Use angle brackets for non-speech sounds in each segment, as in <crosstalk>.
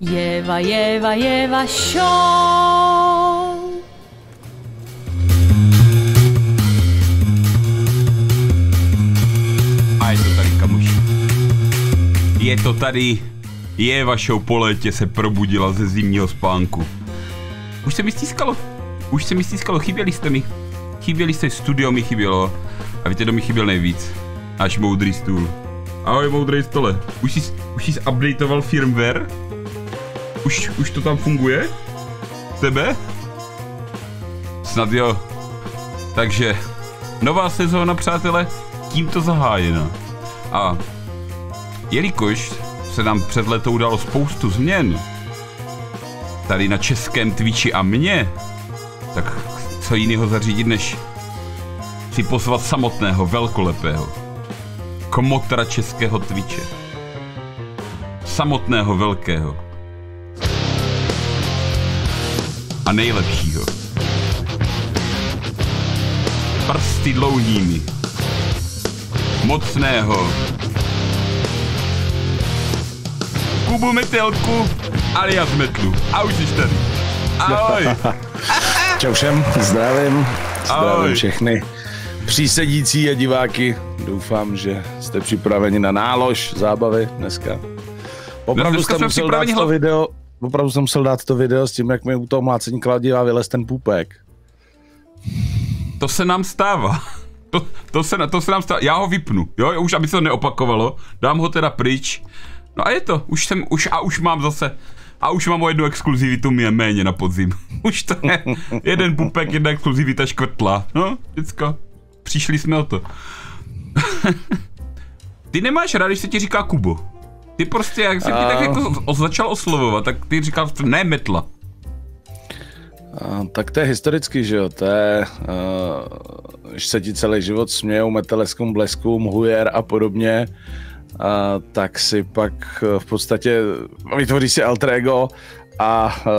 Jeva, Jeva, Jeva show. A je to tady, kamoši. Je to tady. Je vašou po létě se probudila ze zimního spánku. Už se mi stískalo. Už se mi stískalo, chyběli jste mi. Chyběli jste, studio mi chybělo. A víte, kdo mi chyběl nejvíc? Až moudrý stůl. Ahoj, moudrý stole. Už jsi, už jsi updateoval firmware? Už, už to tam funguje? Tebe? Snad jo. Takže, nová sezóna, přátelé, tímto zahájena. A jelikož se nám před letou udalo spoustu změn, tady na českém Twitchi a mě, tak co jiného zařídit, než si pozvat samotného velkolepého komotra českého Twitche. Samotného velkého. A nejlepšího. Prsty dlouhými. Mocného. Kubu Metelku alias Metlu. A už jsi tady. Ahoj. <laughs> Čau všem, zdravím, zdravím Ahoj. všechny přísedící a diváky. Doufám, že jste připraveni na nálož zábavy dneska. Opravdu dneska jsme musel dát připraveni to video, opravdu jsem musel dát to video s tím, jak mi u toho mlácení kladiva vylez ten půpek. To se nám stává. <laughs> To, to, se, to se nám stává. Já ho vypnu, jo, už aby se to neopakovalo. Dám ho teda pryč. No a je to, už jsem, už a už mám zase, a už mám o jednu exkluzivitu mě méně na podzim. <laughs> Už to je jeden pupek, jedna exkluzivita škrtla. No, děcko, přišli jsme o to. <laughs> Ty nemáš rád, když se ti říká Kubo. Ty prostě, jak jsi uh... tak jako začal oslovovat, tak ty říkal, ne metla. A, tak to je historicky, že jo, to je, uh, když se ti celý život smějou metaleskům, bleskům, hujer a podobně, uh, tak si pak uh, v podstatě vytvoří si alter ego a uh,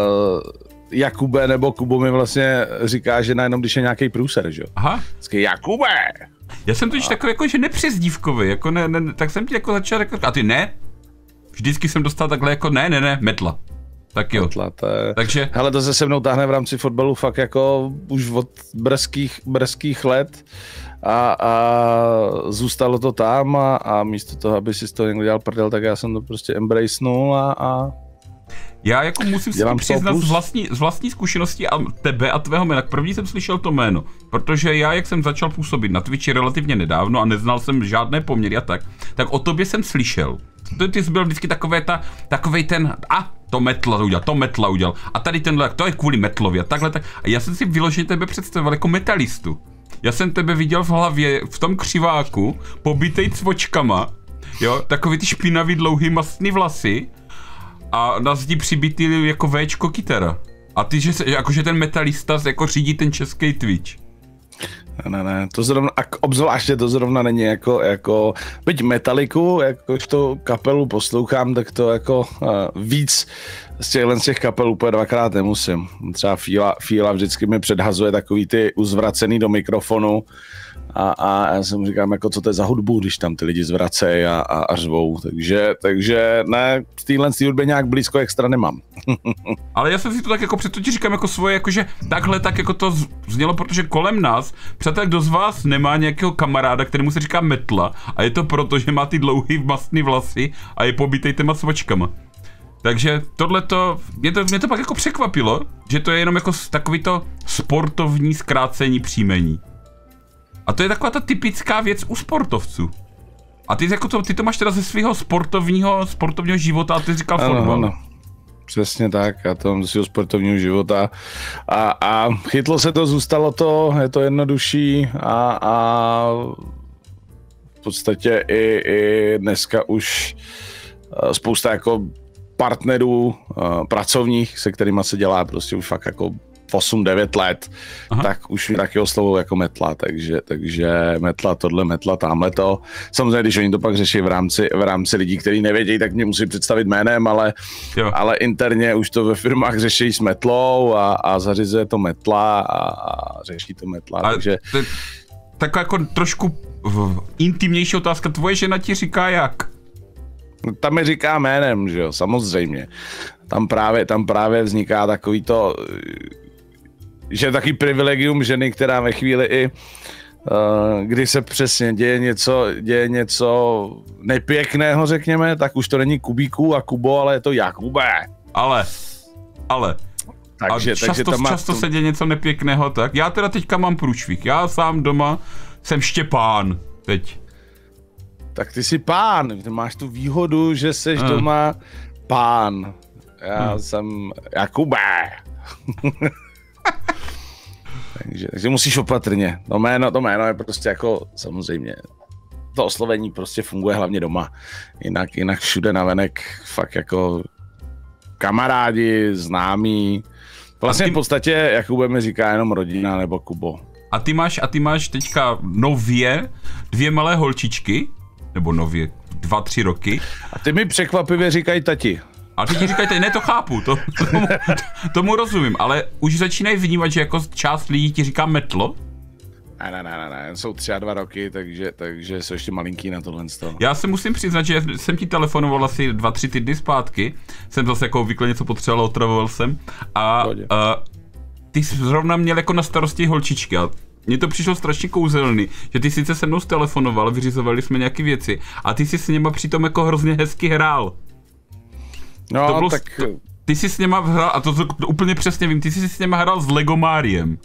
Jakube nebo Kubo mi vlastně říká, že najednou, když je nějaký průser, že jo. Aha. Vždycky Jakube! Já jsem totiž takový jako, že nepřezdívkový, jako ne, ne, tak jsem ti jako začal jako, a ty ne? Vždycky jsem dostal takhle jako ne, ne, ne, metla. Tak jo. Metla, to je... Takže, Hele, to se se mnou táhne v rámci fotbalu fakt jako už od brzkých, brzkých let a, a zůstalo to tam a, a místo toho, aby si z toho někdo dělal prdel, tak já jsem to prostě embracenul a, a já jako musím si přiznat z vlastní, z vlastní zkušenosti a tebe a tvého jména. První jsem slyšel to jméno, protože já, jak jsem začal působit na Twitchi relativně nedávno a neznal jsem žádné poměry a tak, tak o tobě jsem slyšel. To ty jsi byl vždycky takové ta, takovej ten, a to metla udělal, to metla udělal. A tady tenhle, to je kvůli metlovi a takhle tak. A já jsem si vyloženě tebe představoval jako metalistu. Já jsem tebe viděl v hlavě, v tom křiváku, pobitej cvočkama, jo, takový ty špinavý dlouhý mastný vlasy, a na zdi přibitý jako Včko kytara. A ty, že, jakože ten metalista jako řídí ten český Twitch. Ne, ne, to zrovna, a obzvláště to zrovna není jako, jako byť Metaliku, jakož to kapelu poslouchám, tak to jako uh, víc z těchhle z těch kapel úplně dvakrát nemusím. Třeba Fíla, Fíla vždycky mi předhazuje takový ty uzvracený do mikrofonu a, a já jsem říkám, jako co to je za hudbu, když tam ty lidi zvracejí a, a, a řvou. Takže, takže ne, v téhle hudbě nějak blízko extra nemám. <laughs> Ale já jsem si to tak jako přesto ti říkám jako svoje, jakože takhle tak jako to znělo, protože kolem nás, přátelé, kdo z vás nemá nějakého kamaráda, kterému se říká metla a je to proto, že má ty dlouhý mastný vlasy a je pobitej těma svačkama. Takže tohle to, mě to, mě to pak jako překvapilo, že to je jenom jako takový to sportovní zkrácení příjmení. A to je taková ta typická věc u sportovců. A ty, jako to, ty to máš teda ze svého sportovního, sportovního života a ty říkal fotbal. Přesně tak, já to mám ze svého sportovního života a, a chytlo se to, zůstalo to, je to jednodušší a, a v podstatě i, i dneska už eh, spousta jako partnerů eh, pracovních, se kterými se dělá prostě už fakt jako 8-9 let, Aha. Tak už mi taky oslovou jako metla, takže, takže metla tohle, metla tamhle to. Samozřejmě, když oni to pak řeší v rámci, v rámci lidí, kteří nevědí, tak mě musí představit jménem, ale, Jo. ale interně už to ve firmách řeší s metlou a, a zařizuje to metla a, a řeší to metla, A takže to je taková jako trošku v- intimnější otázka. Tvoje žena ti říká jak? tam mi říká jménem, že jo, samozřejmě. tam právě, tam právě vzniká takový to, že taky privilegium ženy, která ve chvíli i Uh, kdy se přesně děje něco, děje něco nepěkného, řekněme, tak už to není Kubíku a Kubo, ale je to Jakube. Ale, ale, takže, a často, takže tam má často se děje něco nepěkného, tak já teda teďka mám průšvih. Já sám doma jsem Štěpán teď. Tak ty jsi pán, ty máš tu výhodu, že jsi uh. doma pán. Já uh. jsem Jakube. <laughs> takže, takže musíš opatrně. To jméno, to jméno je prostě jako samozřejmě to oslovení prostě funguje hlavně doma. Jinak, jinak všude navenek fakt jako kamarádi, známí, Vlastně ty... v podstatě, jak budeme říká, jenom rodina nebo Kubo. A ty máš, a ty máš teďka nově dvě malé holčičky, nebo nově dva, tři roky. A ty mi překvapivě říkají tati. A ty ti říkají, ne, to chápu, to, tomu, tomu rozumím, ale už začínají vnímat, že jako část lidí ti říká metlo, ne, ne, ne, ne, jsou tři a dva roky, takže, takže jsou ještě malinký na tohle. Já se musím přiznat, že jsem ti telefonoval asi dva, tři týdny zpátky, jsem zase jako obvykle něco potřeboval, otravoval jsem a, a ty jsi zrovna měl jako na starosti holčičky a mně to přišlo strašně kouzelný, že ty sice se mnou telefonoval, vyřizovali jsme nějaké věci a ty jsi s něma přitom jako hrozně hezky hrál. No, to bylo, tak... To, ty jsi s něma hrál, a to, to, to úplně přesně vím, ty jsi s něma hrál s Legomáriem.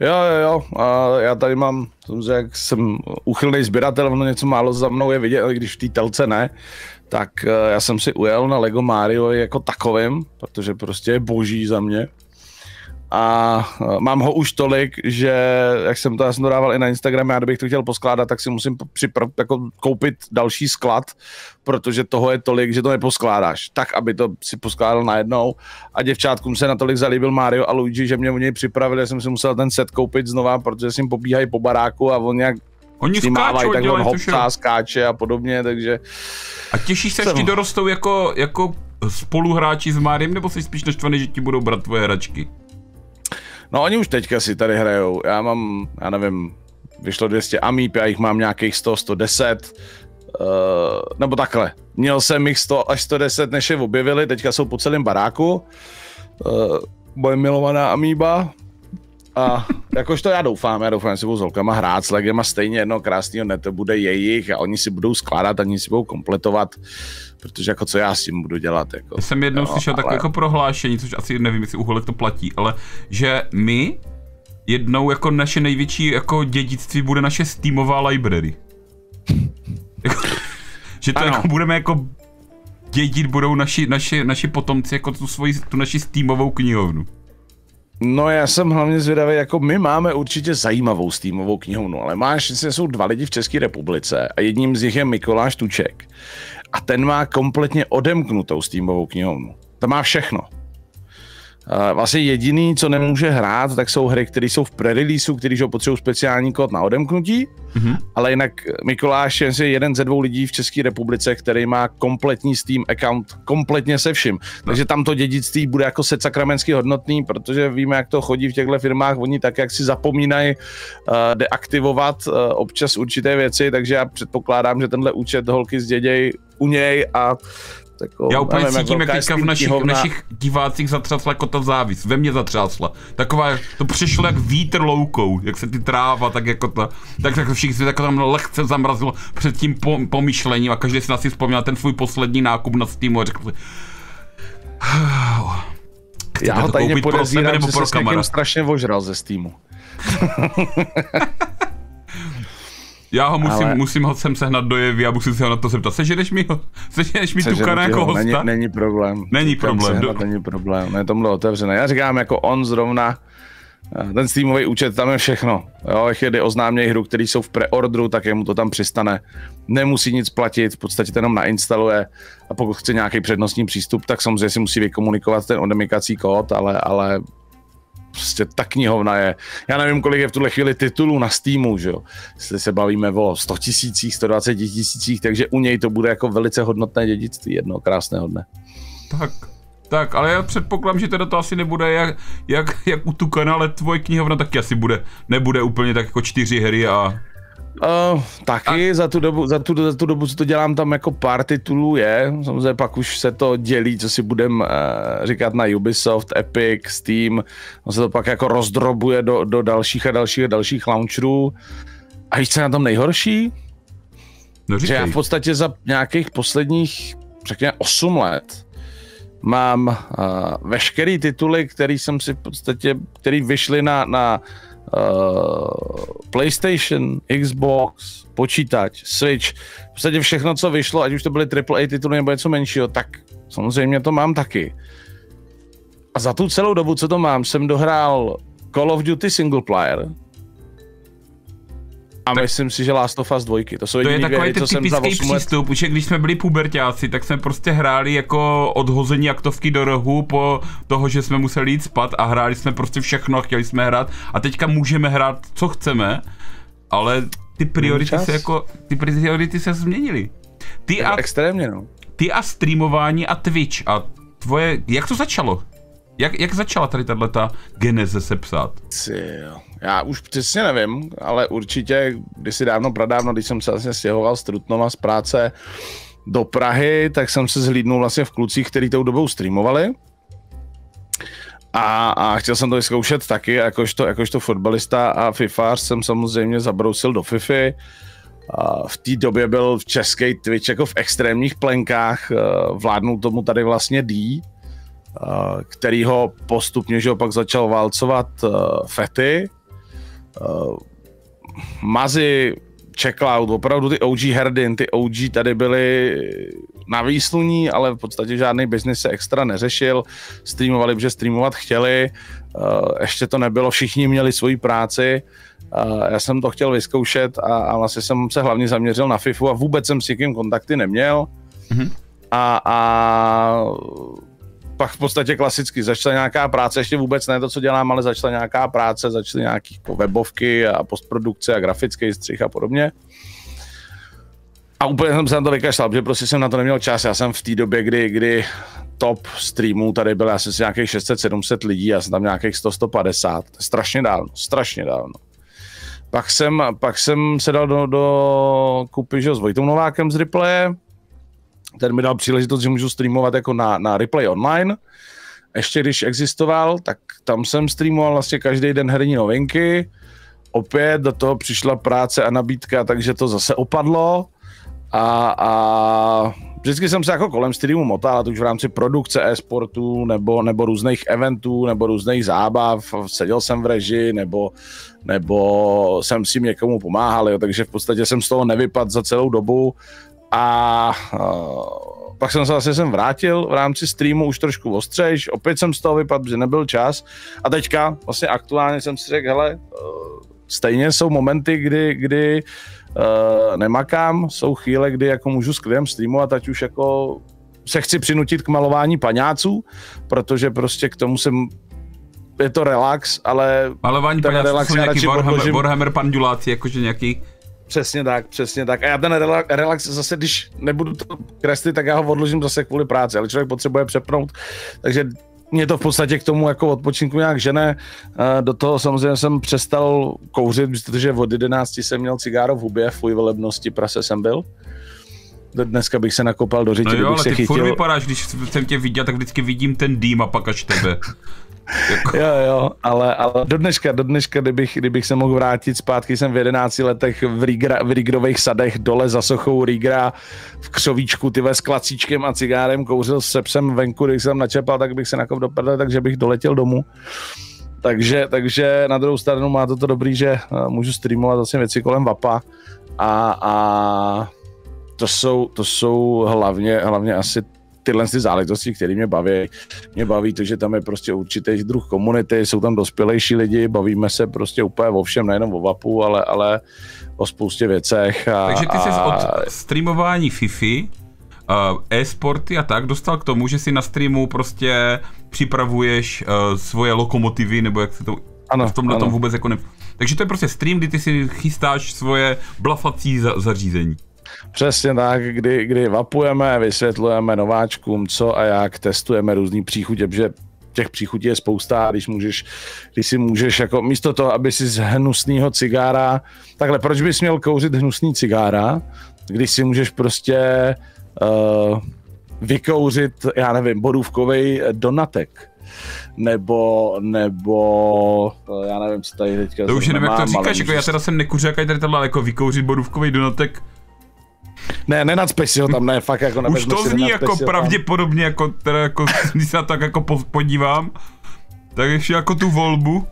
Jo, jo, jo. A já tady mám, samozřejmě, jak jsem uchylný sběratel, ono něco málo za mnou je vidět, ale když v té telce ne, tak eh, já jsem si ujel na Lego Mario jako takovým, protože prostě je boží za mě a e, mám ho už tolik, že jak jsem to, já jsem to dával i na Instagram, já kdybych to chtěl poskládat, tak si musím připr- jako koupit další sklad, protože toho je tolik, že to neposkládáš. Tak, aby to si poskládal najednou a děvčátkům se natolik zalíbil Mario a Luigi, že mě u něj připravili, jsem si musel ten set koupit znova, protože s ním pobíhají po baráku a on nějak Oni skáčou, tak on hopsá, skáče a podobně, takže... A těšíš se, že ti dorostou jako, jako spoluhráči s Máriem, nebo jsi spíš naštvaný, že ti budou brát tvoje hračky? No oni už teďka si tady hrajou. Já mám, já nevím, vyšlo 200 amíp, já jich mám nějakých 100, 110, uh, nebo takhle. Měl jsem jich 100 až 110, než je objevili, teďka jsou po celém baráku. Uh, moje milovaná amíba, a jakož to já doufám, já doufám, že si budou s holkama hrát, s legema stejně jedno krásného dne to bude jejich a oni si budou skládat, oni si budou kompletovat protože jako co já s tím budu dělat. Jako, já jsem jednou jo, slyšel ale... takové jako prohlášení, což asi nevím, jestli uholek to platí, ale že my jednou jako naše největší jako dědictví bude naše Steamová library. <laughs> že to ano. jako budeme jako dědit budou naši, naši, naši potomci jako tu svoji, tu naši Steamovou knihovnu. No já jsem hlavně zvědavý, jako my máme určitě zajímavou Steamovou knihovnu, ale máš, jsou dva lidi v České republice a jedním z nich je Mikoláš Tuček a ten má kompletně odemknutou Steamovou knihovnu. To má všechno. Vlastně jediný, co nemůže hrát, tak jsou hry, které jsou v pre-releaseu, který potřebují speciální kód na odemknutí, mm-hmm. ale jinak Mikuláš je jeden ze dvou lidí v České republice, který má kompletní Steam account, kompletně se vším. Takže tam to dědictví bude jako set sakramensky hodnotný, protože víme, jak to chodí v těchto firmách, oni tak, jak si zapomínají uh, deaktivovat uh, občas určité věci, takže já předpokládám, že tenhle účet holky zděděj u něj a jako, Já úplně nevím, cítím, jak teďka v našich, v našich divácích zatřásla jako ta závis. Ve mně zatřásla. Taková, to přešlo jak vítr loukou, jak se ty tráva, tak jako ta, tak, tak všichni se jako tam lehce zamrazilo před tím po, pomyšlením a každý si na si vzpomněl ten svůj poslední nákup na Steamu a řekl si, já ho tady podezírám, že se s strašně ožral ze Steamu. <laughs> Já ho musím, ale... musím ho sem sehnat do jevy a musím se ho na to zeptat. Seženeš mi ho? <laughs> Seženeš mi Tukana jako hosta? Není, není problém. Není problém. Sehnat, do... Není problém, je tomhle otevřené. Já říkám, jako on zrovna, eh, ten Steamový účet, tam je všechno. Jo, chvíli oznámějí hru, který jsou v preordru, tak jemu to tam přistane. Nemusí nic platit, v podstatě to jenom nainstaluje a pokud chce nějaký přednostní přístup, tak samozřejmě si musí vykomunikovat ten odemikací kód, ale, ale prostě ta knihovna je, já nevím, kolik je v tuhle chvíli titulů na Steamu, že jo. Jestli se bavíme o 100 tisících, 120 tisících, takže u něj to bude jako velice hodnotné dědictví jedno krásného dne. Tak, tak, ale já předpokládám, že teda to asi nebude jak, jak, jak u tu kanále tvoje knihovna taky asi bude, nebude úplně tak jako čtyři hry a Uh, taky a... za, tu dobu, za, tu, za tu dobu, co to dělám, tam jako pár titulů je. Samozřejmě pak už se to dělí, co si budem uh, říkat na Ubisoft, Epic, Steam. On se to pak jako rozdrobuje do, do dalších a dalších a dalších launcherů. A víš, co na tom nejhorší? No, že já v podstatě za nějakých posledních, řekněme, 8 let mám uh, veškerý tituly, který jsem si v podstatě, který vyšly na, na PlayStation, Xbox, počítač, Switch, v podstatě všechno, co vyšlo, ať už to byly AAA tituly nebo něco menšího, tak samozřejmě to mám taky. A za tu celou dobu, co to mám, jsem dohrál Call of Duty single player, a tak myslím si, že Last of Us 2. To jsou to je takový věry, ten typický přístup, let... že když jsme byli pubertáci, tak jsme prostě hráli jako odhození aktovky do rohu po toho, že jsme museli jít spát a hráli jsme prostě všechno a chtěli jsme hrát a teďka můžeme hrát, co chceme, ale ty priority se jako, ty priority se změnily. Ty a, extrémně, no. Ty a streamování a Twitch a tvoje, jak to začalo? Jak, jak začala tady tato geneze se psát? Já už přesně nevím, ale určitě kdysi dávno, pradávno, když jsem se vlastně stěhoval z Trutnova z práce do Prahy, tak jsem se zhlídnul vlastně v klucích, který tou dobou streamovali. A, a chtěl jsem to vyzkoušet taky, jakožto, jakožto fotbalista a FIFAř jsem samozřejmě zabrousil do FIFY. A v té době byl v český Twitch jako v extrémních plenkách, vládnul tomu tady vlastně D, který ho postupně, že ho pak začal válcovat Fety, Mazy, Checkloud, opravdu ty OG herdin, ty OG tady byly na výsluní, ale v podstatě žádný biznis se extra neřešil. Streamovali, protože streamovat chtěli, ještě to nebylo, všichni měli svoji práci. Já jsem to chtěl vyzkoušet a, a vlastně jsem se hlavně zaměřil na FIFU a vůbec jsem s někým kontakty neměl. Mm-hmm. A, a pak v podstatě klasicky začala nějaká práce, ještě vůbec ne to, co dělám, ale začala nějaká práce, začaly nějaké jako webovky a postprodukce a grafický střih a podobně. A úplně jsem se na to vykašlal, protože prostě jsem na to neměl čas. Já jsem v té době, kdy, kdy top streamů tady byl asi nějakých 600-700 lidí, já jsem tam nějakých 100-150. Strašně dávno, strašně dávno. Pak jsem, pak jsem se dal do, do kupy že, s Vojtou Novákem z Ripley, ten mi dal příležitost, že můžu streamovat jako na, na Replay Online. Ještě když existoval, tak tam jsem streamoval vlastně každý den herní novinky. Opět do toho přišla práce a nabídka, takže to zase opadlo. A, a vždycky jsem se jako kolem streamu motal, ať už v rámci produkce e-sportu, nebo, nebo různých eventů, nebo různých zábav, seděl jsem v režii, nebo, nebo jsem si někomu pomáhal, jo, takže v podstatě jsem z toho nevypadl za celou dobu a uh, pak jsem se zase sem vrátil v rámci streamu už trošku ostřejš, opět jsem z toho vypadl, že nebyl čas. A teďka vlastně aktuálně jsem si řekl, hele, uh, stejně jsou momenty, kdy, kdy uh, nemakám, jsou chvíle, kdy jako můžu s klidem streamovat, ať už jako se chci přinutit k malování paňáců, protože prostě k tomu jsem je to relax, ale Malování paňáců jsou nějaký Warhammer, Warhammer panduláci, jakože nějaký Přesně tak, přesně tak. A já ten relax, relax zase, když nebudu to kreslit, tak já ho odložím zase kvůli práci, ale člověk potřebuje přepnout, takže mě to v podstatě k tomu jako odpočinku nějak žene. Do toho samozřejmě jsem přestal kouřit, protože od 11 jsem měl cigáro v hubě, fuj velebnosti prase jsem byl. Dneska bych se nakopal do řiti, no jo, ale se ty chytil. furt vypadáš, když jsem tě viděl, tak vždycky vidím ten dým a pak až tebe. <laughs> Jako... Jo, jo, ale, ale do dneška, do dneška, kdybych, kdybych se mohl vrátit zpátky, jsem v 11 letech v, Rígra, v Rígrových sadech dole za sochou Rígra v křovíčku, ty s klacíčkem a cigárem kouřil se psem venku, když jsem načepal, tak bych se nakop dopadl, takže bych doletěl domů. Takže, takže na druhou stranu má to dobrý, že eh, můžu streamovat zase věci kolem VAPA a, a to jsou, to jsou hlavně, hlavně asi tyhle ty záležitosti, které mě baví. Mě baví to, že tam je prostě určitý druh komunity, jsou tam dospělejší lidi, bavíme se prostě úplně o všem, nejenom o VAPu, ale, ale o spoustě věcech. A, Takže ty jsi a... od streamování FIFI uh, e-sporty a tak dostal k tomu, že si na streamu prostě připravuješ uh, svoje lokomotivy, nebo jak se to ano, v tomhle tom vůbec jako ne... Takže to je prostě stream, kdy ty si chystáš svoje blafací za- zařízení. Přesně tak, kdy, kdy vapujeme, vysvětlujeme nováčkům, co a jak, testujeme různý příchutě, protože těch příchutí je spousta, když můžeš, když si můžeš jako místo toho, aby si z hnusného cigára, takhle, proč bys měl kouřit hnusný cigára, když si můžeš prostě uh, vykouřit, já nevím, borůvkový donatek? Nebo, nebo, eh, já nevím, co tady teďka To už nevím, jak to říkáš, jako já teda jsem nekuřák, tady tohle jako vykouřit borůvkový donatek, ne, nenacpeš si ho tam, ne, fakt jako Už to zní jako pravděpodobně, jako, teda jako, <laughs> když se tak jako podívám, tak ještě jako tu volbu.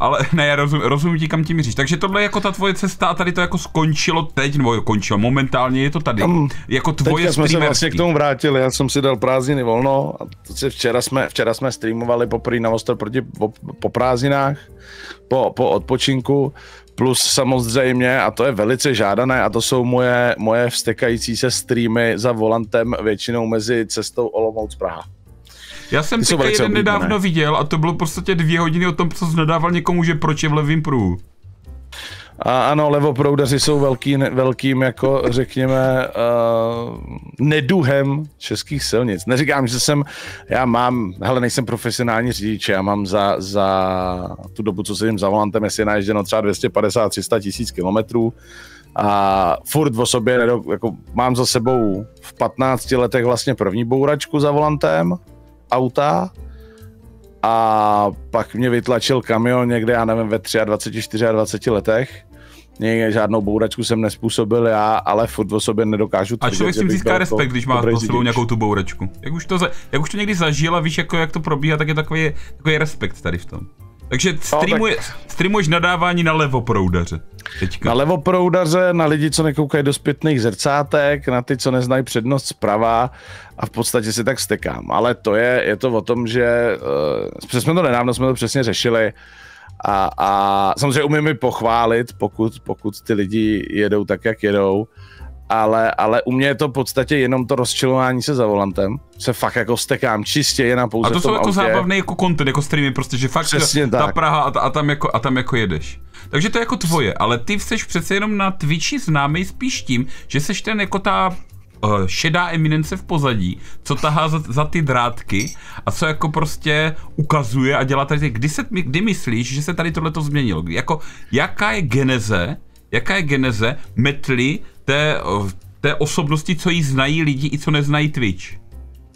Ale <laughs> ne, já rozum, rozumím ti, kam ti míříš. Takže tohle je jako ta tvoje cesta a tady to jako skončilo teď, nebo končilo, momentálně je to tady. Tam, jako tvoje jsme se vlastně k tomu vrátili, já jsem si dal prázdniny volno a to včera jsme, včera jsme streamovali poprvé na Ostro proti po, po prázdninách, po, po odpočinku Plus samozřejmě, a to je velice žádané, a to jsou moje, moje vstekající se streamy za volantem většinou mezi cestou Olomouc Praha. Já jsem Ty jeden oblíbené. nedávno viděl a to bylo v podstatě dvě hodiny o tom, co jsi nadával někomu, že proč je v levým pruhu. A ano, levoproudaři jsou velký, velkým, jako řekněme, uh, neduhem českých silnic. Neříkám, že jsem, já mám, hele, nejsem profesionální řidič, já mám za, za tu dobu, co sedím za volantem, jestli naježděno třeba 250-300 tisíc kilometrů a furt o sobě, jako mám za sebou v 15 letech vlastně první bouračku za volantem auta, a pak mě vytlačil kamion někde, já nevím, ve 23, 24 letech. Někde žádnou bouračku jsem nespůsobil já, ale furt o sobě nedokážu tvrdit, A člověk si získá respekt, když má po sebou nějakou tu bouračku. Jak už, to, jak už to někdy zažil a víš, jako, jak to probíhá, tak je takový, takový respekt tady v tom. Takže streamuje, no, tak... streamuješ nadávání na levoproudaře. Teďka. Na levoproudaře, na lidi, co nekoukají do zpětných zrcátek, na ty, co neznají přednost zprava a v podstatě si tak stekám. Ale to je, je to o tom, že uh, jsme to nedávno jsme to přesně řešili a, a samozřejmě umím mi pochválit, pokud, pokud ty lidi jedou tak, jak jedou, ale, ale u mě je to v podstatě jenom to rozčilování se za volantem. Se fakt jako stekám čistě jen pouze A to jsou jako zábavné jako content, jako streamy, prostě, že fakt Přesně ta tak. Praha a, a, tam jako, a tam jako jedeš. Takže to je jako tvoje, ale ty jsi přece jenom na Twitchi známý spíš tím, že jsi ten jako ta uh, šedá eminence v pozadí, co tahá za, za ty drátky a co jako prostě ukazuje a dělá tady, kdy, se, kdy myslíš, že se tady tohle to změnilo? Jako, jaká je geneze, jaká je geneze metly té, té osobnosti, co jí znají lidi i co neznají Twitch?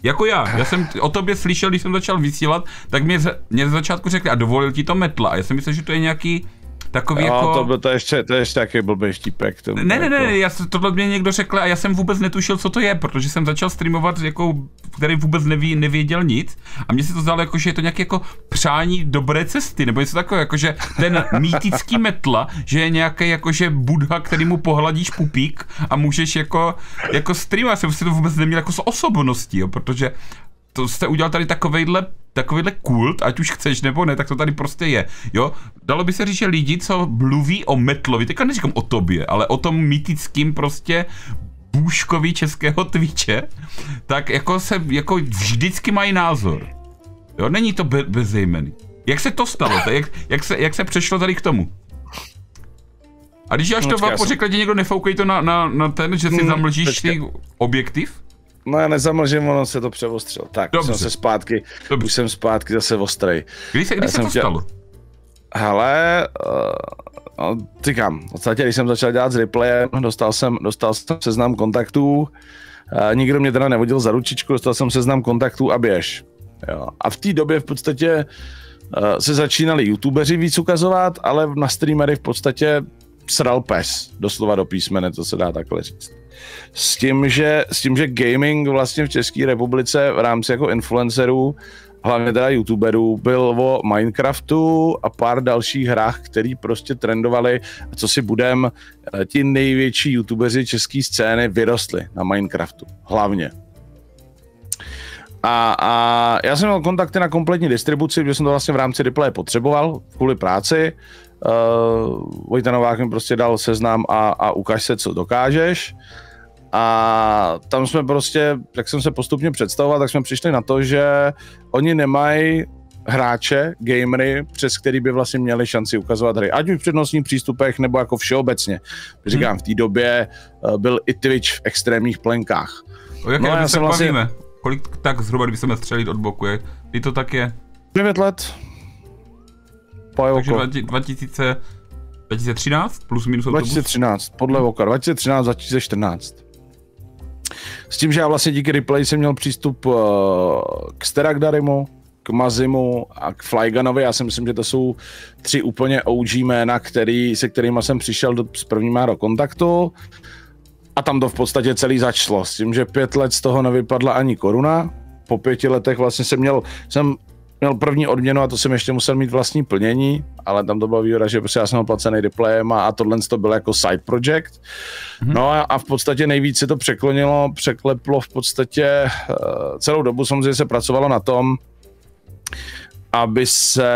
Jako já, já jsem o tobě slyšel, když jsem začal vysílat, tak mě, mě z začátku řekli, a dovolil ti to metla. A já jsem myslel, že to je nějaký Takový jo, jako... to, byl, to, ještě, to je ještě taky blbý štípek. To ne, ne, jako... ne, já, tohle mě někdo řekl a já jsem vůbec netušil, co to je, protože jsem začal streamovat, jako, který vůbec neví, nevěděl nic a mně se to zdalo, jako, že je to nějaké jako přání dobré cesty, nebo něco takového, jako, že ten mýtický metla, že je nějaký jako, že budha, který mu pohladíš pupík a můžeš jako, jako streamovat, jsem si to vůbec neměl jako s osobností, jo, protože to jste udělal tady takovejhle, takovejhle kult, ať už chceš nebo ne, tak to tady prostě je. Jo, dalo by se říct, že lidi, co mluví o Metlovi, teďka neříkám o tobě, ale o tom mýtickým prostě bůžkovi českého Twitche, tak jako se, jako vždycky mají názor. Jo, není to be, bezejmený. Jak se to stalo? Jak, jak, se, jak se přešlo tady k tomu? A když až to vám pořekl, že někdo nefoukej to na, na, na ten, že si hmm, zamlžíš ty objektiv? No já nezamlžím, ono se to převostřil. Tak, Dobře. jsem se zpátky, Dobře. už jsem zpátky zase ostrý. Kdy se, kdy se to chtěl... stalo? Hele, uh, no, říkám, v podstatě, když jsem začal dělat s replayem, dostal jsem, dostal jsem seznam kontaktů, uh, nikdo mě teda nevodil za ručičku, dostal jsem seznam kontaktů a běž. Jo. A v té době v podstatě uh, se začínali youtubeři víc ukazovat, ale na streamery v podstatě sral pes, doslova do písmene, to se dá takhle říct. S tím, že, s tím, že gaming vlastně v České republice v rámci jako influencerů, hlavně teda youtuberů, byl o Minecraftu a pár dalších hrách, který prostě trendovali, co si budem, eh, ti největší youtubeři české scény vyrostli na Minecraftu, hlavně. A, a já jsem měl kontakty na kompletní distribuci, protože jsem to vlastně v rámci replay potřeboval kvůli práci. Uh, Vojta Novák mi prostě dal seznam a, a ukaž se, co dokážeš. A tam jsme prostě, jak jsem se postupně představoval, tak jsme přišli na to, že oni nemají hráče, gamery, přes který by vlastně měli šanci ukazovat hry. Ať už v přednostních přístupech, nebo jako všeobecně. Říkám, hmm. v té době uh, byl i Twitch v extrémních plenkách. O jaké no, já se vlastně... bavíme? Kolik tak zhruba, kdyby se střelit od boku, je? Kdy to tak je? 9 let. Takže 2000, 2013 plus minus autobus? 2013, podle oka. 2013, 2014. S tím, že já vlastně díky replay jsem měl přístup uh, k Steragdarimu, k Mazimu a k Flyganovi. Já si myslím, že to jsou tři úplně OG jména, který, se kterými jsem přišel do, s prvníma do kontaktu. A tam to v podstatě celý začalo. S tím, že pět let z toho nevypadla ani koruna. Po pěti letech vlastně jsem měl, jsem měl první odměnu a to jsem ještě musel mít vlastní plnění, ale tam to byla výhoda, že prostě já jsem byl placený replayem a, a tohle to bylo jako side project. Mm-hmm. No a, a v podstatě nejvíc se to překlonilo, překleplo v podstatě uh, celou dobu samozřejmě se pracovalo na tom, aby se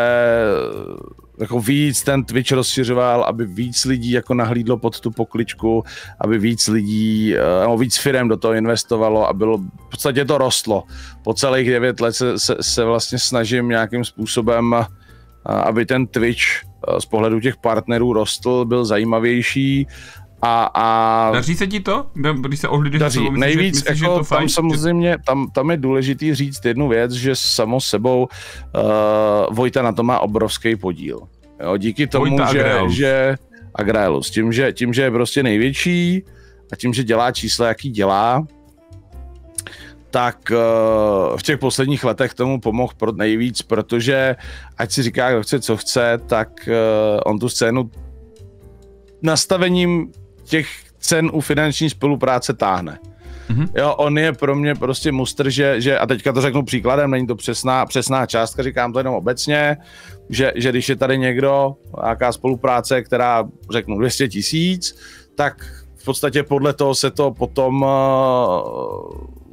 jako víc ten Twitch rozšiřoval, aby víc lidí jako nahlídlo pod tu pokličku, aby víc lidí, eh, nebo víc firm do toho investovalo a bylo, v podstatě to rostlo. Po celých devět let se, se, se vlastně snažím nějakým způsobem, eh, aby ten Twitch eh, z pohledu těch partnerů rostl, byl zajímavější a, a... Daří se ti to? Když se ohlídeš Daří. Myslíš, Nejvíc, myslíš, jako tam fajn, samozřejmě, tam, tam je důležitý říct jednu věc, že samo sebou uh, Vojta na to má obrovský podíl. Jo, díky tomu, Vojta že, Agrealus. že Agrealus, tím že, tím, že je prostě největší a tím, že dělá čísla, jaký dělá, tak uh, v těch posledních letech tomu pomohl pro nejvíc, protože ať si říká, kdo chce, co chce, tak uh, on tu scénu nastavením těch cen u finanční spolupráce táhne. Mm-hmm. Jo, on je pro mě prostě mustr, že, že, a teďka to řeknu příkladem, není to přesná, přesná částka, říkám to jenom obecně, že, že když je tady někdo, nějaká spolupráce, která řeknu 200 tisíc, tak v podstatě podle toho se to potom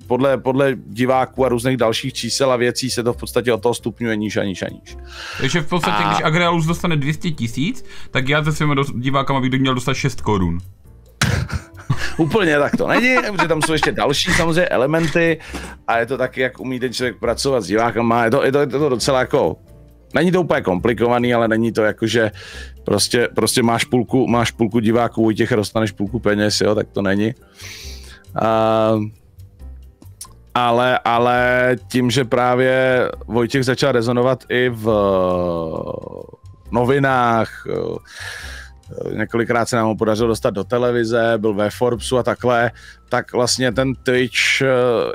podle, podle diváků a různých dalších čísel a věcí se to v podstatě od toho stupňuje níž a níž a níž. Takže v podstatě, a... když Agrealus dostane 200 tisíc, tak já se svými divákama bych měl dostat 6 korun. <laughs> Úplně tak to není, protože tam jsou ještě další samozřejmě elementy a je to taky, jak umí ten člověk pracovat s divákama, je to, je to, je to docela jako Není to úplně komplikovaný, ale není to jako, že prostě, prostě máš půlku, máš půlku diváků, u těch dostaneš půlku peněz, jo, tak to není. Uh, ale, ale tím, že právě Vojtěch začal rezonovat i v novinách, několikrát se nám ho podařilo dostat do televize, byl ve Forbesu a takhle, tak vlastně ten Twitch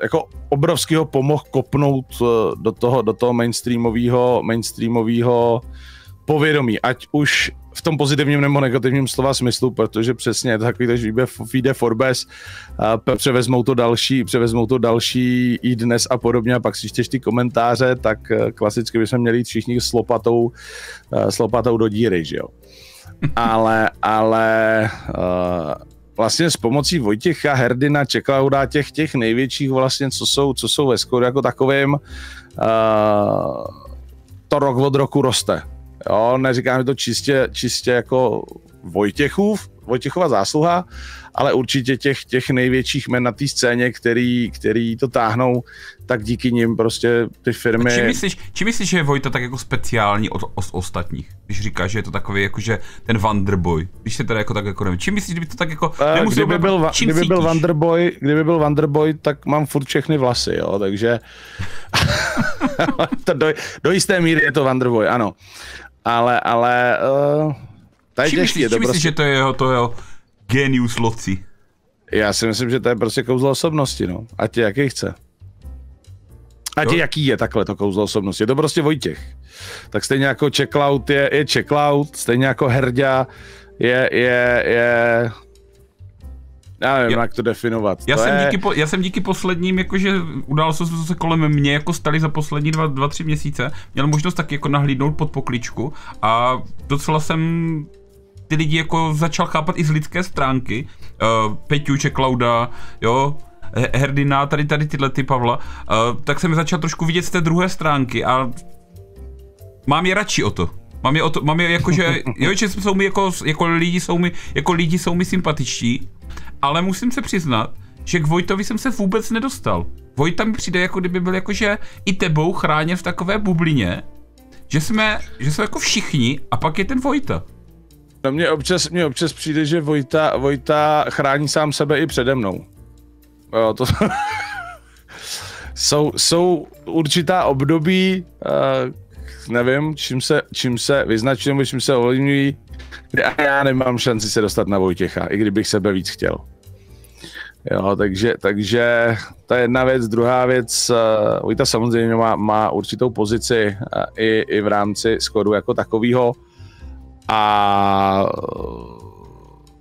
jako obrovský ho pomohl kopnout do toho, do toho mainstreamového, mainstreamového povědomí, ať už v tom pozitivním nebo negativním slova smyslu, protože přesně takový, když vyjde Forbes, převezmou to další, převezmou to další i dnes a podobně a pak si čteš ty komentáře, tak eh, klasicky bychom měli jít všichni s lopatou, eh, s lopatou do díry, že jo. Ale, ale uh, vlastně s pomocí Vojtěcha Herdina, Čeklauda, těch, těch největších vlastně, co jsou, co jsou ve Skodu jako takovým, uh, to rok od roku roste. Jo, neříkám to čistě, čistě jako Vojtěchův, Vojtěchova zásluha, ale určitě těch, těch největších men na té scéně, který, který to táhnou, tak díky nim prostě ty firmy... A či myslíš, či myslíš, že je Vojta tak jako speciální od, od ostatních? Když říkáš, že je to takový jako, že ten Wonderboy, když se teda jako tak jako nevím. Či myslíš, kdyby to tak jako nemusel kdyby byl, čím kdyby byl Wonderboy, kdyby byl Wonderboy, tak mám furt všechny vlasy, jo, takže <laughs> <laughs> to do, do jisté míry je to Wonderboy, ano ale, ale uh, tady Či myslíš, to prostě... že to je jeho, to jeho genius loci? Já si myslím, že to je prostě kouzlo osobnosti, no. Ať je jaký chce. Ať je jaký je takhle to kouzlo osobnosti. Je to prostě Vojtěch. Tak stejně jako Checkloud je, je Checkloud, stejně jako Herďa je, je, je já nevím, já, jak to definovat. Já, to jsem je... díky po, já jsem díky posledním, jakože události, co se kolem mě jako stali za poslední dva, dva, tři měsíce, měl možnost taky jako nahlídnout pod pokličku a docela jsem ty lidi jako začal chápat i z lidské stránky. Uh, Peťu, Klauda, jo, Herdina, tady, tady tyhle ty Pavla, uh, tak jsem začal trošku vidět z té druhé stránky a mám je radši o to. Mám je, o to, mám je jako, že, <laughs> jo, že jsou mi jako, jako lidi jsou mi, jako lidi jsou mi sympatičtí, ale musím se přiznat, že k Vojtovi jsem se vůbec nedostal. Vojta mi přijde, jako kdyby byl jakože i tebou chráněn v takové bublině, že jsme, že jsme jako všichni a pak je ten Vojta. No mně občas, mně občas přijde, že Vojta, Vojta chrání sám sebe i přede mnou. Jo, to... <laughs> jsou, jsou určitá období, uh, nevím, čím se, čím se vyznačují nebo čím se ovlivňují. Já, já nemám šanci se dostat na Vojtěcha, i kdybych sebe víc chtěl. Jo, takže, takže je jedna věc. Druhá věc, uh, Vojta samozřejmě má, má určitou pozici uh, i, i v rámci Skodu jako takového a uh,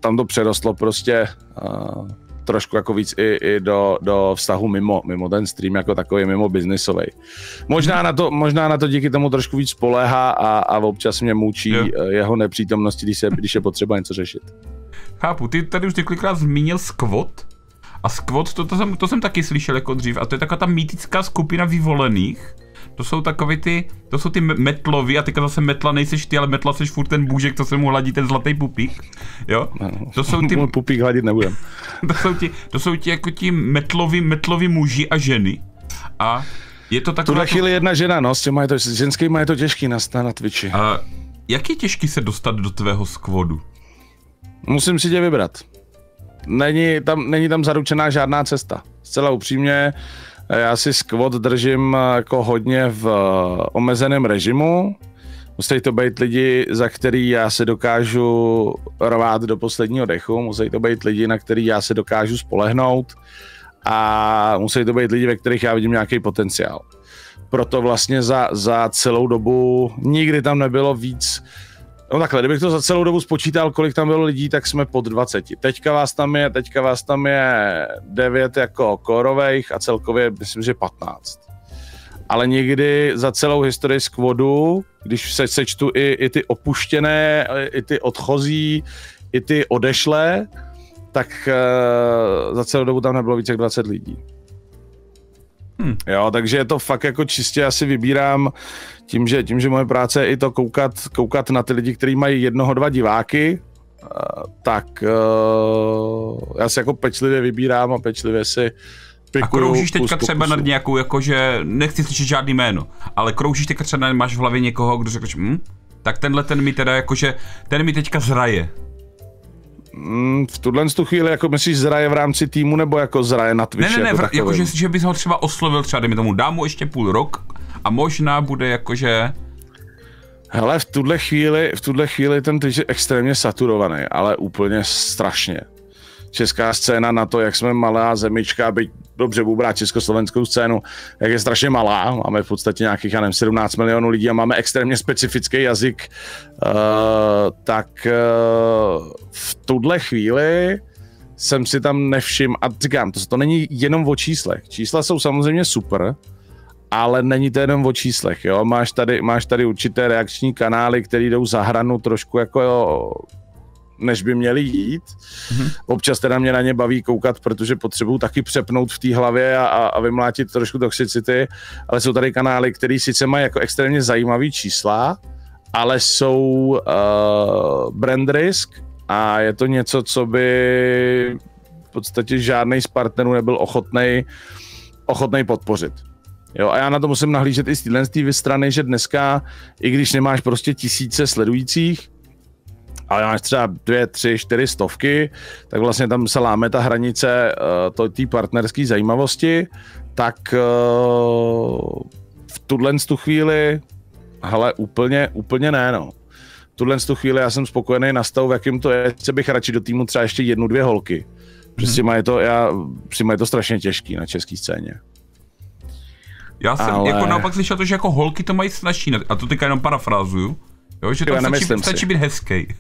tam to přerostlo prostě uh, trošku jako víc i, i do, do vztahu mimo, mimo ten stream jako takový, mimo biznisový. Možná na to, možná na to díky tomu trošku víc spoléhá a, a občas mě mučí jo. jeho nepřítomnosti, když, se, když je potřeba něco řešit. Chápu, ty tady už několikrát zmínil Squat, a Squad, to, to, jsem, to jsem taky slyšel jako dřív, a to je taková ta mýtická skupina vyvolených, to jsou takový ty, to jsou ty metlovy a teďka zase metla nejseš ty, ale metla seš furt ten bůžek, co se mu hladí ten zlatý pupík, jo? To jsou ty... <laughs> pupík hladit nebudem. <laughs> to jsou ti, to jsou ti jako ti metlovi, metlovi muži a ženy a je to taková... Tuhle chvíli jedna žena, no, s těma je to, s ženskýma je to těžký na, na Twitchi. A jak je těžký se dostat do tvého skvodu? Musím si tě vybrat není tam, není tam zaručená žádná cesta. Zcela upřímně, já si squat držím jako hodně v eh, omezeném režimu. Musí to být lidi, za který já se dokážu rvát do posledního dechu, musí to být lidi, na který já se dokážu spolehnout a musí to být lidi, ve kterých já vidím nějaký potenciál. Proto vlastně za, za celou dobu nikdy tam nebylo víc No takhle, kdybych to za celou dobu spočítal, kolik tam bylo lidí, tak jsme pod 20. Teďka vás tam je, teďka vás tam je 9 jako korových a celkově myslím, že 15. Ale někdy za celou historii squadu, když se sečtu i, i ty opuštěné, i ty odchozí, i ty odešlé, tak uh, za celou dobu tam nebylo více jak 20 lidí. Hmm. Jo, takže je to fakt jako čistě asi vybírám tím, že, tím, že moje práce je i to koukat, koukat na ty lidi, kteří mají jednoho, dva diváky, tak uh, já si jako pečlivě vybírám a pečlivě si a kroužíš teďka třeba nad nějakou, jakože, nechci slyšet žádný jméno, ale kroužíš teďka třeba, máš v hlavě někoho, kdo řekl, hm, tak tenhle ten mi teda jakože, ten mi teďka zraje. Mm, v tuhle tu chvíli, jako myslíš, zraje v rámci týmu, nebo jako zraje na Twitchi? Ne, ne, ne, jako, jako že, že bys ho třeba oslovil třeba, dejme tomu, dám mu ještě půl rok a možná bude jakože... Hele, v tuhle chvíli, v tuhle chvíli ten Twitch je extrémně saturovaný, ale úplně strašně. Česká scéna na to, jak jsme malá zemička, byť dobře bubrá československou scénu, jak je strašně malá, máme v podstatě nějakých, já nevím, 17 milionů lidí a máme extrémně specifický jazyk, uh, tak uh, v tuhle chvíli jsem si tam nevšim, a říkám, to, to není jenom o číslech. Čísla jsou samozřejmě super, ale není to jenom o číslech, jo. Máš tady, máš tady určité reakční kanály, které jdou za hranu trošku jako jo, než by měli jít. Mm-hmm. Občas teda mě na ně baví koukat, protože potřebuju taky přepnout v té hlavě a, a, a vymlátit trošku toxicity, ale jsou tady kanály, které sice mají jako extrémně zajímavý čísla, ale jsou uh, brand risk a je to něco, co by v podstatě žádný z partnerů nebyl ochotný ochotnej podpořit. Jo, a já na to musím nahlížet i z téhle strany, že dneska, i když nemáš prostě tisíce sledujících, ale máš třeba dvě, tři, čtyři stovky, tak vlastně tam se láme ta hranice uh, té partnerské zajímavosti, tak uh, v tuhle tu chvíli, hele, úplně, úplně ne, no. V tuhle tu chvíli já jsem spokojený na stavu, v jakým to je, že bych radši do týmu třeba ještě jednu, dvě holky. Prostě hmm. mají to, já, si mají to strašně těžký na české scéně. Já jsem Ale... jako naopak slyšel to, že jako holky to mají snažší, a to teďka jenom parafrázuju, jo, že to stačí, stačí být hezký.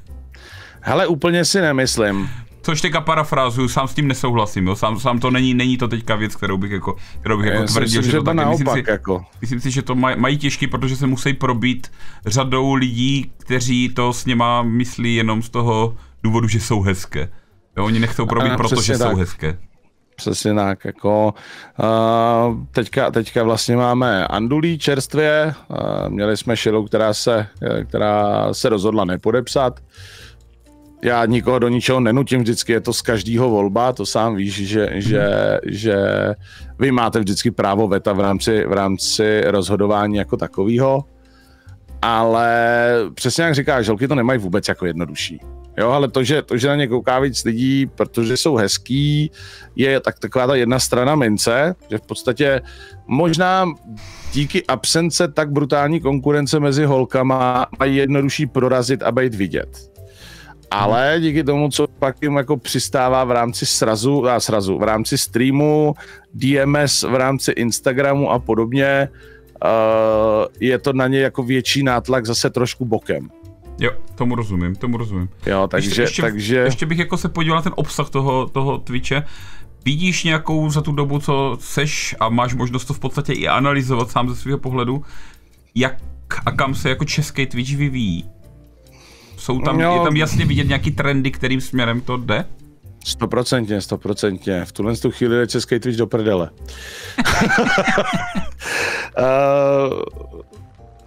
Hele, úplně si nemyslím. Což teďka parafrázuju, sám s tím nesouhlasím, jo? Sám, sám to není, není to teďka věc, kterou bych jako, kterou bych jako tvrdil, že, že to tak myslím si, jako. myslím si, že to maj, mají těžký, protože se musí probít řadou lidí, kteří to s něma myslí jenom z toho důvodu, že jsou hezké. Jo, oni nechcou probít, protože tak. jsou hezké. Přesně tak, jako uh, teďka, teďka vlastně máme Andulí čerstvě, uh, měli jsme Šilu, která se, která se rozhodla nepodepsat, já nikoho do ničeho nenutím, vždycky je to z každého volba, to sám víš, že, že, že vy máte vždycky právo veta v rámci, v rámci rozhodování jako takového, ale přesně jak říkáš, žolky to nemají vůbec jako jednodušší. Jo, ale to že, to, že na ně kouká víc lidí, protože jsou hezký, je tak taková ta jedna strana mince, že v podstatě možná díky absence tak brutální konkurence mezi holkama mají jednodušší prorazit a být vidět. Ale díky tomu, co pak jim jako přistává v rámci srazu, a srazu, v rámci streamu, DMS, v rámci Instagramu a podobně, uh, je to na ně jako větší nátlak zase trošku bokem. Jo, tomu rozumím, tomu rozumím. Jo, takže... Ještě, ještě, takže... ještě bych jako se podíval na ten obsah toho, toho Twitche. Vidíš nějakou za tu dobu, co seš a máš možnost to v podstatě i analyzovat sám ze svého pohledu, jak a kam se jako český Twitch vyvíjí? Jsou tam, jo. je tam jasně vidět nějaký trendy, kterým směrem to jde? Stoprocentně, stoprocentně. V tuhle tu chvíli jde český Twitch do prdele. uh,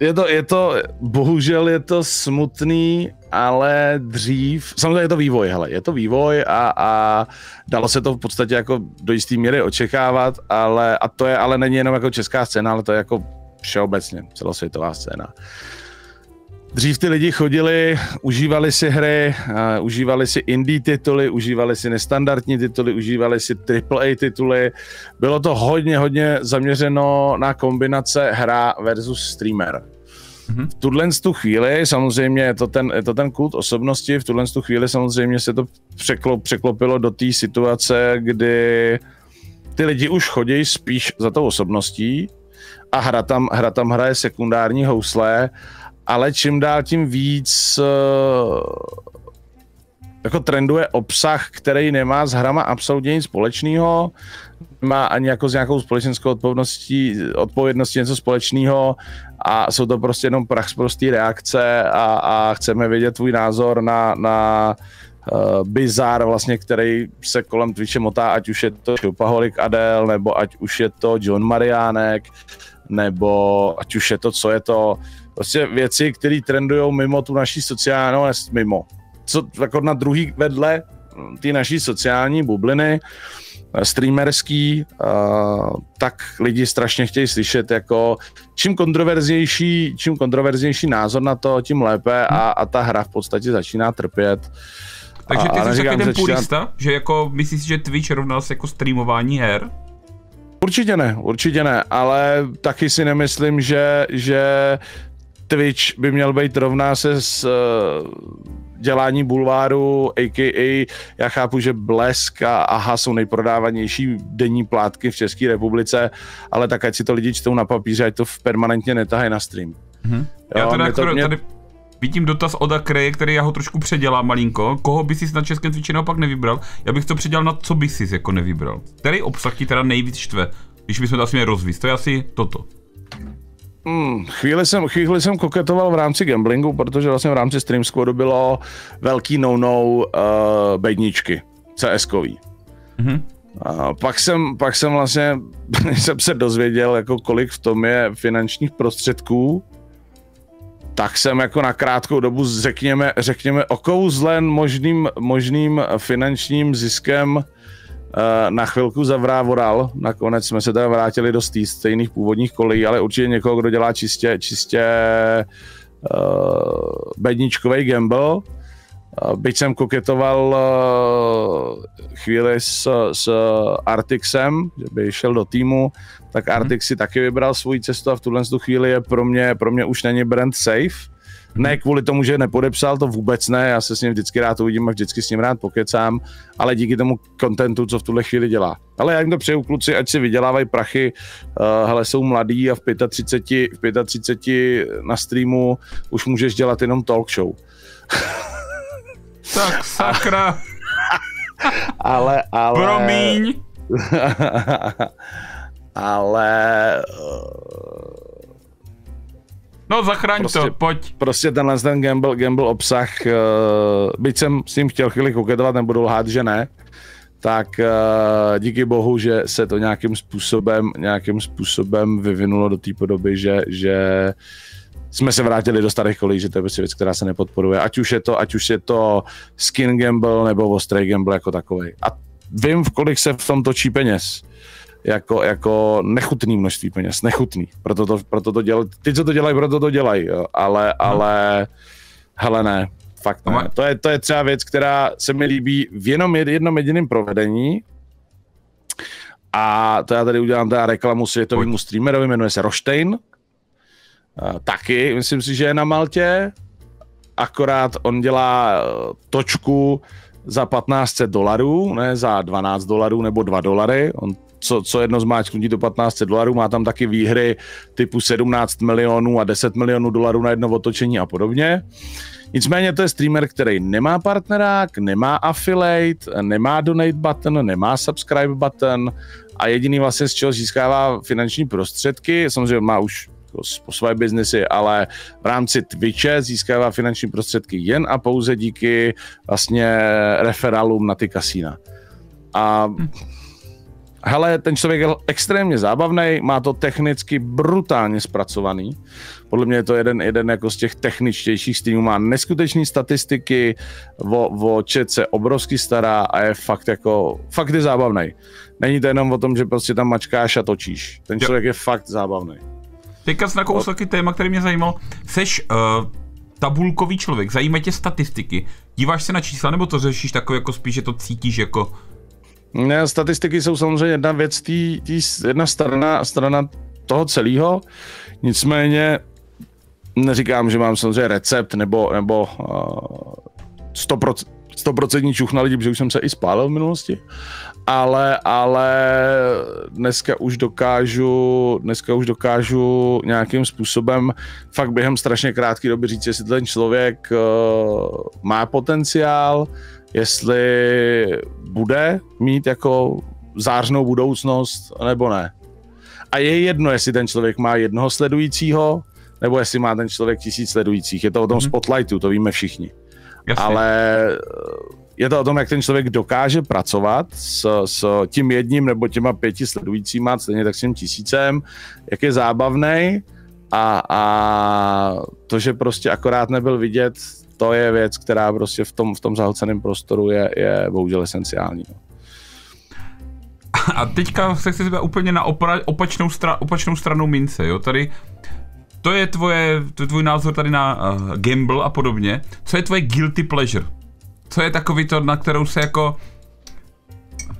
<laughs> je to, je to, bohužel je to smutný, ale dřív, samozřejmě je to vývoj, hele, je to vývoj a, a dalo se to v podstatě jako do jisté míry očekávat, ale, a to je, ale není jenom jako česká scéna, ale to je jako všeobecně celosvětová scéna. Uh, Dřív ty lidi chodili, užívali si hry, uh, užívali si indie tituly, užívali si nestandardní tituly, užívali si AAA tituly. Bylo to hodně, hodně zaměřeno na kombinace hra versus streamer. Mm-hmm. V tuhle tu chvíli samozřejmě je to, ten, je to ten kult osobnosti, v tuhle tu chvíli samozřejmě se to překlop, překlopilo do té situace, kdy ty lidi už chodí spíš za tou osobností a hra tam, hra tam hraje sekundární housle ale čím dál tím víc uh, jako trenduje obsah, který nemá s hrama absolutně nic společného, nemá ani jako s nějakou společenskou odpovědností, odpovědností něco společného a jsou to prostě jenom prach z prostý reakce a, a chceme vědět tvůj názor na, na uh, bizar vlastně, který se kolem Twitche motá, ať už je to Šopaholik Adel, nebo ať už je to John Mariánek, nebo ať už je to, co je to, prostě věci, které trendují mimo tu naší sociální, no, mimo, co jako na druhý vedle ty naší sociální bubliny, eh, streamerský, uh, tak lidi strašně chtějí slyšet jako čím kontroverznější, čím kontroverznější názor na to, tím lépe a, a ta hra v podstatě začíná trpět. Takže ty jsi takový ten purista, že jako myslíš, že Twitch rovnal se jako streamování her? Určitě ne, určitě ne, ale taky si nemyslím, že, že Twitch by měl být rovná se s uh, dělání bulváru, a.k.a. já chápu, že Blesk a AHA jsou nejprodávanější denní plátky v České republice, ale tak ať si to lidi čtou na papíře, ať to permanentně netahají na stream. Mm-hmm. Jo, já teda to, mě... tady vidím dotaz od Akreje, který já ho trošku předělám malinko. Koho by si na českém Twitchi naopak nevybral? Já bych to předělal na co by si jako nevybral. Který obsah ti teda nejvíc štve? Když bychom to asi měli rozvíct, to je asi toto. Hmm, chvíli, jsem, chvíli jsem koketoval v rámci gamblingu, protože vlastně v rámci Stream Squadu bylo velký no-no uh, bedničky, CS-kový. Mm-hmm. A pak jsem, pak jsem vlastně <laughs> jsem se dozvěděl, jako kolik v tom je finančních prostředků, tak jsem jako na krátkou dobu, řekněme, řekněme okouzlen možným, možným finančním ziskem na chvilku zavrávoral, nakonec jsme se teda vrátili do stejných původních kolejí, ale určitě někoho, kdo dělá čistě, čistě uh, bedničkový gamble. Uh, byť jsem koketoval uh, chvíli s, s Artixem, že by šel do týmu, tak mhm. Artix si taky vybral svůj cestu a v tuhle chvíli je pro mě, pro mě už není brand safe ne kvůli tomu, že nepodepsal, to vůbec ne, já se s ním vždycky rád uvidím a vždycky s ním rád pokecám, ale díky tomu kontentu, co v tuhle chvíli dělá. Ale já jim to přeju kluci, ať si vydělávají prachy, uh, hele, jsou mladí a v 35, v 35 na streamu už můžeš dělat jenom talk show. tak sakra. <laughs> ale, ale... Promiň. <laughs> ale... Uh No zachraň prostě, to, pojď. Prostě tenhle ten gamble, gamble obsah, uh, byť jsem s ním chtěl chvíli koketovat, nebudu lhát, že ne, tak uh, díky bohu, že se to nějakým způsobem, nějakým způsobem vyvinulo do té podoby, že, že jsme se vrátili do starých kolí, že to je prostě věc, která se nepodporuje. Ať už je to, ať už je to skin gamble nebo ostrý gamble jako takový. A vím, v kolik se v tom točí peněz jako, jako nechutný množství peněz, nechutný. Proto to, proto to dělají, ty, co to dělají, proto to dělají, jo. ale, no. ale, hele ne. Fakt ne. To je, to je třeba věc, která se mi líbí v jenom jednom jediném provedení. A to já tady udělám teda reklamu světovému streamerovi, jmenuje se Roštejn. Taky, myslím si, že je na Maltě. Akorát on dělá eh, točku za 1500 dolarů, ne za 12 dolarů nebo 2 dolary. On co, co jedno zmáčknutí do 15 dolarů, má tam taky výhry typu 17 milionů a 10 milionů dolarů na jedno otočení a podobně. Nicméně to je streamer, který nemá partnerák, nemá affiliate, nemá donate button, nemá subscribe button a jediný vlastně z čeho získává finanční prostředky, samozřejmě má už po své biznesy, ale v rámci Twitche získává finanční prostředky jen a pouze díky vlastně referálům na ty kasína. A hm hele, ten člověk je extrémně zábavný, má to technicky brutálně zpracovaný. Podle mě je to jeden, jeden jako z těch techničtějších streamů, má neskutečné statistiky, o, o chat se obrovsky stará a je fakt jako, fakt je zábavný. Není to jenom o tom, že prostě tam mačkáš a točíš. Ten člověk jo. je fakt zábavný. Teďka jsi nakousl taky téma, který mě zajímal. Seš uh, tabulkový člověk, zajímají tě statistiky. Díváš se na čísla, nebo to řešíš takové jako spíš, že to cítíš jako ne, statistiky jsou samozřejmě jedna věc, tý, tý, jedna strana, strana toho celého. Nicméně neříkám, že mám samozřejmě recept nebo, nebo uh, 100%, 100% čuch na lidi, protože už jsem se i spálil v minulosti, ale, ale dneska už dokážu, dneska už dokážu nějakým způsobem fakt během strašně krátké doby říct, jestli ten člověk uh, má potenciál, jestli bude mít jako zářnou budoucnost, nebo ne. A je jedno, jestli ten člověk má jednoho sledujícího, nebo jestli má ten člověk tisíc sledujících. Je to o tom mm-hmm. spotlightu, to víme všichni. Jasně. Ale je to o tom, jak ten člověk dokáže pracovat s, s tím jedním nebo těma pěti sledujícíma, stejně tak s tím tisícem, jak je zábavný a, a to, že prostě akorát nebyl vidět to je věc, která prostě v tom, v tom zahlceném prostoru je, je bohužel esenciální. No. A teďka se chci zeptat úplně na opra, opačnou, stra, opačnou stranu mince, jo, tady to je tvoje, to je tvůj názor tady na uh, gamble a podobně. Co je tvoje guilty pleasure? Co je takový to, na kterou se jako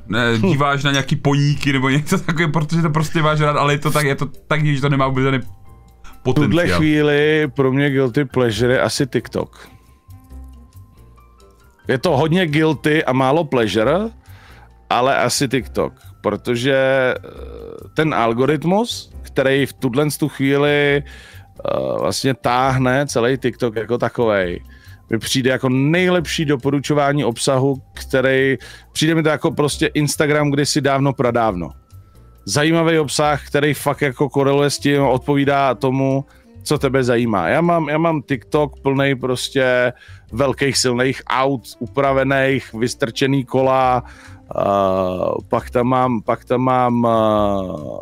ne, díváš na nějaký poníky nebo něco takové, protože to prostě máš rád, ale je to tak, je to tak, že to nemá vůbec žádný potenciál. V tuhle chvíli pro mě guilty pleasure je asi TikTok. Je to hodně guilty a málo pleasure, ale asi TikTok, protože eh, ten algoritmus, který v tuhle tu chvíli uh, vlastně táhne celý TikTok jako takovej, mi přijde jako nejlepší doporučování obsahu, který přijde mi to jako prostě Instagram kdysi dávno pradávno. Zajímavý obsah, který fakt jako koreluje s tím, odpovídá tomu, co tebe zajímá. Já mám, já mám TikTok plný prostě velkých silných aut, upravených, vystrčený kola, uh, pak tam mám, pak tam mám uh,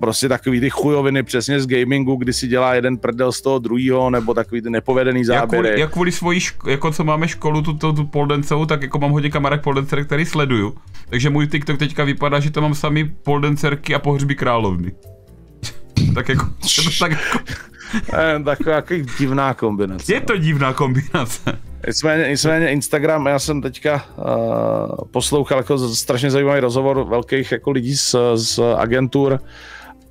prostě takový ty chujoviny přesně z gamingu, kdy si dělá jeden prdel z toho druhého, nebo takový ty nepovedený záběry. Jak kvůli, jak kvůli svojí, ško- jako co máme školu, tu, tu, tu poldencovou, tak jako mám hodně kamarek poldencer, který sleduju. Takže můj TikTok teďka vypadá, že to mám sami poldencerky a pohřby královny. <laughs> tak jako, tak jako Taková divná kombinace. Je to divná kombinace. Nicméně, nicméně Instagram, já jsem teďka uh, poslouchal jako strašně zajímavý rozhovor velkých jako lidí z, z agentur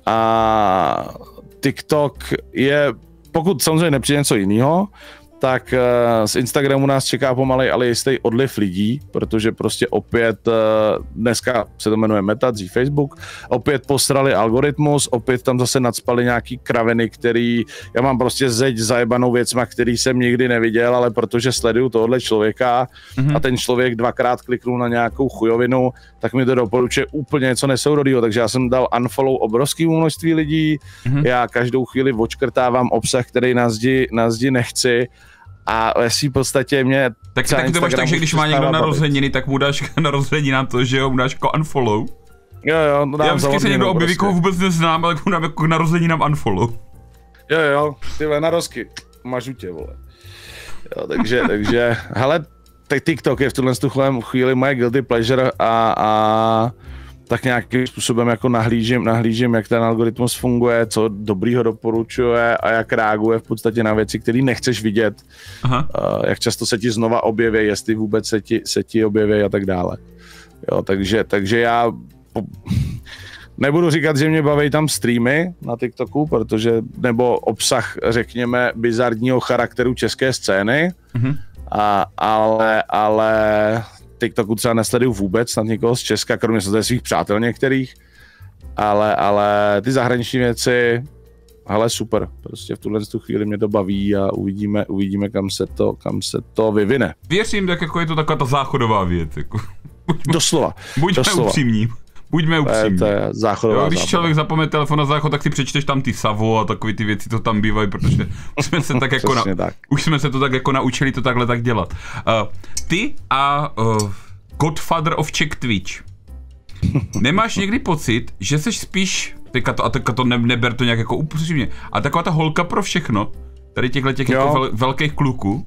a TikTok je, pokud samozřejmě nepřijde něco jiného, tak eh, z Instagramu nás čeká pomalej, ale jistý odliv lidí, protože prostě opět eh, dneska se to jmenuje Meta, dřív Facebook, opět posrali algoritmus, opět tam zase nadspali nějaký kraviny, který, já mám prostě zeď zajebanou věcma, který jsem nikdy neviděl, ale protože sleduju tohle člověka mm-hmm. a ten člověk dvakrát kliknul na nějakou chujovinu, tak mi to doporučuje úplně něco nesourodýho, takže já jsem dal unfollow obrovský množství lidí, mm-hmm. já každou chvíli očkrtávám obsah, který na zdi, na zdi nechci a v podstatě mě Tak taky to máš tak, že když má někdo narozeniny, tak mu dáš <laughs> narozeninám to, že jo, mu dáš jako unfollow. Jo, jo, no dám Já vždycky se někdo objeví, prostě. koho vůbec neznám, ale mu dám jako narozeninám unfollow. Jo, jo, ty narozky, mažu tě, vole. Jo, takže, <laughs> takže, hele, tak TikTok je v tuhle chvíli moje guilty pleasure a, a tak nějakým způsobem jako nahlížím, nahlížím, jak ten algoritmus funguje, co dobrýho doporučuje a jak reaguje v podstatě na věci, které nechceš vidět, Aha. Uh, jak často se ti znova objeví, jestli vůbec se ti, se ti objeví a tak dále. Jo, takže, takže já nebudu říkat, že mě baví tam streamy na TikToku, protože, nebo obsah, řekněme, bizarního charakteru české scény, mm-hmm. a, ale, ale TikToku třeba nesleduju vůbec snad nikoho z Česka, kromě svých přátel některých, ale, ale ty zahraniční věci, ale super, prostě v tuhle tu chvíli mě to baví a uvidíme, uvidíme kam, se to, kam se to vyvine. Věřím, tak jako je to taková ta záchodová věc. Jako. Buďme, doslova. Buďme doslova. upřímní. Buďme upřímní. To je, to je záchodová jo, Když člověk zapomene telefon na záchod, tak si přečteš tam ty savo a takové ty věci, to tam bývají, protože <laughs> už jsme se tak jako na, tak. už jsme se to tak jako naučili to takhle tak dělat. Uh, ty a uh, Godfather of Czech Twitch. Nemáš někdy pocit, že jsi spíš, teďka to, a teďka to ne, neber to nějak jako upřímně, a taková ta holka pro všechno, tady těchto těch jako vel, velkých kluků?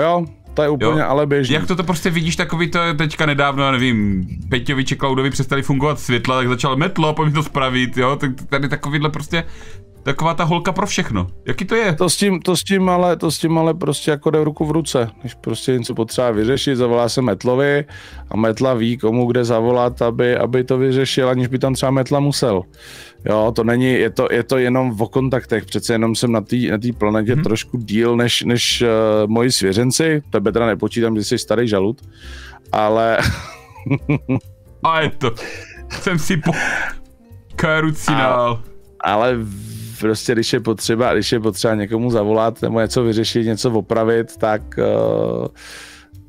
Jo, to je úplně jo. ale běžný. Jak to, to prostě vidíš, takový to teďka nedávno, nevím, Peťovi či Klaudovi přestali fungovat světla, tak začal metlo, pojď to spravit, jo, tak tady takovýhle prostě taková ta holka pro všechno. Jaký to je? To s tím, to s tím, ale, to s tím ale prostě jako jde ruku v ruce. Když prostě něco potřeba vyřešit, zavolá se Metlovi a Metla ví, komu kde zavolat, aby, aby to vyřešil, aniž by tam třeba Metla musel. Jo, to není, je to, je to jenom o kontaktech, přece jenom jsem na té na tý planetě hmm. trošku díl než, než uh, moji svěřenci, tebe teda nepočítám, že jsi starý žalud, ale... <laughs> a je to, jsem si po... Karucinál. Ale prostě když je potřeba, když je potřeba někomu zavolat nebo něco vyřešit, něco opravit, tak uh,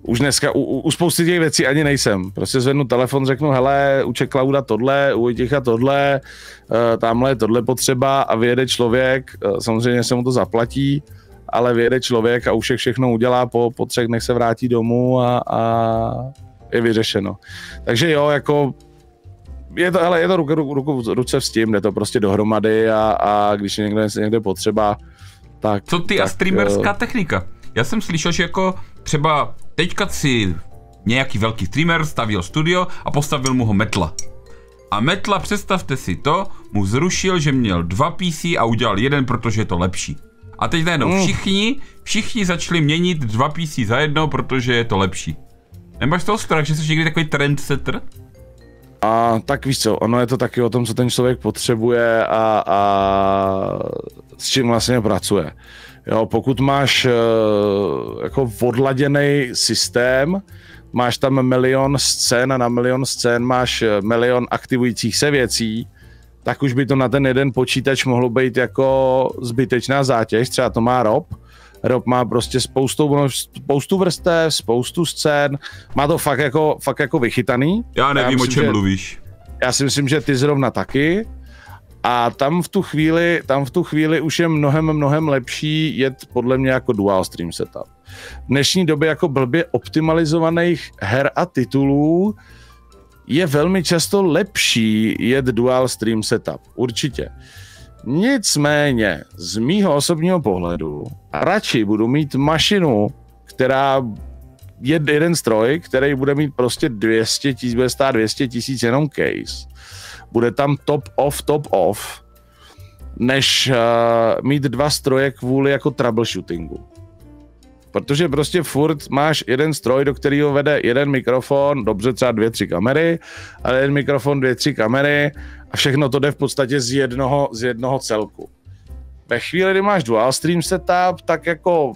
už dneska u, u spousty těch věcí ani nejsem. Prostě zvednu telefon, řeknu, hele, u Klauda tohle, u Vojtěcha tohle, uh, tamhle je tohle potřeba a vyjede člověk, uh, samozřejmě se mu to zaplatí, ale vyjede člověk a už je všechno udělá, po, po třech dnech se vrátí domů a, a je vyřešeno. Takže jo, jako je to, ale je to ruku, ruku, ruce s tím, jde to prostě dohromady a, a když je někde, někde potřeba, tak... Co ty tak, a streamerská uh, technika? Já jsem slyšel, že jako třeba teďka si nějaký velký streamer stavil studio a postavil mu ho metla. A metla, představte si to, mu zrušil, že měl dva PC a udělal jeden, protože je to lepší. A teď najednou mm. všichni, všichni začali měnit dva PC za jedno, protože je to lepší. Nemáš toho strach, že jsi někdy takový trendsetter? A tak víš co, ono je to taky o tom, co ten člověk potřebuje a, a s čím vlastně pracuje. Jo, pokud máš uh, jako odladěný systém, máš tam milion scén a na milion scén máš eh, milion aktivujících se věcí, tak už by to na ten jeden počítač mohlo být jako zbytečná zátěž, třeba to má Rob, Rob má prostě spoustu, spoustu vrstev, spoustu scén, má to fakt jako, fakt jako vychytaný. Já nevím, já myslím, o čem že, mluvíš. Já si myslím, že ty zrovna taky. A tam v tu chvíli, tam v tu chvíli už je mnohem, mnohem lepší jet podle mě jako dual stream setup. V dnešní době jako blbě optimalizovaných her a titulů je velmi často lepší jet dual stream setup. Určitě. Nicméně, z mýho osobního pohledu, radši budu mít mašinu, která je jeden stroj, který bude mít prostě 200 tisíc, bude stát 200 tisíc jenom case. Bude tam top off, top off, než uh, mít dva stroje kvůli jako troubleshootingu. Protože prostě furt máš jeden stroj, do kterého vede jeden mikrofon, dobře třeba dvě, tři kamery, ale jeden mikrofon, dvě, tři kamery a všechno to jde v podstatě z jednoho, z jednoho celku. Ve chvíli, kdy máš dual stream setup, tak jako,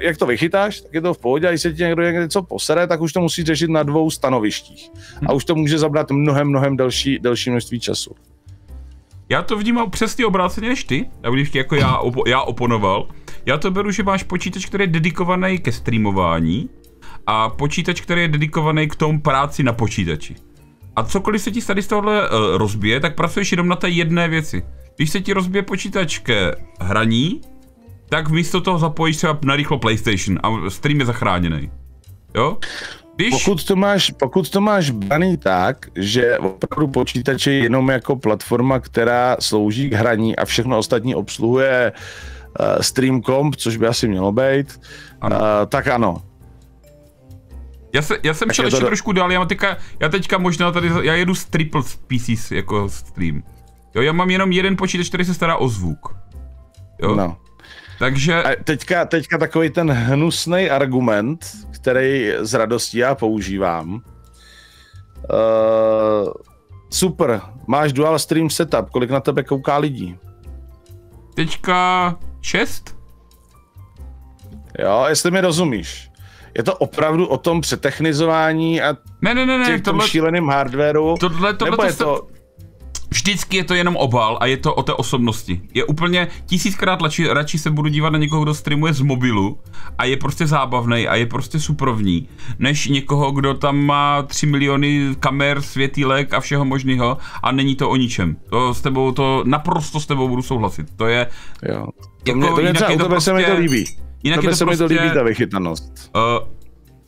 jak to vychytáš, tak je to v pohodě, a když se ti někdo něco posere, tak už to musí řešit na dvou stanovištích. A už to může zabrat mnohem, mnohem delší, delší množství času. Já to vnímám přesně obráceně než ty, když jako já, opo- já oponoval. Já to beru, že máš počítač, který je dedikovaný ke streamování a počítač, který je dedikovaný k tomu práci na počítači. A cokoliv se ti tady z tohohle uh, rozbije, tak pracuješ jenom na té jedné věci. Když se ti rozbije počítač ke hraní, tak místo toho zapojíš třeba na rychlo PlayStation a stream je zachráněný. Jo? Když... Pokud, to máš, pokud to máš braný tak, že opravdu počítač je jenom jako platforma, která slouží k hraní a všechno ostatní obsluhuje uh, Streamcomp, což by asi mělo být, ano. Uh, tak ano. Já, se, já jsem šel ještě do- trošku dál, já, mám teďka, já teďka možná tady, já jedu s triple PCs jako stream. Jo, já mám jenom jeden počítač, který se stará o zvuk. Jo, No. takže, A teďka, teďka takový ten hnusný argument, který s radostí já používám. Uh, super, máš dual stream setup, kolik na tebe kouká lidí? teďka šest? Jo, jestli mi rozumíš. Je to opravdu o tom přetechnizování a Ne, ne, ne, ne, těch tom tohle, šíleným hardwareu? tohle, tohle, nebo je to, to... vždycky je to jenom obal a je to o té osobnosti. Je úplně tisíckrát radši, radši se budu dívat na někoho, kdo streamuje z mobilu a je prostě zábavný a je prostě suprovní, než někoho, kdo tam má 3 miliony kamer, světýlek a všeho možného a není to o ničem. To s tebou, to naprosto s tebou budu souhlasit. To je, Jo. To Jako mě, to mě třeba to tebe se mi to prostě- líbí. Jinak Tebe je to se mi to prostě- líbí, ta vychytanost. uh,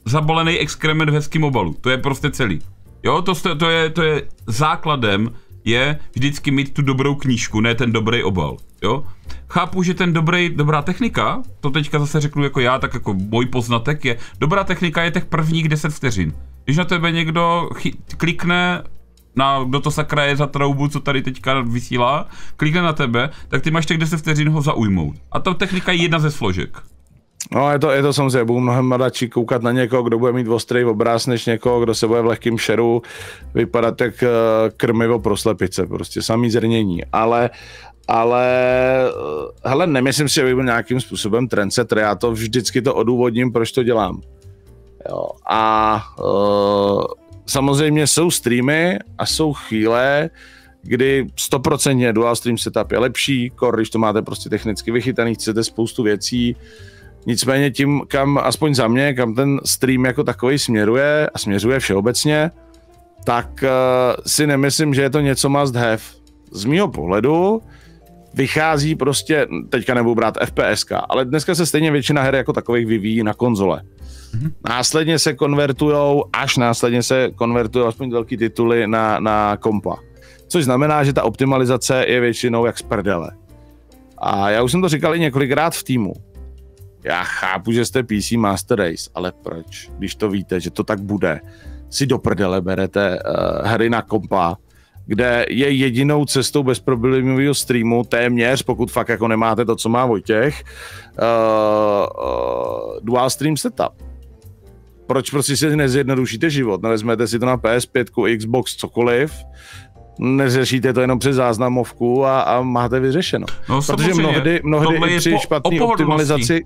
zabalený exkrement v hezkým obalu. To je prostě celý. Jo, to, to, to, je, to je základem, je vždycky mít tu dobrou knížku, ne ten dobrý obal. Jo? Chápu, že ten dobrý, dobrá technika, to teďka zase řeknu jako já, tak jako můj poznatek je, dobrá technika je těch prvních 10 vteřin. Když na tebe někdo chy- klikne na, kdo to sakra je za troubu, co tady teďka vysílá, klikne na tebe, tak ty máš těch 10 vteřin ho zaujmout. A ta technika je jedna ze složek. No, je to, je to samozřejmě, budu mnohem radši koukat na někoho, kdo bude mít ostrý obraz, než někoho, kdo se bude v lehkém šeru vypadat jak eh, krmivo pro slepice, prostě samý zrnění. Ale, ale, eh, hele, nemyslím si, že bych byl nějakým způsobem trendsetter, já to vždycky to odůvodním, proč to dělám. Jo. A uh, samozřejmě jsou streamy a jsou chvíle, kdy 100% dual stream setup je lepší, kor, když to máte prostě technicky vychytaný, chcete spoustu věcí, Nicméně tím, kam, aspoň za mě, kam ten stream jako takový směruje a směřuje všeobecně, tak uh, si nemyslím, že je to něco must have. Z mýho pohledu vychází prostě, teďka nebudu brát FPSK, ale dneska se stejně většina her jako takových vyvíjí na konzole. Mm-hmm. Následně se konvertujou, až následně se konvertují aspoň velký tituly na, na kompa. Což znamená, že ta optimalizace je většinou jak z prdele. A já už jsem to říkal i několikrát v týmu. Já chápu, že jste PC Master Race, ale proč, když to víte, že to tak bude, si do prdele berete uh, hry na kompa, kde je jedinou cestou bezproblémového streamu téměř, pokud fakt jako nemáte to, co má Vojtěch, uh, uh, dual stream setup. Proč prostě si nezjednodušíte život? Nevezmete si to na PS5, Xbox, cokoliv, neřešíte to jenom přes záznamovku a, a máte vyřešeno. No, Protože mnohdy, mnohdy i při po- špatné optimalizaci...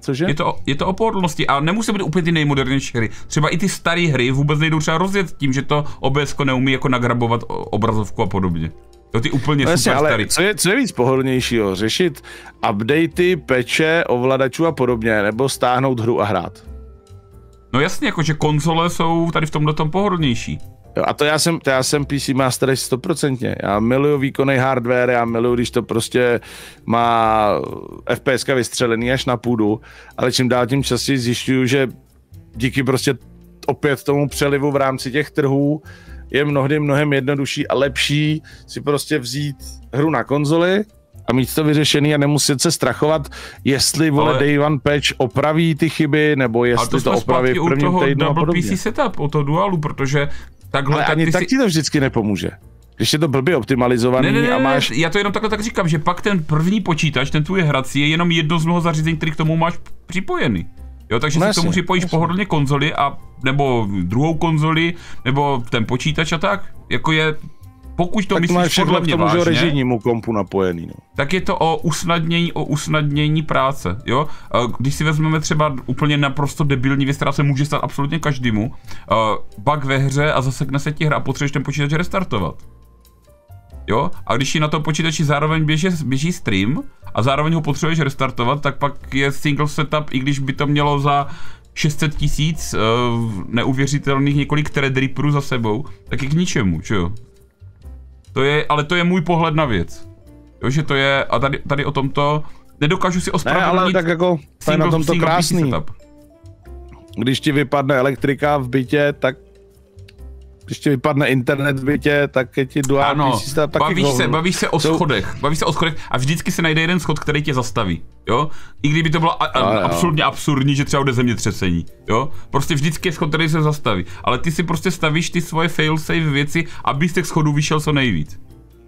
Cože? Je to, je to o pohodlnosti a nemusí být úplně ty nejmodernější hry. Třeba i ty staré hry vůbec nejdou třeba rozjet tím, že to OBS neumí jako nagrabovat obrazovku a podobně. To ty úplně No super jasně, ale starý. co je, co je víc pohodlnějšího? Řešit updaty, peče, ovladačů a podobně, nebo stáhnout hru a hrát? No jasně, jakože konzole jsou tady v tomhle tom pohodlnější. Jo, a to já jsem, to já jsem PC Master 100%. Já miluju výkonný hardware, já miluju, když to prostě má FPS vystřelený až na půdu, ale čím dál tím častěji zjišťuju, že díky prostě opět tomu přelivu v rámci těch trhů je mnohdy mnohem jednodušší a lepší si prostě vzít hru na konzoli a mít to vyřešený a nemuset se strachovat, jestli vole Ale- Day One Patch opraví ty chyby, nebo jestli to to, opraví v prvním týdnu a podobně. PC setup, u toho dualu, protože takhle Ale tak ani ty tak si... ti to vždycky nepomůže. Když je to blbě optimalizovaný Ne, ne, ne, a máš... já to jenom takhle tak říkám, že pak ten první počítač, ten tvůj hrací, je jenom jedno z mnoho zařízení, který k tomu máš připojený. Jo, takže No si k tomu připojíš jasně. pohodlně konzoli a nebo druhou konzoli, nebo ten počítač a tak. Jako je, pokud to tak myslíš máš podle mě vážně, režijnímu kompu napojený. No. tak je to o usnadnění, o usnadnění práce, jo. A Když si vezmeme třeba úplně naprosto debilní věc, která se může stát absolutně každému, uh, bug ve hře a zasekne se ti hra a potřebuješ ten počítač restartovat. Jo? A když ti na tom počítači zároveň běží, běží stream a zároveň ho potřebuješ restartovat, tak pak je single setup, i když by to mělo za 600 tisíc uh, neuvěřitelných několik threadripperů za sebou, tak je k ničemu, že jo? To je, ale to je můj pohled na věc. Jo, že to je, a tady, tady o tomto, nedokážu si Ne, ospravedlnit ale tak jako, to je na tom to single PC krásný. setup. Když ti vypadne elektrika v bytě, tak když ti vypadne internet v bytě, tak je ti duální Ano, systém taky bavíš se, bavíš se o schodech, bavíš se o schodech a vždycky se najde jeden schod, který tě zastaví, jo? I kdyby to bylo a, a, jo. absolutně absurdní, že třeba bude zemětřesení, jo? Prostě vždycky je schod, který se zastaví, ale ty si prostě stavíš ty svoje failsafe věci, aby z těch schodů vyšel co nejvíc,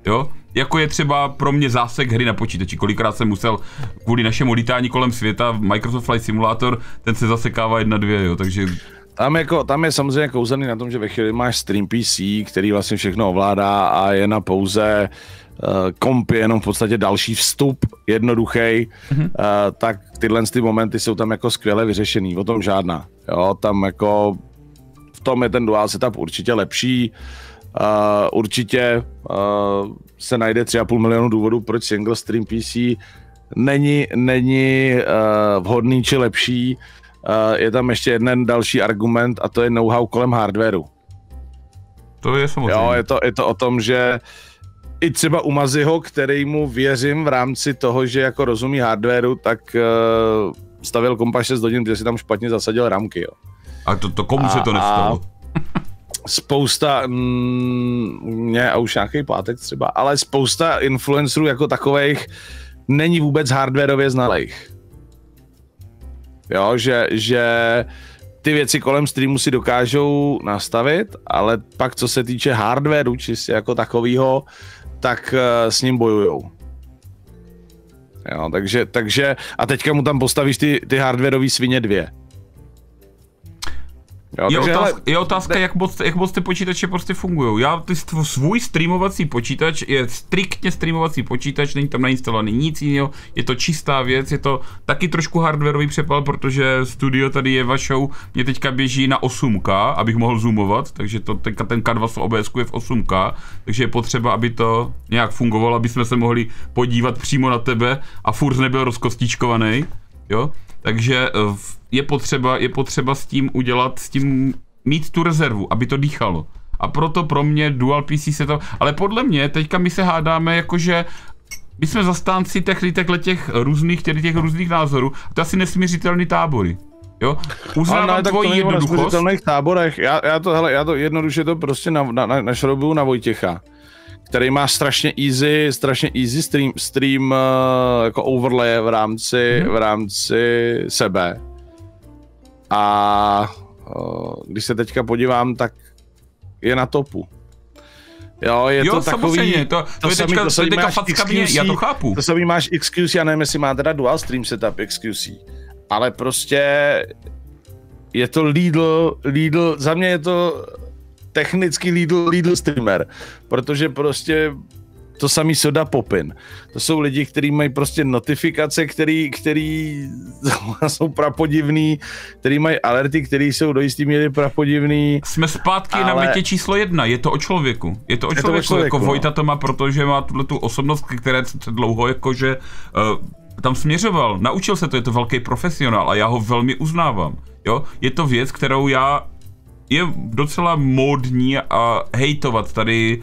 jo? Jako je třeba pro mě zásek hry na počítači, kolikrát jsem musel kvůli našemu lítání kolem světa Microsoft Flight Simulator, ten se zasekává jedna, dvě, jo? Takže Tam, jako, tam je samozřejmě kouzelný na tom, že ve chvíli máš stream PC, který vlastně všechno ovládá a je na pouze uh, komp, je jenom v podstatě další vstup, jednoduchý, mm-hmm. uh, tak tyhle ty momenty jsou tam jako skvěle vyřešený, o tom žádná. Jo, tam jako v tom je ten dual setup určitě lepší. Uh, určitě uh, se najde 3,5 milionu důvodů, proč single stream PC není, není uh, vhodný či lepší. Uh, je tam ještě jeden další argument a to je know-how kolem hardwareu. to je samozřejmě. Jo, je to, je to o tom, že i třeba u Maziho, který mu věřím v rámci toho, že jako rozumí hardwareu, tak uh, stavil kompa 6 hodin, protože si tam špatně zasadil ramky. Jo. A to, to komu se to A- nestalo? spousta, mm, mě a už nějaký pátek třeba, ale spousta influencerů jako takových není vůbec hardwareově znalých. Jo, že, že ty věci kolem streamu si dokážou nastavit, ale pak co se týče hardwareu, čistě jako takového, tak uh, s ním bojujou. Jo, takže, takže, a teďka mu tam postavíš ty, ty hardwareové svině dvě. Jo, Je, takže, otázka, hele, je otázka, jak moc, jak moc ty počítače prostě fungují. Já ty svůj streamovací počítač je striktně streamovací počítač, není tam nainstalovaný nic jiného, je to čistá věc, je to taky trošku hardwareový přepal, protože studio tady je Show mě teďka běží na 8K, abych mohl zoomovat, takže to teďka ten K2 z OBS je v 8K, takže je potřeba, aby to nějak fungovalo, aby jsme se mohli podívat přímo na tebe a furt nebyl rozkostičkovaný, jo? Takže eh, v- je potřeba, je potřeba s tím udělat, s tím mít tu rezervu, aby to dýchalo. A proto pro mě dual PC se to, ale podle mě teďka my se hádáme jakože my jsme zastánci těch, těchto těch různých, těch, těch různých názorů. A to je asi nesmířitelný tábory. Jo? Uznávám Ale ne, tak to tvoji není o jednoduchost. nesmířitelných táborech. Já, já, to, hele, já to jednoduše to prostě na, na, na, našrobuju na Vojtěcha, který má strašně easy, strašně easy stream, stream uh, jako overlay v rámci, Mhm. v rámci sebe. A uh, když se teďka podívám, tak je na topu. Jo, je Jo, to takový... samozřejmě, to, to, je teďka, to, samý teďka máš facka mě, já to chápu. to samý máš XQC, já nevím, jestli má teda dual stream setup XQC, ale prostě je to Lidl, Lidl, za mě je to technicky Lidl, Lidl streamer, protože prostě to samý Soda Popin. To jsou lidi, kteří mají prostě notifikace, který, který <laughs> jsou prapodivný, který mají alerty, které jsou do jistý míry prapodivný. Jsme zpátky ale... na větě číslo jedna, je to o člověku. Je to o to o člověku, člověku, jako no. Vojta to má, protože má tuhle tu osobnost, které dlouho jakože uh, tam směřoval, naučil se to, je to velký profesionál a já ho velmi uznávám. Jo? Je to věc, kterou já je docela módní a hejtovat tady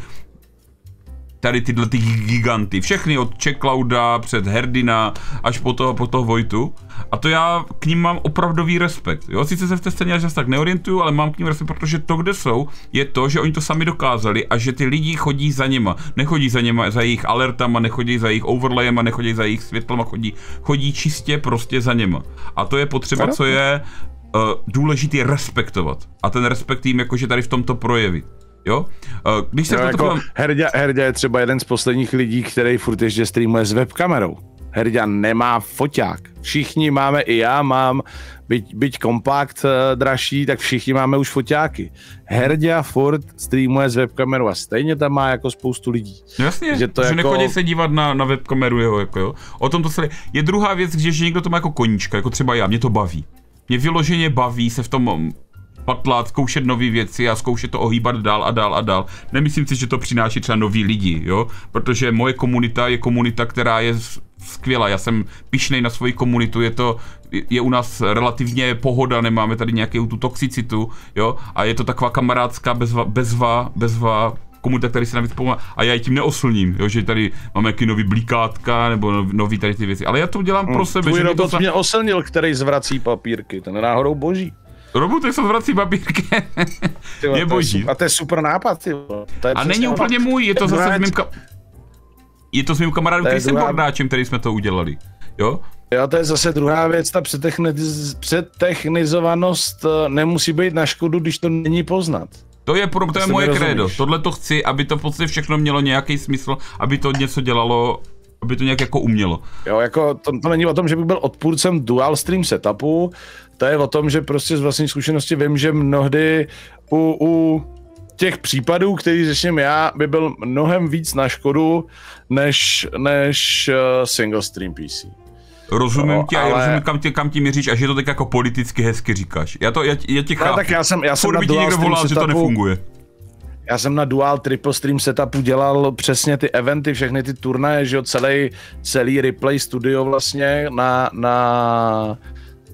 tady tyhle ty giganty, všechny od Čeklauda před Herdina až po toho, po toho Vojtu. A to já k ním mám opravdový respekt. Jo, sice se v té scéně až tak neorientuju, ale mám k ním respekt, protože to, kde jsou, je to, že oni to sami dokázali a že ty lidi chodí za nima. Nechodí za nima, za jejich alertama, nechodí za jejich overlayema, nechodí za jejich světlama, chodí, chodí čistě prostě za nima. A to je potřeba, co je důležitý respektovat. A ten respekt jim jakože tady v tomto projevit. Jo? Uh, když se to jako takhle... Herďa, Herďa je třeba jeden z posledních lidí, který furt ještě streamuje s webkamerou. Herďa nemá foťák. Všichni máme, i já mám, byť, byť kompakt uh, dražší, tak všichni máme už foťáky. Herďa furt streamuje s webkamerou a stejně tam má jako spoustu lidí. No Jasně, Že to že jako- nechodí se dívat na, na webkameru jeho, jako jo. O tom to se... Je druhá věc, že někdo to má jako koníčka, jako třeba já, mě to baví. Mě vyloženě baví se v tom patlat, zkoušet nové věci a zkoušet to ohýbat dál a dál a dál. Nemyslím si, že to přináší třeba noví lidi, jo, protože moje komunita je komunita, která je skvělá. Já jsem pišnej na svoji komunitu, je to, je u nás relativně pohoda, nemáme tady nějakou tu toxicitu, jo, a je to taková kamarádská bezva, bezva, bezva komunita, který se navíc pomáhá a já ji tím neoslním, jo, že tady máme jaký nový blíkátka nebo nov- nový tady ty věci, ale já to dělám pro sebe, Tvůj že mě to robot za... mě oslnil, který zvrací papírky, ten je náhodou boží. Robotech se zvrací <laughs> vole, je to boží. A to je super nápad, ty. To je A není úplně můj, je to To zase s mým ka... Je to s mým kamarádem To Chrisem druhá- Bordáčem, který jsme to udělali. Jo? Jo, to je zase druhá věc, ta přetechniz- přetechnizovanost eh, nemusí být na škodu, když to není poznat. To je, pro, to je se mi moje krédo. Tohle to chci, aby to v podstatě všechno mělo nějaký smysl, aby to něco dělalo, aby to nějak jako umělo. Jo, jako to, to není o tom, že bych byl odpůrcem dual stream setupu, to je o tom, že prostě z vlastní zkušenosti vím, že mnohdy u, u těch případů, který řeším já, by byl mnohem víc na škodu, než, než uh, single stream PC. Rozumím Jo, ti a ale- rozumím, kam ti, kam ti míříš a že to tak jako politicky hezky říkáš. Já to, já, já No, chápu. tak já jsem, já jsem Furt na by ti dual někdo volal, že to nefunguje. Já jsem na dual triple stream setupu dělal přesně ty eventy, všechny ty turnaje, že jo, celý, celý replay studio vlastně na, na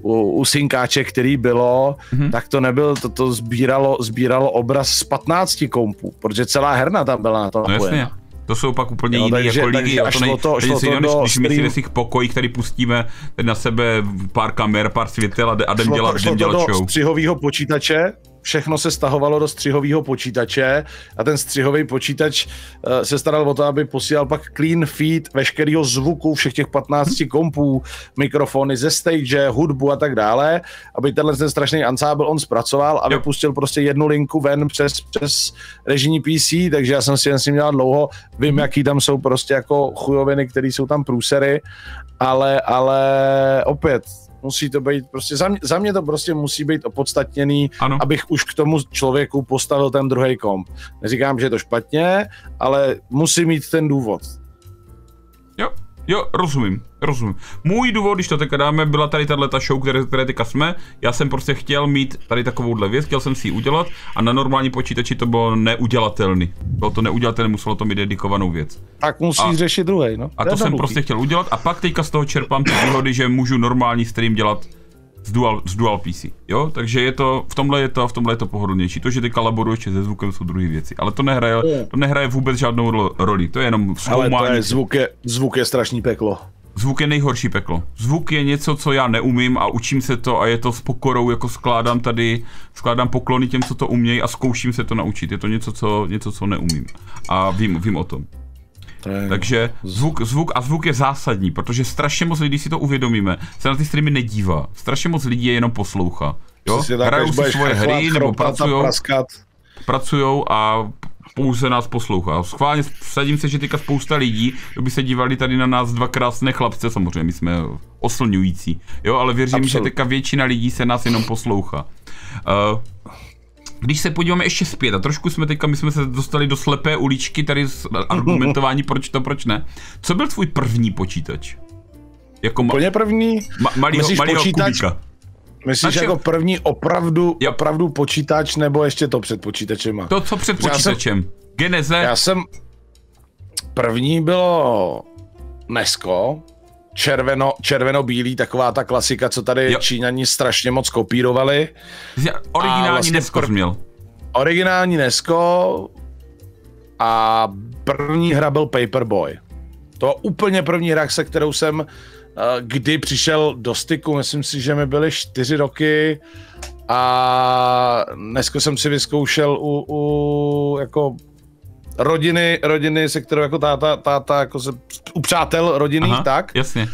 u, u synkáče, který bylo, Mhm. mm-hmm. tak to nebyl, to, to sbíralo, sbíralo obraz z 15 kompů, protože celá herna tam byla na to No jasně. To jsou pak úplně Jo, jiný takže- jako lidi. takže to nej, to- šlo něco to než do když my si ve svých pokojích tady pustíme na sebe pár kamer, pár světel a, jde- a jdem dělat, jdem dělat do show. střihového počítače, všechno se stahovalo do střihového počítače a ten střihový počítač uh, se staral o to, aby posílal pak clean feed veškerého zvuku všech těch 15 kompů, mikrofony ze stage, hudbu a tak dále, aby tenhle ten strašný ansábl on zpracoval a vypustil prostě jednu linku ven přes, přes režijní PC, takže já jsem si jen s ním dělal dlouho, vím, jaký tam jsou prostě jako chujoviny, které jsou tam průsery, ale, ale opět, musí to být prostě, za mě, za mě to prostě musí být opodstatněný, Ano. abych už k tomu člověku postavil ten druhý komp. Neříkám, že je to špatně, ale musí mít ten důvod. Jo, jo, rozumím, rozumím. Můj důvod, když to teďka dáme, byla tady tahle ta show, které, které teďka jsme. Já jsem prostě chtěl mít tady takovouhle věc, chtěl jsem si ji udělat a na normální počítači to bylo neudělatelný. Bylo to neudělatelné, muselo to mít dedikovanou věc. Tak musí A- a, řešit druhý. No. A to jsem prostě chtěl udělat a pak teďka z toho čerpám ty výhody, že můžu normální stream dělat z dual, z dual PC, jo? Takže je to, v tomhle je to, v tomhle je to pohodlnější. To, že teďka laboruju ještě se zvukem, jsou druhé věci. Ale to nehraje, to nehraje vůbec žádnou ro- roli. To je jenom Ale to zkoumání. je, zvuk, je, zvuk je strašný peklo. Zvuk je nejhorší peklo. Zvuk je něco, co já neumím a učím se to a je to s pokorou, jako skládám tady, skládám poklony těm, co to umějí a zkouším se to naučit. Je to něco, co, něco, co neumím. A vím, vím o tom. Takže zvuk, zvuk a zvuk je zásadní, protože strašně moc lidí, si to uvědomíme, se na ty streamy nedívá. Strašně moc lidí je jenom poslouchá. Jo? Hrajou si svoje hry nebo praskat. pracujou a pouze nás poslouchá. Schválně vsadím se, že teďka spousta lidí, kdo by se dívali tady na nás dva krásné chlapce, samozřejmě my jsme oslňující, jo, ale věřím, Absolut. že teďka většina lidí se nás jenom poslouchá. Uh, když se podíváme ještě zpět, a trošku jsme teďka, my jsme se dostali do slepé uličky tady s argumentování, <laughs> proč to, proč ne. Co byl tvůj první počítač? Jako ma, první, ma, malýho, malýho počítač? kubíka. Myslíš Načem- jako první opravdu, Jo. opravdu počítač, nebo ještě to před počítačema? To, co před Já jsem- počítačem. Geneze, Já jsem... První bylo Nesko, červeno, červeno-bílý, taková ta klasika, co tady Jo. Číňani strašně moc kopírovali. originální vlastně Nesko prv- měl. Originální Nesko a první hra byl Paperboy. To úplně první hra, se kterou jsem kdy přišel do styku, myslím si, že mi byly čtyři roky a dneska jsem si vyzkoušel u, u jako rodiny, rodiny, se kterou jako táta, táta jako se, u přátel rodinných, Aha, tak. Jasně.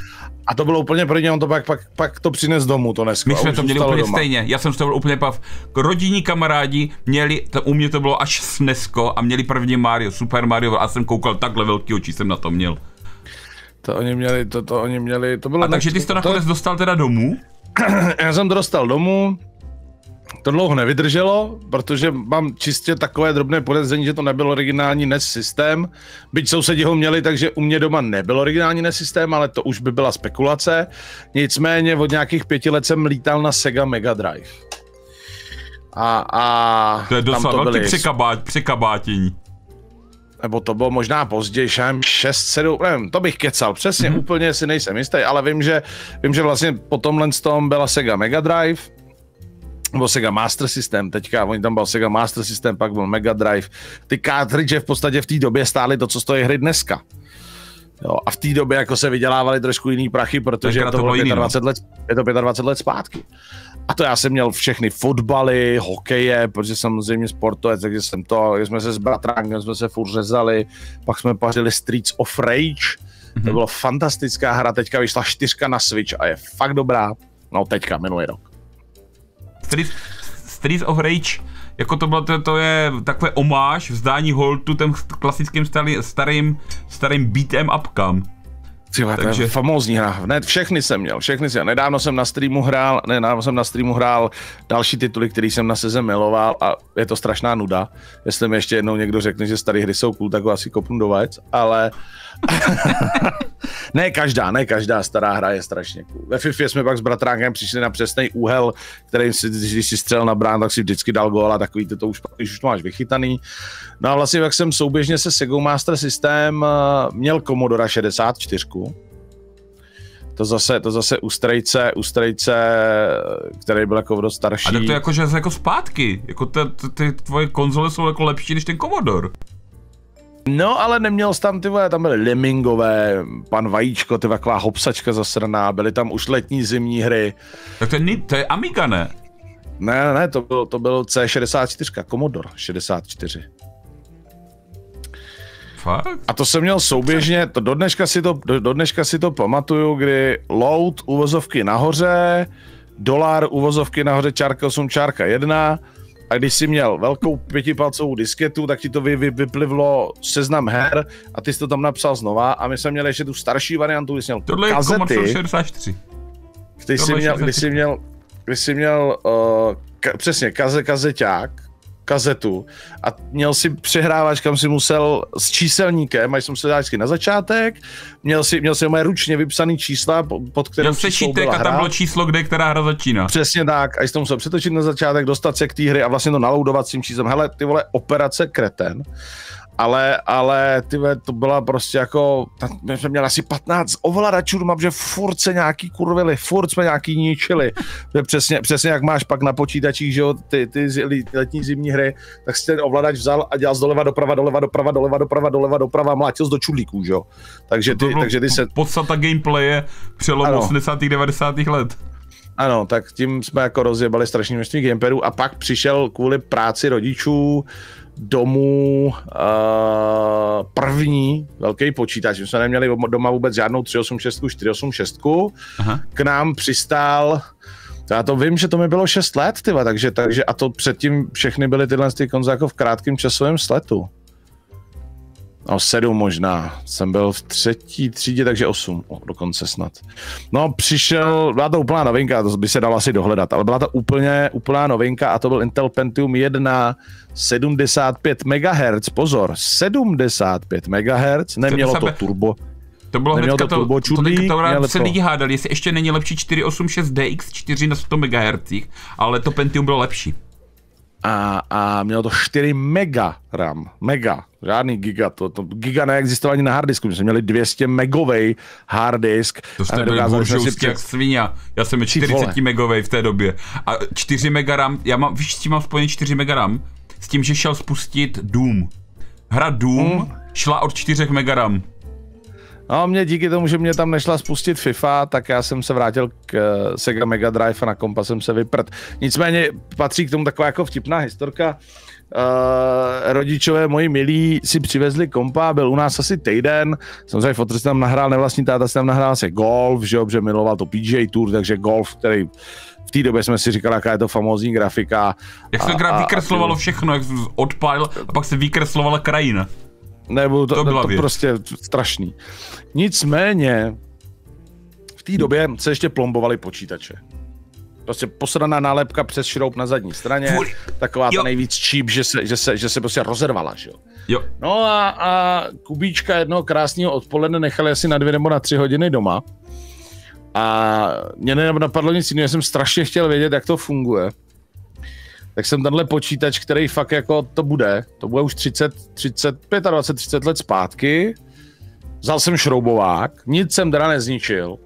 A to bylo úplně první, on to pak, pak, pak to přines domů, to dneska. My jsme to měli úplně stejně. Já jsem z toho byl úplně pav. Rodinní kamarádi měli, to, u mě to bylo až snesko a měli první Mario, Super Mario a jsem koukal takhle velký oči jsem na to měl. To oni měli, to, to oni měli, to bylo... A takže ty jsi to nakonec dostal teda domů? <clears throat> já jsem to dostal domů, to dlouho nevydrželo, protože mám čistě takové drobné podezření, že to nebyl originální NES systém. Byť sousedi ho měli, takže u mě doma nebyl originální NES systém, ale to už by byla spekulace. Nicméně od nějakých pěti let jsem lítal na Sega Mega Drive. A, a To je tam docela to velký překabát, překabátění. Nebo to bylo možná později, nevím, 6, 7, nevím, to bych kecal, přesně, mm-hmm. úplně si nejsem jistý, ale vím, že, vím, že vlastně po tomhle tom byla Sega Mega Drive, nebo Sega Master System, teďka, oni tam byl Sega Master System, pak byl Mega Drive. Ty cartridge v podstatě v té době stály to, co stojí hry dneska. Jo, a v té době jako se vydělávaly trošku jiný prachy, protože to to bylo bylo jiný, no. 25 let, je to 25 let zpátky. A to já jsem měl všechny fotbaly, hokeje, protože samozřejmě sportovec, takže jsem to, jsme se s bratránkem, jsme se furt řezali, pak jsme pařili Streets of Rage, mm-hmm. to byla fantastická hra, teďka vyšla čtyřka na Switch a je fakt dobrá. No teďka, minulý rok. Streets, Streets of Rage, jako to bylo, to, to je takové omáž, vzdání holtu těm klasickým starý, starým, starým beat'em upkám. Tyhle, Takže... to je famózní hra. Ne, všechny jsem měl, všechny jsem. Nedávno jsem na streamu hrál, nedávno jsem na streamu hrál další tituly, který jsem na seze miloval a je to strašná nuda. Jestli mi ještě jednou někdo řekne, že staré hry jsou cool, tak ho asi kopnu do vajec, ale <laughs> ne každá, ne každá stará hra je strašně cool. Ve FIFA jsme pak s bratránkem přišli na přesný úhel, který si, když si střel na brán, tak si vždycky dal gól a takový to, to už, když už to máš vychytaný. No a vlastně jak jsem souběžně se Sega Master System eh, měl Commodore 64, to zase, to zase u strejce, u strejce, který byl jako dost starší. A to je jako, že jako zpátky, jako ty, ty tvoje konzole jsou jako lepší než ten Commodore. No, ale neměl jsi tam, ty vole, tam byly Lemingové, pan Vajíčko, ty taková hopsačka zasraná, byly tam už letní zimní hry. Tak to je, to je Amiga, ne? Ne, ne, to byl, to byl C64, Commodore 64. Fakt? A to jsem měl souběžně, to do dneška si to, do, do dneška si to pamatuju, kdy load uvozovky nahoře, dolar uvozovky nahoře, čárka 8, čárka 1, a když jsi měl velkou pětipalcovou disketu, tak ti to vy, vy, vyplivlo seznam her a ty jsi to tam napsal znova a my jsme měli ještě tu starší variantu, kdy jsi měl Tohle kazety. je 64. Když jsi měl, když jsi měl, když jsi měl uh, ka, přesně kaze, kazeťák, kazetu a měl si přehrávač, kam si musel s číselníkem, až jsem se dát na začátek, měl si, měl si moje ručně vypsaný čísla, pod kterým Měl se a tam bylo číslo, kde která hra začíná. Přesně tak, a to musel přetočit na začátek, dostat se k té hry a vlastně to naloudovat s tím číslem. Hele, ty vole, operace kreten ale, ale ty to byla prostě jako, my jsme měli asi 15 ovladačů doma, že furt se nějaký kurvili, furt jsme nějaký ničili. přesně, přesně jak máš pak na počítačích, že jo, ty, ty letní zimní hry, tak si ten ovladač vzal a dělal z doleva doprava, doleva doprava, doleva doprava, doleva doprava, mlátil z do čudlíků, že jo. Takže ty, takže ty se... Podstata gameplaye přelom 80. 90. let. Ano, tak tím jsme jako rozjebali strašně množství gamepadů a pak přišel kvůli práci rodičů domů uh, první velký počítač. My jsme neměli doma vůbec žádnou 386, 486. Aha. K nám přistál já to vím, že to mi bylo 6 let, tyva, takže, takže a to předtím všechny byly tyhle ty konze jako v krátkém časovém sletu. No sedm možná. Jsem byl v třetí třídě, takže osm o, dokonce snad. No přišel, byla to úplná novinka, to by se dalo asi dohledat, ale byla to úplně úplná novinka a to byl Intel Pentium 1 75 MHz, pozor, 75 MHz, nemělo to, to turbo. To bylo hnedka to, to, to, to, to se lidi hádali, jestli ještě není lepší 486 DX4 na 100 MHz, ale to Pentium bylo lepší a, a mělo to 4 mega RAM, mega, žádný giga, to, to giga neexistovalo ani na harddisku, my jsme měli 200 megový harddisk. To jste byl buržovský jak svině, já jsem měl 40 megový v té době a 4 mega RAM, já mám, víš, s tím mám spojený 4 mega RAM, s tím, že šel spustit Doom. Hra Doom hmm. šla od 4 mega RAM. No, mě díky tomu, že mě tam nešla spustit FIFA, tak já jsem se vrátil k uh, Sega Mega Drive a na kompa jsem se vyprt. Nicméně patří k tomu taková jako vtipná historka. Uh, rodičové moji milí si přivezli kompa, byl u nás asi týden, samozřejmě fotr tam nahrál, nevlastní táta si tam nahrál se golf, že protože miloval to PJ Tour, takže golf, který v té době jsme si říkali, jaká je to famózní grafika. Jak se a, vykreslovalo a, všechno, jak odpálil a pak se vykreslovala krajina. Nebo to, to, to prostě strašný. Nicméně v té době se ještě plombovaly počítače. Prostě posraná nálepka přes šroub na zadní straně, Kvůli. taková jo. ta nejvíc číp, že se, že, se, že se prostě rozervala, že jo. jo. No a, a Kubíčka jednoho krásného odpoledne nechali asi na dvě nebo na tři hodiny doma. A mě nenapadlo nic jiného, jsem strašně chtěl vědět, jak to funguje tak jsem tenhle počítač, který fakt jako to bude, to bude už 30, 35 a 20, 30 let zpátky, vzal jsem šroubovák, nic jsem teda nezničil,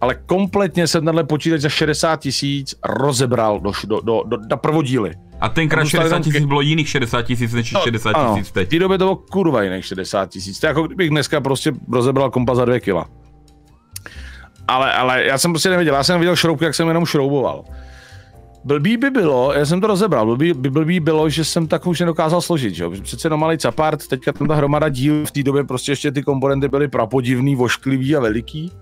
ale kompletně jsem tenhle počítač za 60 tisíc rozebral do, do, do, do, do prvodíly. A tenkrát 60 tisíc bylo jiných 60 tisíc než no, 60 tisíc teď. V té době to bylo kurva jiných 60 tisíc. To je jako kdybych dneska prostě rozebral kompa za 2 kila. Ale, ale já jsem prostě nevěděl, já jsem viděl šroubky, jak jsem jenom šrouboval. Blbý by bylo, já jsem to rozebral, blbý, by blbý bylo, že jsem tak už nedokázal složit, že jo? Přece jenom malý capart, teďka tam ta hromada díl, v té době prostě ještě ty komponenty byly prapodivný, vošklivý a veliký.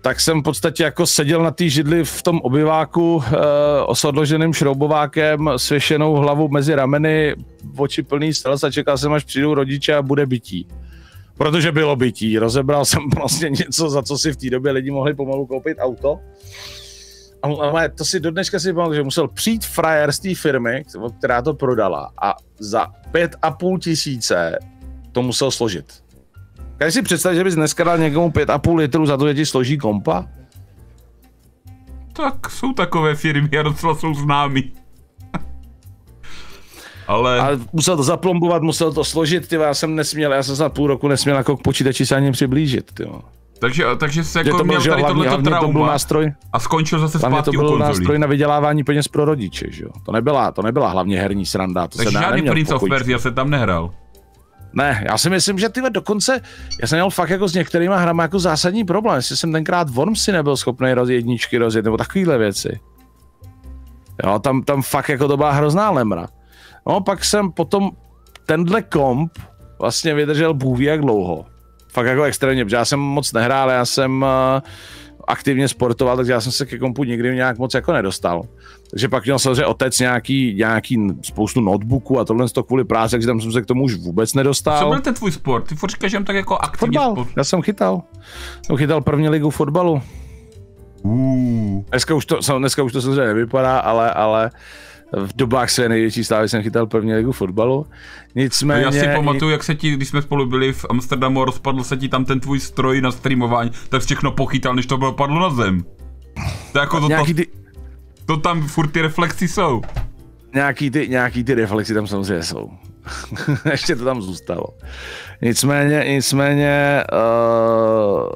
Tak jsem v podstatě jako seděl na té židli v tom obyváku e, s odloženým šroubovákem, svěšenou hlavu mezi rameny, oči plný stres a čekal jsem, až přijdou rodiče a bude bytí. Protože bylo bytí. Rozebral jsem <laughs> vlastně něco, za co si v té době lidi mohli pomalu koupit auto ale to si do dneška si pamatuju, že musel přijít frajer z té firmy, která to prodala a za pět a půl tisíce to musel složit. Když si představit, že bys dneska dal někomu pět a půl litru za to, že ti složí kompa? Tak jsou takové firmy a docela jsou známí. Ale... A musel to zaplombovat, musel to složit, ty já jsem nesměl, já jsem za půl roku nesměl jako k počítači se ani přiblížit, ty takže, takže se jako to měl tady hlavně, tohleto trauma to byl nástroj, a skončil zase zpátky to byl nástroj na vydělávání peněz pro rodiče, že jo? To nebyla, to nebyla hlavně herní sranda. To Takže se žádný Prince of Persia se tam nehrál. Ne, já si myslím, že tyhle dokonce, já jsem měl fakt jako s některýma hrama jako zásadní problém, jestli jsem tenkrát Wormsy nebyl schopný roz jedničky rozjet, nebo takovýhle věci. Jo, tam, tam fakt jako to byla hrozná lemra. No, pak jsem potom tenhle komp vlastně vydržel bůh jak dlouho fakt jako extrémně, protože já jsem moc nehrál, já jsem uh, aktivně sportoval, takže já jsem se ke kompu nikdy nějak moc jako nedostal. Takže pak měl samozřejmě otec nějaký, nějaký spoustu notebooků a tohle to kvůli práci, takže tam jsem se k tomu už vůbec nedostal. Co byl ten tvůj sport? Ty furt říkáš, že tak jako aktivně Fotbal. Sport. Já jsem chytal. Jsem chytal první ligu fotbalu. Uh. Dneska už to, dneska už to samozřejmě nevypadá, ale, ale v dobách své největší slávy jsem chytal první ligu fotbalu. Nicméně... Já si pamatuju, jak se ti, když jsme spolu byli v Amsterdamu, rozpadl se ti tam ten tvůj stroj na streamování, tak všechno pochytal, než to bylo padlo na zem. To jako to, to, ty... to tam furt ty reflexy jsou. Nějaký ty, nějaký ty reflexy tam samozřejmě jsou. <laughs> Ještě to tam zůstalo. Nicméně, nicméně uh,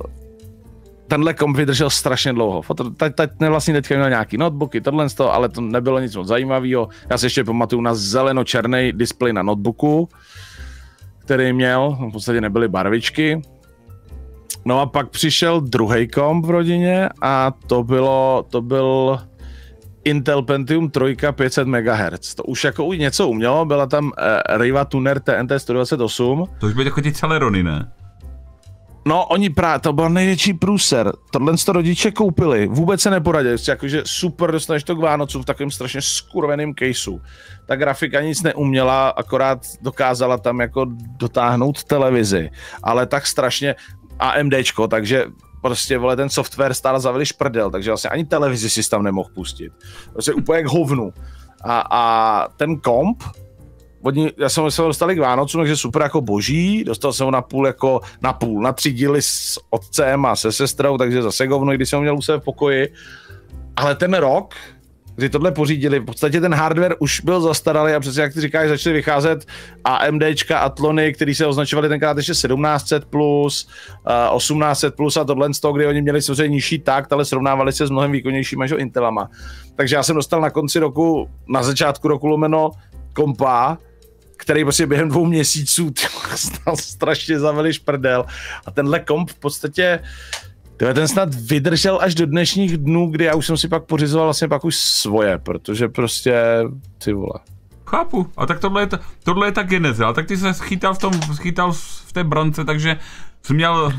tenhle komp vydržel strašně dlouho. Teď, teď vlastně teďka měl nějaký notebooky, tohle toho, ale to nebylo nic moc zajímavého. Já si ještě pamatuju na zeleno-černý displej na notebooku, který měl, v podstatě nebyly barvičky. No a pak přišel druhý komp v rodině a to bylo, to byl Intel Pentium 3 500 MHz. To už jako už něco umělo, byla tam uh, Riva Tuner TNT 128. To už byly jako ty Celerony, ne? No, oni právě, to byl největší průser. Tohle to rodiče koupili, vůbec se neporadili. Jakože super, dostaneš to k Vánocu v takovém strašně skurveném caseu. Ta grafika nic neuměla, akorát dokázala tam jako dotáhnout televizi. Ale tak strašně AMDčko, takže prostě, vole, ten software stál za prdel, takže vlastně ani televizi si tam nemohl pustit. Prostě úplně jak hovnu. A, a ten komp, oni, já jsem se dostali k Vánocu, takže super jako boží, dostal jsem ho na půl jako na půl, na tři díly s otcem a se sestrou, takže zase govno, když jsem ho měl u sebe v pokoji. Ale ten rok, kdy tohle pořídili, v podstatě ten hardware už byl zastaralý a přesně jak ty říkáš, začaly vycházet AMDčka, Atlony, které se označovaly tenkrát ještě 1700 plus, uh, 1800 plus a tohle z toho, kdy oni měli samozřejmě nižší takt, ale srovnávali se s mnohem výkonnějšíma Intelama. Takže já jsem dostal na konci roku, na začátku roku lomeno kompa, který prostě během dvou měsíců stal strašně zaveli šprdel. A tenhle komp v podstatě Tyhle, ten snad vydržel až do dnešních dnů, kdy já už jsem si pak pořizoval vlastně pak už svoje, protože prostě ty vole. Chápu, a tak tohle je ta, tohle je ta geneze, ale tak ty se schytal v tom, schytal v té brance, takže jsi měl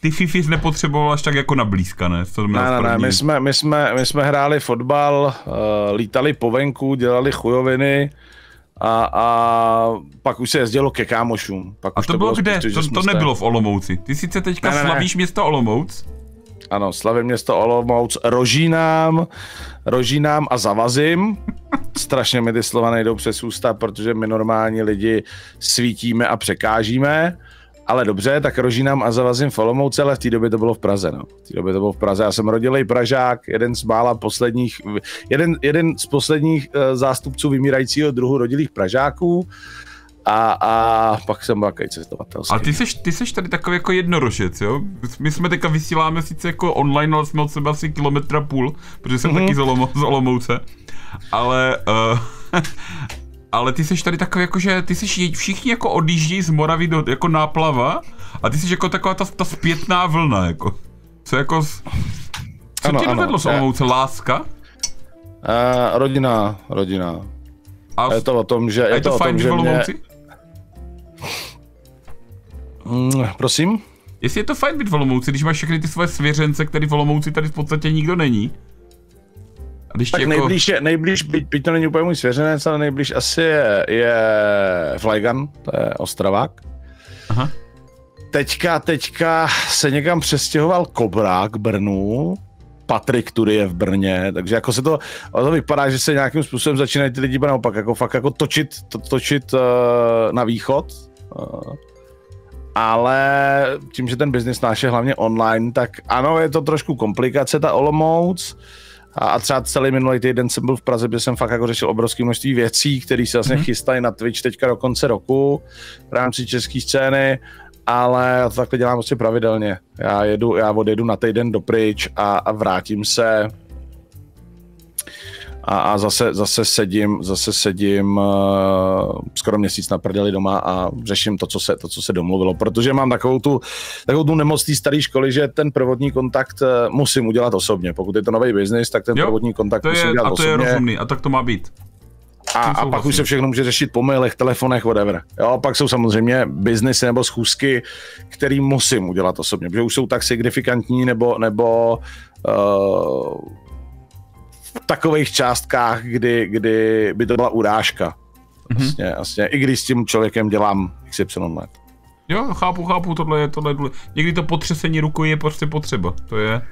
ty Fifi nepotřeboval až tak jako na blízka, ne? To ne, ne, ne, my jsme, my, jsme, my jsme hráli fotbal, uh, lítali po venku, dělali chujoviny, a, a pak už se jezdilo ke kámošům. Pak a už to, to bylo kde? Spíš, to, to nebylo v Olomouci. Ty sice teďka ne, ne, slavíš ne. město Olomouc? Ano, slavím město Olomouc Rožínám, Rožínám a Zavazím. <laughs> Strašně mi ty slova nejdou přes ústa, protože my normální lidi svítíme a překážíme. Ale dobře, tak Rožínám a Zavazím v Olomouci, ale v té době to bylo v Praze. No. V té době to bylo v Praze. Já jsem rodilej Pražák, jeden z mála posledních, jeden, jeden z posledních uh, zástupců vymírajícího druhu rodilých Pražáků. A, a pak jsem byl takový cestovatelský. A ty seš, ty seš tady takový jako jednorožec, jo? My jsme teďka vysíláme sice jako online, ale jsme od sebe asi kilometra půl, protože jsem mm-hmm. taky z, Olomou, z Olomouce. Ale uh, <laughs> ale ty jsi tady takový jako, že ty jsi všichni jako odjíždí z Moravy do, jako náplava a ty jsi jako taková ta, ta zpětná vlna, jako. Co jako, co ano, tě dovedlo z Olomouce, láska? Uh, rodina, rodina. A Je to o tom, že... Je je to to o fajn tom, že mě... Mm, prosím? Jestli je to fajn být v Olomouci, když máš všechny ty svoje svěřence, který v Olomouci tady v podstatě nikdo není. A když Tak jako... nejblíž, je, nejblíž byť, byť to není úplně můj svěřenec, ale nejblíž asi je, je Flajgan, to je Ostravák. Aha. Teďka, teďka se někam přestěhoval Kobra k Brnu, Patrik tudy je v Brně, takže jako se to, to vypadá, že se nějakým způsobem začínají ty lidi naopak, jako fakt jako točit, to, točit uh, na východ. Uh, ale tím, že ten biznis náš je hlavně online, tak ano, je to trošku komplikace, ta Olomouc. A, a třeba celý minulý týden jsem byl v Praze, kde jsem fakt jako řešil obrovské množství věcí, které se vlastně mm-hmm. chystají na Twitch teďka do konce roku v rámci české scény, ale já to takhle dělám prostě pravidelně. Já, jedu, já odjedu na týden do pryč a, a vrátím se a, a zase, zase sedím, zase sedím uh, skoro měsíc na prdeli doma a řeším to, co se, to, co se domluvilo, protože mám takovou tu, takovou tu nemoc té staré školy, že ten prvotní kontakt uh, musím udělat osobně. Pokud je to nový biznis, tak ten Jo, prvotní kontakt To musím je, udělat a to je osobně. rozumný, a tak to má být. A, a pak už se všechno může řešit po mailech, telefonech, whatever. Jo, a pak jsou samozřejmě biznesy nebo schůzky, který musím udělat osobně, protože už jsou tak signifikantní nebo, nebo uh, v takových částkách, kdy, kdy by to byla urážka. Vlastně, vlastně, I když s tím člověkem dělám XY let. Jo, chápu, chápu, tohle je, tohle je důle. Někdy to potřesení rukou je prostě potřeba, to je...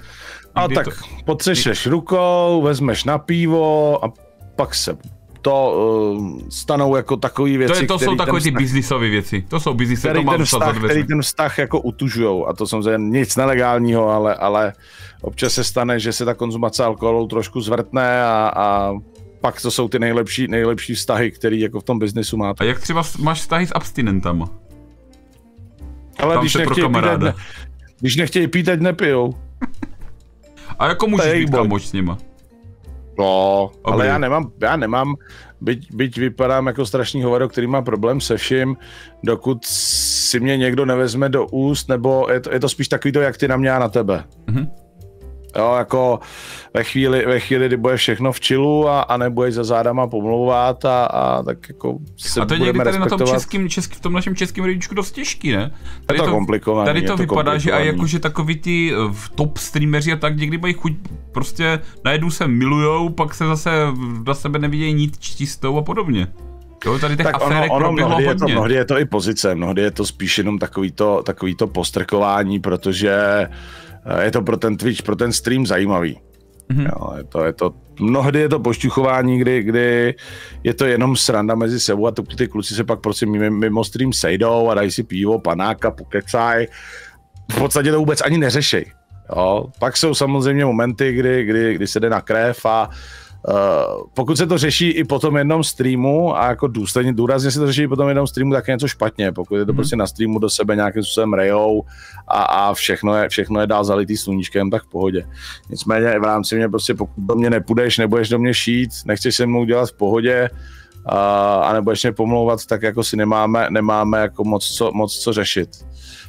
A tak to, potřešeš rukou, vezmeš na pivo a pak se to uh, stanou jako takové věci, to, je, to jsou takové ty biznisové věci, to jsou biznisové, to který ten, vztah, který ten vztah jako utužujou a to samozřejmě nic nelegálního, ale, ale občas se stane, že se ta konzumace alkoholu trošku zvrtne a, a pak to jsou ty nejlepší, nejlepší vztahy, který jako v tom biznisu A máte. jak třeba máš vztahy s abstinentama? Ale tam když nechtějí, pít, ne, když nechtějí pít, ať nepijou. A jako můžeš být kamoč s nima? No, ale Dobrý. já nemám, já nemám, byť, byť vypadám jako strašný hovado, který má problém se vším, dokud si mě někdo nevezme do úst, nebo je to, je to spíš takový to, jak ty na mě a na tebe. Mhm. Jo, jako ve chvíli, ve chvíli, kdy bude všechno v čilu a, a nebudeš za zádama pomlouvat a, a tak jako se A to je někdy tady na tom českým, český, v tom našem českém rodičku dost těžký, ne? Je Tady to komplikovaný. Tady je to vypadá, že a jakože takový ty eh, top streameři a tak někdy mají chuť prostě najednou se milujou, pak se zase na sebe nevidějí nic čistou a podobně. Jo, tady těch tak ono, ono mnohdy, je to, mnohdy je to i pozice, mnohdy je to spíš jenom takový to, takový to postrkování, protože eh, je to pro ten Twitch, pro ten stream zajímavý. Mhm. Jo, je to, je to, mnohdy je to pošťuchování, kdy, kdy je to jenom sranda mezi sebou a to, ty kluci se pak prostě mimo, mimo stream sejdou a dají si pivo, panáka, pokecaj. V podstatě to vůbec ani neřešej. Jo. Pak jsou samozřejmě momenty, kdy, kdy, kdy se jde na krev a Uh, pokud se to řeší i po tom jednom streamu a jako důsledně, důrazně se to řeší i po tom jednom streamu, tak je něco špatně. Pokud je to Mhm. prostě na streamu do sebe nějakým způsobem rejou a, a všechno, je, všechno je dál zalitý sluníčkem, tak v pohodě. Nicméně v rámci mě prostě, pokud do mě nepůjdeš, nebudeš do mě šít, nechceš se mnou dělat v pohodě a, a nebudeš mě pomlouvat, tak jako si nemáme, nemáme jako moc co, moc co řešit.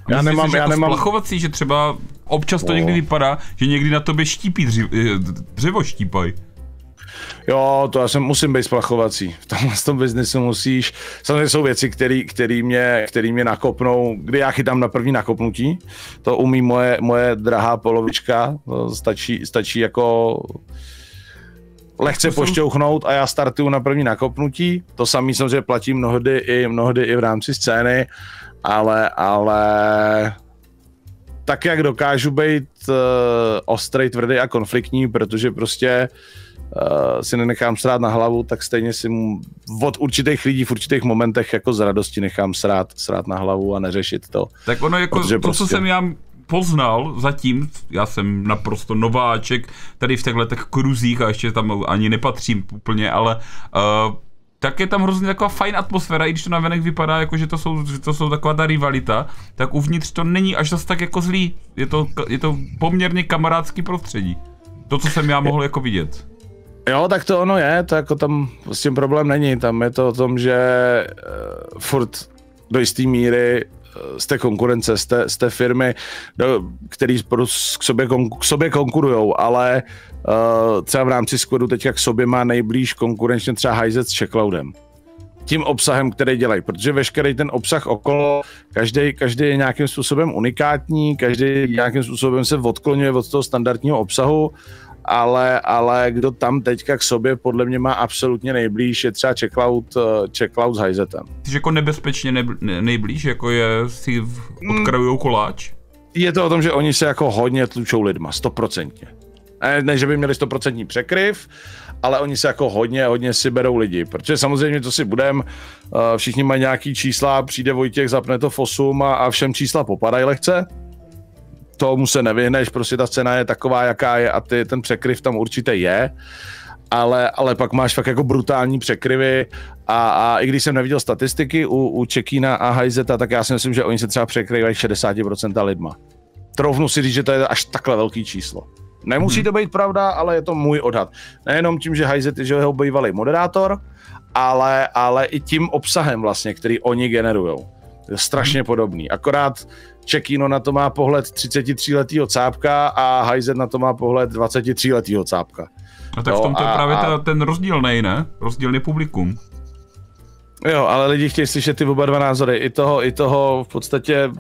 Já Myslíš, nemám, že já jako nemám, splachovací, že třeba občas to No. někdy vypadá, že někdy na tobě štípí dři, eh, dřevo štípaj. Jo, to já jsem musím být splachovací. V tomhle tom biznesu musíš. Samozřejmě jsou věci, které mě, který mě nakopnou, kdy já chytám na první nakopnutí. To umí moje, moje drahá polovička. To stačí, stačí jako lehce To pošťouchnout a já startuju na první nakopnutí. To samý samozřejmě platí mnohdy i, mnohdy i v rámci scény, ale, ale tak, jak dokážu být uh, ostrý, tvrdý a konfliktní, protože prostě uh, si nenechám srát na hlavu, tak stejně si mu od určitých lidí v určitých momentech jako z radosti nechám srát, srát na hlavu a neřešit to. Tak ono jako Protože to, co prostě- jsem já poznal zatím, já jsem naprosto nováček tady v těchto těch kruzích a ještě tam ani nepatřím úplně, ale uh, tak je tam hrozně taková fajn atmosféra, i když to navenek vypadá jako, že to jsou, že to jsou taková ta rivalita, tak uvnitř to není až zas tak jako zlý. Je to, je to poměrně kamarádský prostředí. To, co jsem já mohl jako vidět. Jo, tak to ono je, to jako tam s tím problém není, tam je to o tom, že uh, furt do jisté míry z té konkurence, z té, z té firmy, do, který k sobě, k sobě konkurujou, ale uh, třeba v rámci Squadu teďka k sobě má nejblíž konkurenčně třeba Hyzet s Checkloudem tím obsahem, který dělají, protože veškerý ten obsah okolo, každý, každý je nějakým způsobem unikátní, každý nějakým způsobem se odklonuje od toho standardního obsahu, ale, ale kdo tam teďka k sobě podle mě má absolutně nejblíž, je třeba Checkloud, eh, Checkloud s Hyzetem. Jsi jako nebezpečně nejblíž, jako je si odkrajujou koláč? Je to o tom, že oni se jako hodně tlučou lidma, stoprocentně. Ne, že by měli stoprocentní překryv, ale oni se jako hodně, hodně si berou lidi, protože samozřejmě, to si budem, eh, všichni mají nějaký čísla, přijde Vojtěch, zapne to fosum a, a všem čísla popadají lehce, tomu se nevyhneš, prostě ta cena je taková, jaká je a ty, ten překryv tam určitě je, ale, ale pak máš fakt jako brutální překryvy a, a i když jsem neviděl statistiky u, u Čekína a Hajzeta, tak já si myslím, že oni se třeba překrývají 60% lidma. Troufnu si říct, že to je až takhle velký číslo. Nemusí hmm. to být pravda, ale je to můj odhad. Nejenom tím, že Hajzet je jeho bývalý moderátor, ale, ale i tím obsahem vlastně, který oni generujou. Je strašně hmm. podobný. Akorát Čekino na to má pohled 33-letýho cápka a Hajzet na to má pohled 23-letýho cápka. A tak v tom to je právě a... ten rozdílný, ne? Rozdílný publikum. Jo, ale lidi chtějí slyšet ty oba dva názory. I toho, i toho v podstatě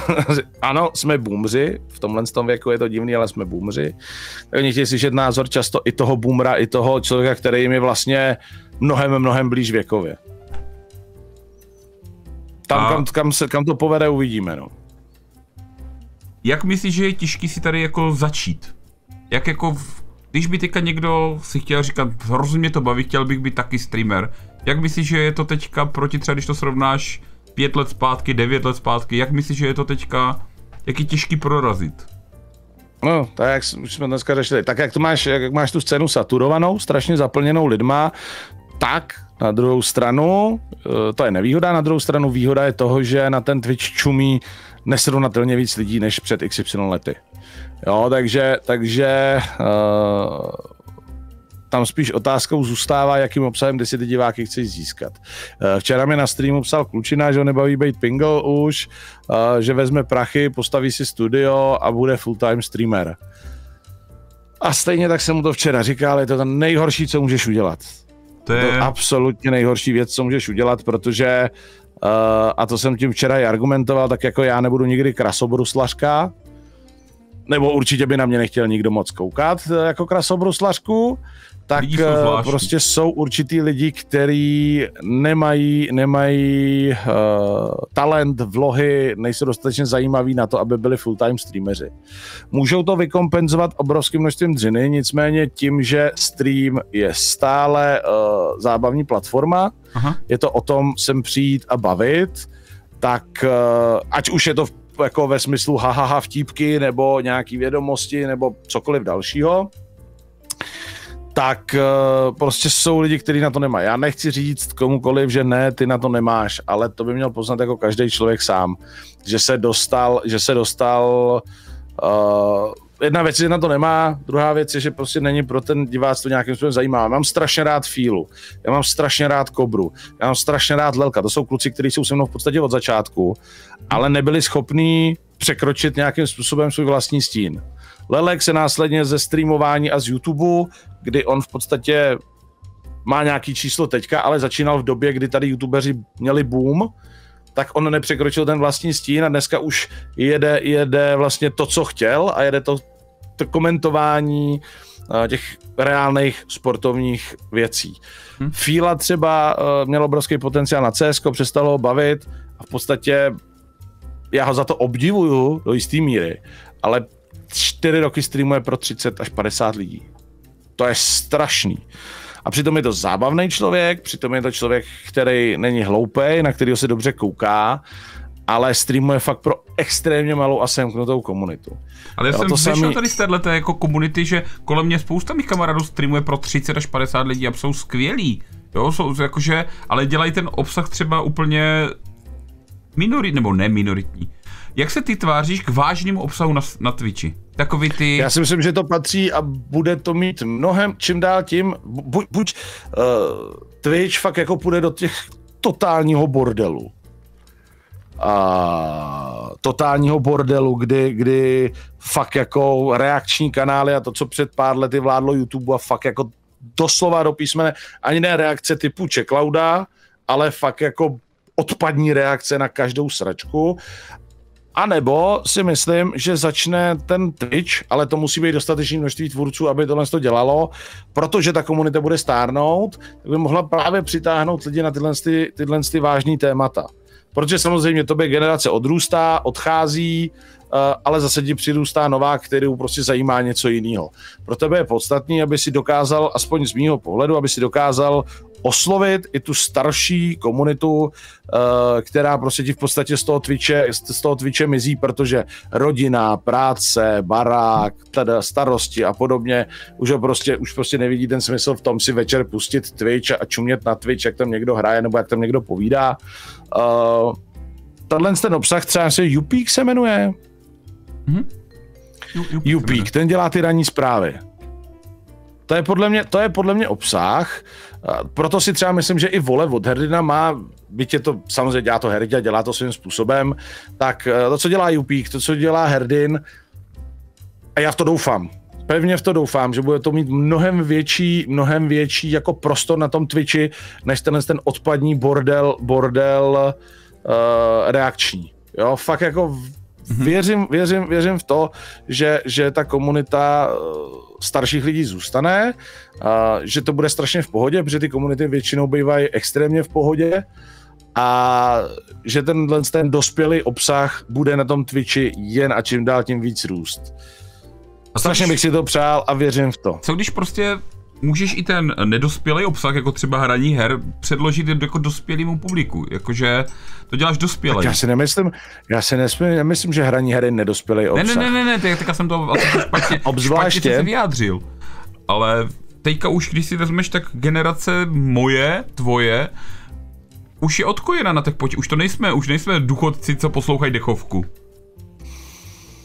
<laughs> ano, jsme boomři, v tomhle tom věku je to divný, ale jsme boomři. Oni chtějí slyšet názor často i toho boomra, i toho člověka, který jim je vlastně mnohem, mnohem blíž věkově. Tam, A... kam, kam, se, kam to povede, uvidíme, no. Jak myslíš, že je těžký si tady jako začít? Jak jako, když by teďka někdo si chtěl říkat, hrozně to baví, chtěl bych být taky streamer, jak myslíš, že je to teďka proti třeba, když to srovnáš pět let zpátky, devět let zpátky, jak myslíš, že je to teďka, jak je těžký prorazit? No, tak jak jsme dneska řešili, tak jak to máš, jak máš tu scénu saturovanou, strašně zaplněnou lidma, tak na druhou stranu, eh, to je nevýhoda, na druhou stranu výhoda je toho, že na ten Twitch čumí nesrovnatelně víc lidí než před XY lety. Jo, takže, takže uh, tam spíš otázkou zůstává, jakým obsahem kde si ty diváky chceš získat. Uh, včera mi na streamu psal Klučina, že ho nebaví být pingle už, uh, že vezme prachy, postaví si studio a bude full-time streamer. A stejně tak jsem mu to včera říkal, je to to nejhorší, co můžeš udělat. To je... to absolutně nejhorší věc, co můžeš udělat, protože Uh, a to jsem tím včera i argumentoval, tak jako já nebudu nikdy krasobruslařka, nebo určitě by na mě nechtěl nikdo moc koukat eh, jako krasobruslařku, tak uh, prostě jsou určitý lidi, kteří nemají, nemají uh, talent, vlohy, nejsou dostatečně zajímaví na to, aby byli full-time streameři. Můžou to vykompenzovat obrovským množstvím dřiny, nicméně tím, že stream je stále uh, zábavní platforma, Aha. je to o tom sem přijít a bavit, tak uh, ať už je to v, jako ve smyslu hahaha vtípky, nebo nějaký vědomosti, nebo cokoliv dalšího, tak uh, prostě jsou lidi, kteří na to nemají. Já nechci říct komukoliv, že ne, ty na to nemáš, ale to by měl poznat jako každý člověk sám, že se dostal, že se dostal uh, jedna věc, že na to nemá, druhá věc je, že prostě není pro ten divác to nějakým způsobem zajímá. Mám strašně rád Fílu, já mám strašně rád Kobru, já mám strašně rád Lelka, to jsou kluci, kteří jsou se mnou v podstatě od začátku, ale nebyli schopní překročit nějakým způsobem svůj vlastní stín. Lelek se následně ze streamování a z YouTube, kdy on v podstatě má nějaký číslo teďka, ale začínal v době, kdy tady youtubeři měli boom, tak on nepřekročil ten vlastní stín a dneska už jede, jede vlastně to, co chtěl a jede to, to komentování uh, těch reálných sportovních věcí. Hmm. Fíla třeba uh, měl obrovský potenciál na CS, přestalo ho bavit a v podstatě já ho za to obdivuju do jisté míry, ale čtyři roky streamuje pro 30 až 50 lidí. To je strašný. A přitom je to zábavný člověk, přitom je to člověk, který není hloupý, na kterého se dobře kouká, ale streamuje fakt pro extrémně malou a semknutou komunitu. Ale já jo, jsem to sami... tady z této jako komunity, že kolem mě spousta mých kamarádů streamuje pro 30 až 50 lidí a jsou skvělí. Jo, jsou jakože, ale dělají ten obsah třeba úplně minorit, nebo ne minoritní. Jak se ty tváříš k vážnému obsahu na, na Twitchi? Takový ty... Já si myslím, že to patří a bude to mít mnohem, čím dál tím, buď, buď uh, Twitch fakt jako půjde do těch totálního bordelu. a, totálního bordelu, kdy, kdy fakt jako reakční kanály a to, co před pár lety vládlo YouTube a fakt jako doslova do písmene, ani ne reakce typu Čeklauda, ale fakt jako odpadní reakce na každou sračku. A nebo si myslím, že začne ten Twitch, ale to musí být dostatečné množství tvůrců, aby tohle to dělalo, protože ta komunita bude stárnout, tak by mohla právě přitáhnout lidi na tyhle, ty, tyhle ty témata. Protože samozřejmě tobě generace odrůstá, odchází, Eh, ale zase ti přirůstá nová, kterou prostě zajímá něco jiného. Pro tebe je podstatný, aby si dokázal, aspoň z mýho pohledu, aby si dokázal oslovit i tu starší komunitu, eh, která prostě ti v podstatě z toho Twitche, z toho Twitche mizí, protože rodina, práce, barák, teda starosti a podobně, už ho prostě, už prostě nevidí ten smysl v tom si večer pustit Twitch a čumět na Twitch, jak tam někdo hraje nebo jak tam někdo povídá. Uh, tenhle ten obsah třeba se Upík se jmenuje, Mm-hmm. Upík, ten dělá ty ranní zprávy. To je podle mě, to je podle mě obsah, proto si třeba myslím, že i vole od Herdina má, byť je to, samozřejmě dělá to Herdina, dělá to svým způsobem, tak eh, to, co dělá Upík, to, co dělá Herdin, a já v to doufám, pevně v to doufám, že bude to mít mnohem větší, mnohem větší jako prostor na tom Twitchi, než ten, ten odpadní bordel, bordel uh, reakční. Jo, fakt jako Mm-hmm. Věřím, věřím, věřím v to, že, že ta komunita eh, starších lidí zůstane, a že to bude strašně v pohodě, protože ty komunity většinou bývají extrémně v pohodě a že tenhle ten dospělý obsah bude na tom Twitchi jen a čím dál tím víc růst. A strašně bych si to přál a věřím v to. Co když prostě můžeš i ten nedospělý obsah, jako třeba hraní her, předložit jako dospělému publiku, jakože to děláš dospělý. já si nemyslím, já si nesmím, nemyslím, že hraní her je nedospělý obsah. Ne, ne, ne, ne, ne teďka jsem to asi špatně, <laughs> Obzvláště. špatně se vyjádřil. Ale teďka už, když si vezmeš, tak generace moje, tvoje, už je odkojena na těch poč- už to nejsme, už nejsme důchodci, co poslouchají dechovku.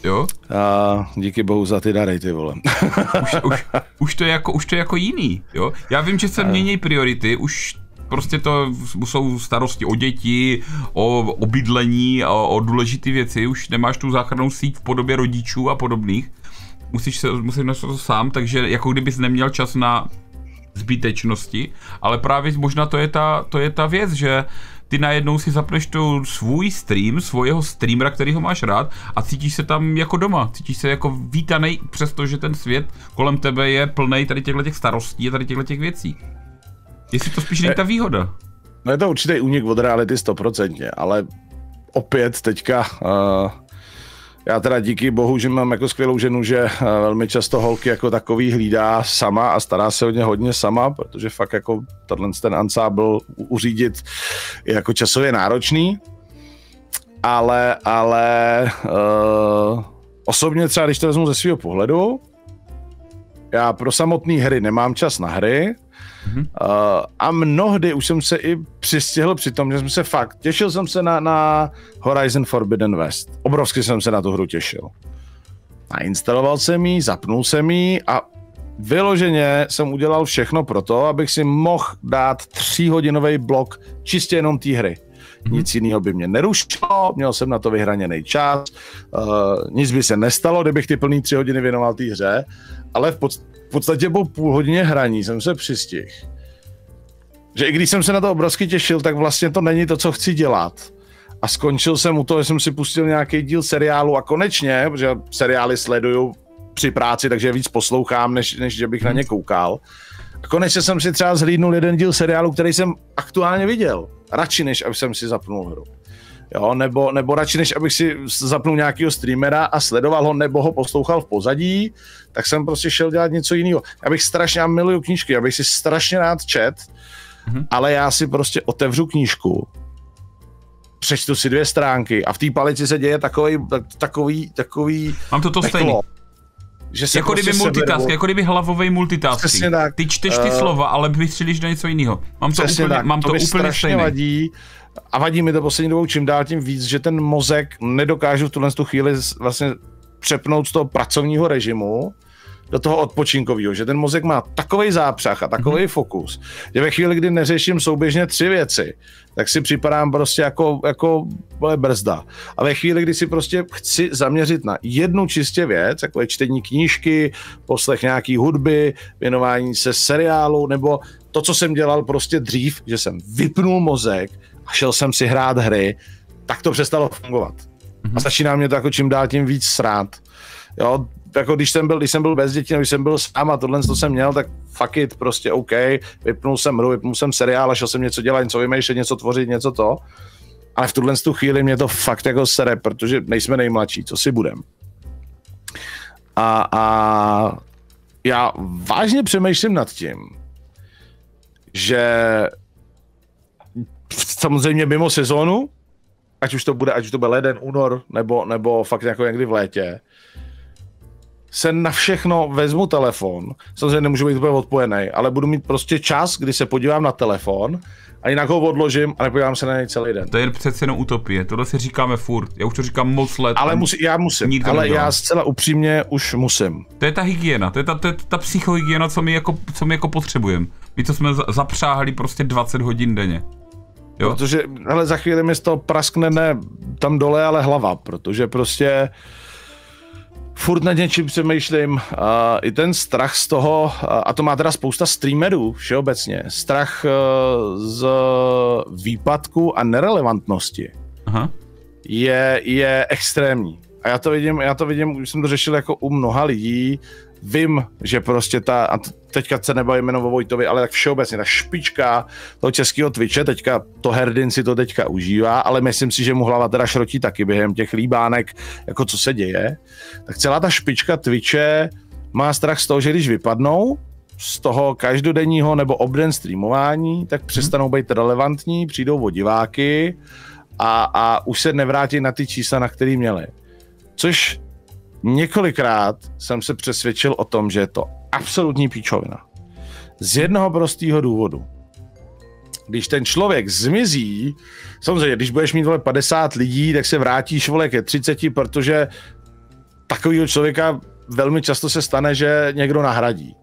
Jo? A díky bohu za ty dary, ty vole. <laughs> už, už, už, to je jako, už to je jako jiný, jo? Já vím, že se mění priority, už prostě to jsou starosti o děti, o, o bydlení, o, o důležité věci, už nemáš tu záchrannou síť v podobě rodičů a podobných. Musíš se, musíš na to sám, takže jako kdybys neměl čas na zbytečnosti, ale právě možná to je ta, to je ta věc, že ty najednou si zapneš tu svůj stream, svojho streamera, který ho máš rád a cítíš se tam jako doma, cítíš se jako vítaný, přestože ten svět kolem tebe je plný tady těchto těch starostí a tady těchto těch věcí. Jestli to spíš není ta výhoda. No je to určitý únik od reality stoprocentně, ale opět teďka uh, já teda díky bohu, že mám jako skvělou ženu, že uh, velmi často holky jako takový hlídá sama a stará se o ně hodně sama, protože fakt jako tenhle ten ansábl uřídit je jako časově náročný, ale, ale uh, osobně třeba, když to vezmu ze svého pohledu, já pro samotné hry nemám čas na hry, Mm-hmm. Uh, a mnohdy už jsem se i přistihl při tom, že jsem se fakt, těšil jsem se na, na Horizon Forbidden West. Obrovsky jsem se na tu hru těšil. Nainstaloval jsem ji, zapnul jsem ji a vyloženě jsem udělal všechno pro to, abych si mohl dát tříhodinový blok čistě jenom té hry. Mm-hmm. Nic jiného by mě nerušilo, měl jsem na to vyhraněný čas, uh, nic by se nestalo, kdybych ty plný tři hodiny věnoval té hře, ale v, pod, v podstatě po půl hodině hraní jsem se přistihl. Že i když jsem se na to obrovsky těšil, tak vlastně to není to, co chci dělat. A skončil jsem u toho, že jsem si pustil nějaký díl seriálu a konečně, protože seriály sleduju při práci, takže víc poslouchám, než, než že bych na ně koukal. A konečně jsem si třeba zhlídnul jeden díl seriálu, který jsem aktuálně viděl. Radši, než aby jsem si zapnul hru jo, nebo, nebo radši než abych si zapnul nějakého streamera a sledoval ho, nebo ho poslouchal v pozadí, tak jsem prostě šel dělat něco jiného. Já bych strašně, já miluju knížky, já bych si strašně rád čet, mm-hmm. ale já si prostě otevřu knížku, přečtu si dvě stránky a v té palici se děje takový, takový, takový Mám to to peklo. stejný. Že se jako prostě kdyby multitask, jako kdyby hlavový multitask. Ty čteš ty uh, slova, ale vystřelíš do něco jiného. Mám to úplně, tak. mám to, to úplně stejný. vadí a vadí mi to poslední dobou čím dál tím víc, že ten mozek nedokážu v tuhle tu chvíli vlastně přepnout z toho pracovního režimu do toho odpočinkového, že ten mozek má takový zápřah a takový mm-hmm. fokus, že ve chvíli, kdy neřeším souběžně tři věci, tak si připadám prostě jako, jako vole, brzda. A ve chvíli, kdy si prostě chci zaměřit na jednu čistě věc, jako je čtení knížky, poslech nějaký hudby, věnování se seriálu, nebo to, co jsem dělal prostě dřív, že jsem vypnul mozek a šel jsem si hrát hry, tak to přestalo fungovat. Mm-hmm. A začíná mě to jako čím dál tím víc srát. Jo, jako když jsem byl, když jsem byl bez dětí, když jsem byl sám a tohle to jsem měl, tak fuck it, prostě OK, vypnul jsem hru, vypnul jsem seriál a šel jsem něco dělat, něco vymýšlet, něco tvořit, něco to. Ale v tuhle tu chvíli mě to fakt jako sere, protože nejsme nejmladší, co si budem. A, a já vážně přemýšlím nad tím, že samozřejmě mimo sezónu, ať už to bude, ať už to bude leden, únor, nebo, nebo fakt jako někdy v létě, se na všechno vezmu telefon, samozřejmě nemůžu být úplně odpojený, ale budu mít prostě čas, kdy se podívám na telefon a jinak ho odložím a nepodívám se na něj celý den. To je přece jenom utopie, tohle si říkáme furt, já už to říkám moc let. Ale musí, já musím, ale nedělám. já zcela upřímně už musím. To je ta hygiena, to je ta, to je ta psychohygiena, co my jako, co my jako potřebujeme. My to jsme zapřáhali prostě 20 hodin denně. Jo? Protože, ale za chvíli mi z toho praskne ne tam dole, ale hlava, protože prostě furt nad něčím přemýšlím. A i ten strach z toho, a to má teda spousta streamerů všeobecně, strach e, z výpadku a nerelevantnosti Aha. Je, je extrémní. A já to vidím, já to vidím, už jsem to řešil jako u mnoha lidí, vím, že prostě ta, a teďka se nebavíme jenom o Vojtovi, ale tak všeobecně ta špička toho českého Twitche, teďka to Herdin si to teďka užívá, ale myslím si, že mu hlava teda šrotí taky během těch líbánek, jako co se děje, tak celá ta špička Twitche má strach z toho, že když vypadnou, z toho každodenního nebo obden streamování, tak přestanou být relevantní, přijdou o diváky a, a už se nevrátí na ty čísla, na který měli. Což několikrát jsem se přesvědčil o tom, že je to absolutní píčovina. Z jednoho prostého důvodu. Když ten člověk zmizí, samozřejmě, když budeš mít vole 50 lidí, tak se vrátíš vole ke 30, protože takového člověka velmi často se stane, že někdo nahradí.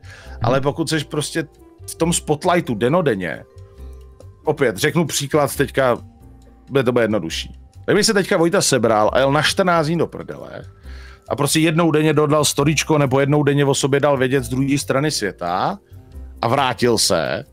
Ale pokud jsi prostě v tom spotlightu denodenně, opět řeknu příklad teďka, bude to bude jednodušší. Kdyby se teďka Vojta sebral a jel na 14 dní do prdele, a prostě jednou denně dodal storičko nebo jednou denně o sobě dal vědět z druhé strany světa a vrátil se,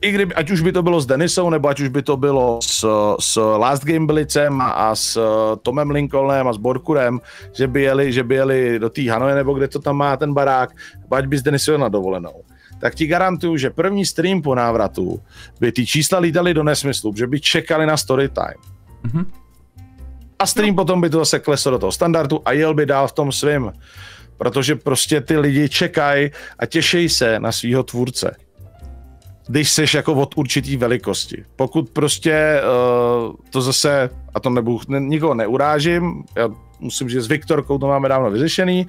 i kdyby, ať už by to bylo s Denisou, nebo ať už by to bylo s, s Last Game Blitzem a s Tomem Lincolnem a s Borkurem, že by jeli, že by jeli do té Hanoje, nebo kde to tam má ten barák, ať by s Denisou na dovolenou tak ti garantuju, že první stream po návratu by ty čísla lítaly do nesmyslu, že by čekali na story time. Mm-hmm. A stream no. potom by to zase kleslo do toho standardu a jel by dál v tom svým. Protože prostě ty lidi čekají a těší se na svého tvůrce. Když seš jako od určitý velikosti. Pokud prostě uh, to zase, a to nebudu, nikoho neurážím, já musím říct, s Viktorkou to máme dávno vyřešený,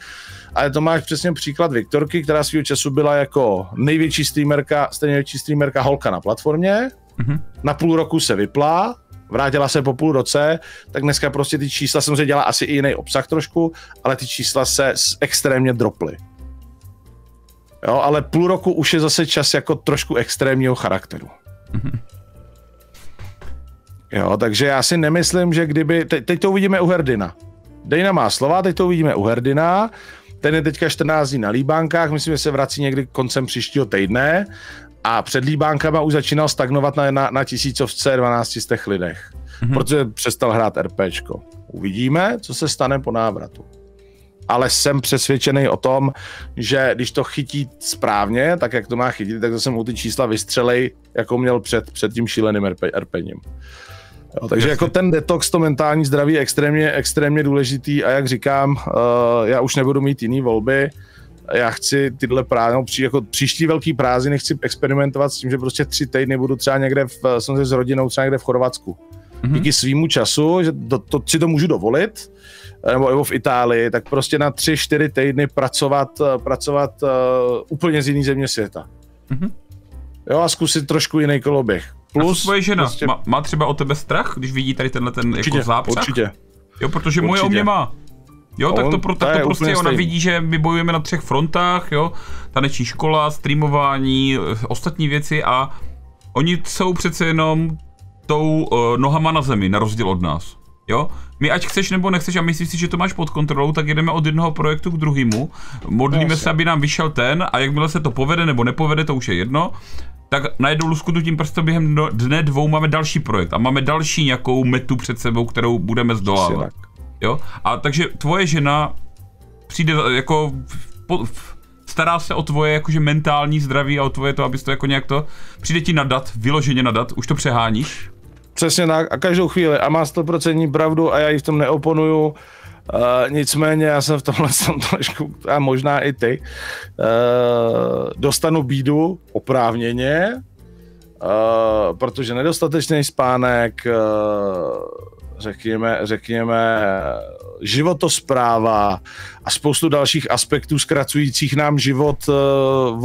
ale to máš přesně příklad Viktorky, která svého času byla jako největší streamerka, stejně největší streamerka holka na platformě, mm-hmm. na půl roku se vyplá, vrátila se po půl roce, tak dneska prostě ty čísla samozřejmě dělá asi i jiný obsah trošku, ale ty čísla se extrémně droply. Jo, ale půl roku už je zase čas jako trošku extrémního charakteru. Jo, takže já si nemyslím, že kdyby, te, teď to uvidíme u Herdina. Dejna má slova, teď to uvidíme u Herdina, ten je teďka 14 dní na líbánkách, myslím, že se vrací někdy koncem příštího týdne a před líbánkama už začínal stagnovat na, na, na tisícovce 12 těch lidech, mm-hmm. protože přestal hrát RPčko. Uvidíme, co se stane po návratu. Ale jsem přesvědčený o tom, že když to chytí správně, tak jak to má chytit, tak zase mu ty čísla vystřelej, jako měl před, před tím šíleným RP, RPním. Jo, takže jako ten detox, to mentální zdraví je extrémně, extrémně důležitý a jak říkám, uh, já už nebudu mít jiný volby, já chci tyhle prázdniny, při, jako příští velký prázdniny chci experimentovat s tím, že prostě tři týdny budu třeba někde v, samozřejmě s rodinou třeba někde v Chorvatsku. Mm-hmm. Díky svýmu času, že to, to, si to můžu dovolit, nebo, nebo v Itálii, tak prostě na tři, čtyři týdny pracovat, pracovat uh, úplně z jiný země světa. Mm-hmm. Jo, a zkusit trošku jiný koloběh. Plus, a tvoje žena prostě... má, má třeba o tebe strach, když vidí tady tenhle ten jako určitě, jako zápřah? Určitě. Jo, protože určitě. moje o mě má. Jo, tak to, pro, tak to prostě ona stejný. vidí, že my bojujeme na třech frontách, jo, taneční škola, streamování, eh, ostatní věci a oni jsou přece jenom tou uh, nohama na zemi, na rozdíl od nás. Jo? My ať chceš nebo nechceš a myslíš si, že to máš pod kontrolou, tak jedeme od jednoho projektu k druhému. Modlíme se, aby nám vyšel ten a jakmile se to povede nebo nepovede, to už je jedno. Tak najednou lusknu tím prstem během dne dvou máme další projekt a máme další nějakou metu před sebou, kterou budeme zdolávat. Jo? A takže tvoje žena přijde jako po, stará se o tvoje jakože mentální zdraví a o tvoje to, abys to jako nějak to, přijde ti nadat, vyloženě nadat, už to přeháníš? Přesně tak a každou chvíli a má 100% pravdu a já jí v tom neoponuju. Uh, nicméně já jsem v tomhle <laughs> tom trošku, a možná i ty, uh, dostanu bídu oprávněně, uh, protože nedostatečný spánek, uh, řekněme, řekněme, životospráva a spoustu dalších aspektů zkracujících nám život uh,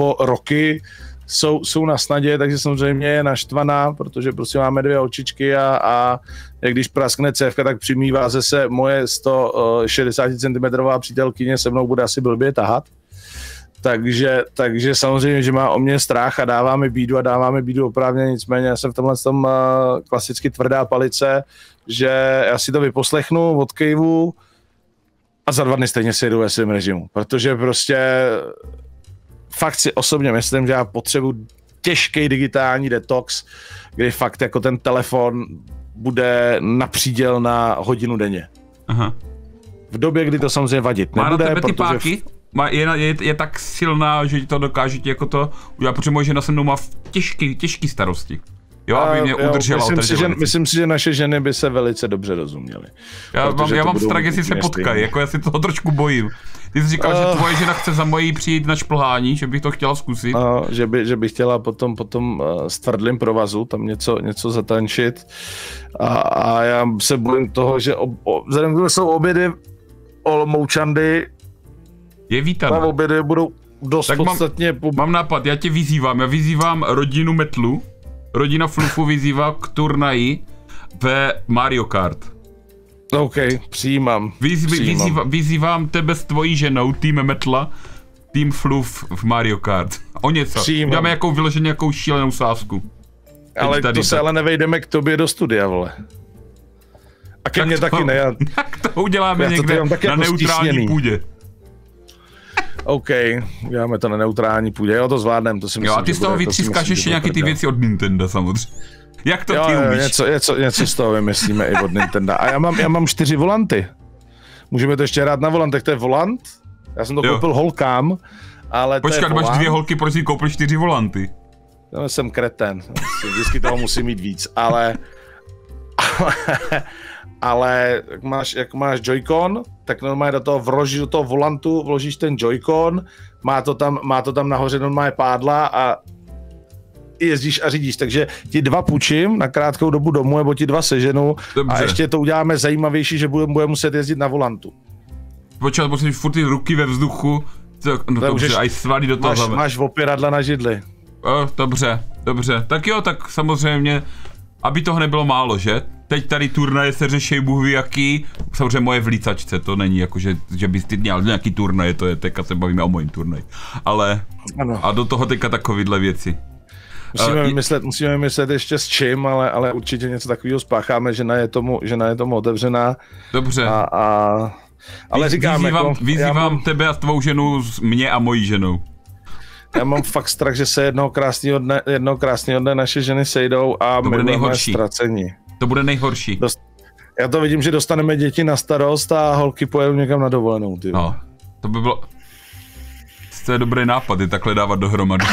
o roky jsou, jsou na snadě, takže samozřejmě je naštvaná, protože prostě máme dvě očičky a, a když praskne cévka, tak přimývá se moje 160 cm přítelkyně se mnou bude asi blbě tahat. Takže, takže samozřejmě, že má o mě strach a dává mi bídu a dává mi bídu oprávně, nicméně já jsem v tomhle tom uh, klasicky tvrdá palice, že já si to vyposlechnu od kejvu a za dva dny stejně si jedu ve svém režimu, protože prostě fakt si osobně myslím, že já potřebuji těžký digitální detox, kdy fakt jako ten telefon bude napříděl na hodinu denně. Aha. V době, kdy to samozřejmě vadit Má nebude, na tebe ty páky? Má, je, je, je, tak silná, že to dokáže ti jako to udělat, protože moje žena se mnou má v těžký, těžký starosti. Jo, aby mě jo, udržela myslím, si, že, myslím si, že naše ženy by se velice dobře rozuměly. Já mám, já mám strach, jestli se potkají, jako já si toho trošku bojím. Ty jsi říkal, že Eh. tvoje žena chce za mojí přijít na šplhání, že bych to chtěla zkusit. No, že, by, že by chtěla potom, potom uh, s tvrdlým provazu tam něco, něco zatančit. A, a já se bojím toho, že ob, o, vzhledem k tomu, jsou obědy Olomoučandy, Je na vítaná. obědy budou dost Tak mám- podstatně... Po, Mám nápad, já tě vyzývám, já vyzývám rodinu Metlu, rodina Flufu vyzývá k turnaji ve Mario Kart. OK, přijímám. Vyzv, přijímám. vyzývá, vyzývám tebe s tvojí ženou, tým Metla, tým Fluf v Mario Kart. O něco. Přijímám. Dáme jakou vyloženě jakou šílenou sázku. Ale tady to se tak. ale nevejdeme k tobě do studia, vole. A ke Tak mně to- taky ne. Já, <laughs> Tak to uděláme Já to někde mám tak na jako neutrální stísněný. půdě. OK, děláme to na neutrální půdě. Jo, to zvládnem, to si myslím, Jo, a ty z toho to vytřískáš ještě nějaký ty věci od Nintendo samozřejmě. Jak to Jo, ty jo, umíš? něco, něco, něco z toho vymyslíme i od Nintendo. A já mám, já mám čtyři volanty. Můžeme to ještě hrát na volantech, to je volant. Já jsem to Jo. koupil holkám, ale to Počkat, je máš volant. dvě holky, proč si koupil čtyři volanty? Já jsem kreten. Vždycky toho musím mít víc, ale... ale, ale jak máš, jak máš Joy-Con, tak normálně do toho vložíš do toho volantu, vložíš ten Joy-Con, má to tam, má to tam nahoře normálně pádla a jezdíš a řídíš, takže ti dva půjčím na krátkou dobu domů, nebo ti dva seženu Dobře. a ještě to uděláme zajímavější, že budeme bude muset jezdit na volantu. Počkat, musíš furt ty ruky ve vzduchu. To, no To dobře, aj svaly do toho Máš, máš opěradla na židli. O, dobře, dobře. Tak jo, tak samozřejmě, aby toho nebylo málo, že? Teď tady turnaje se řeší Bůh ví jaký, samozřejmě moje vlícačce, to není jako, že, že bys ty měl nějaký turnaje, to je, teďka se bavíme o mojím turnaji. Ale, Ano. a do toho teďka takovýhle věci. Musíme, Eh, vymyslet, musíme vymyslet ještě s čím, ale, ale určitě něco takového spácháme, žena je tomu, žena je tomu otevřená. Dobře. A, a, ale říkám, vyzývám, jako, vyzývám mám, tebe a tvou ženu, mě a mojí ženou. já mám fakt strach, že se jednoho krásného dne, jednoho krásného dne naše ženy sejdou a To my bude budeme ztraceni. To bude nejhorší. Dost- Já to vidím, že dostaneme děti na starost a holky pojedou někam na dovolenou. Ty. No, to by bylo... To je dobrý nápad, je takhle dávat dohromady.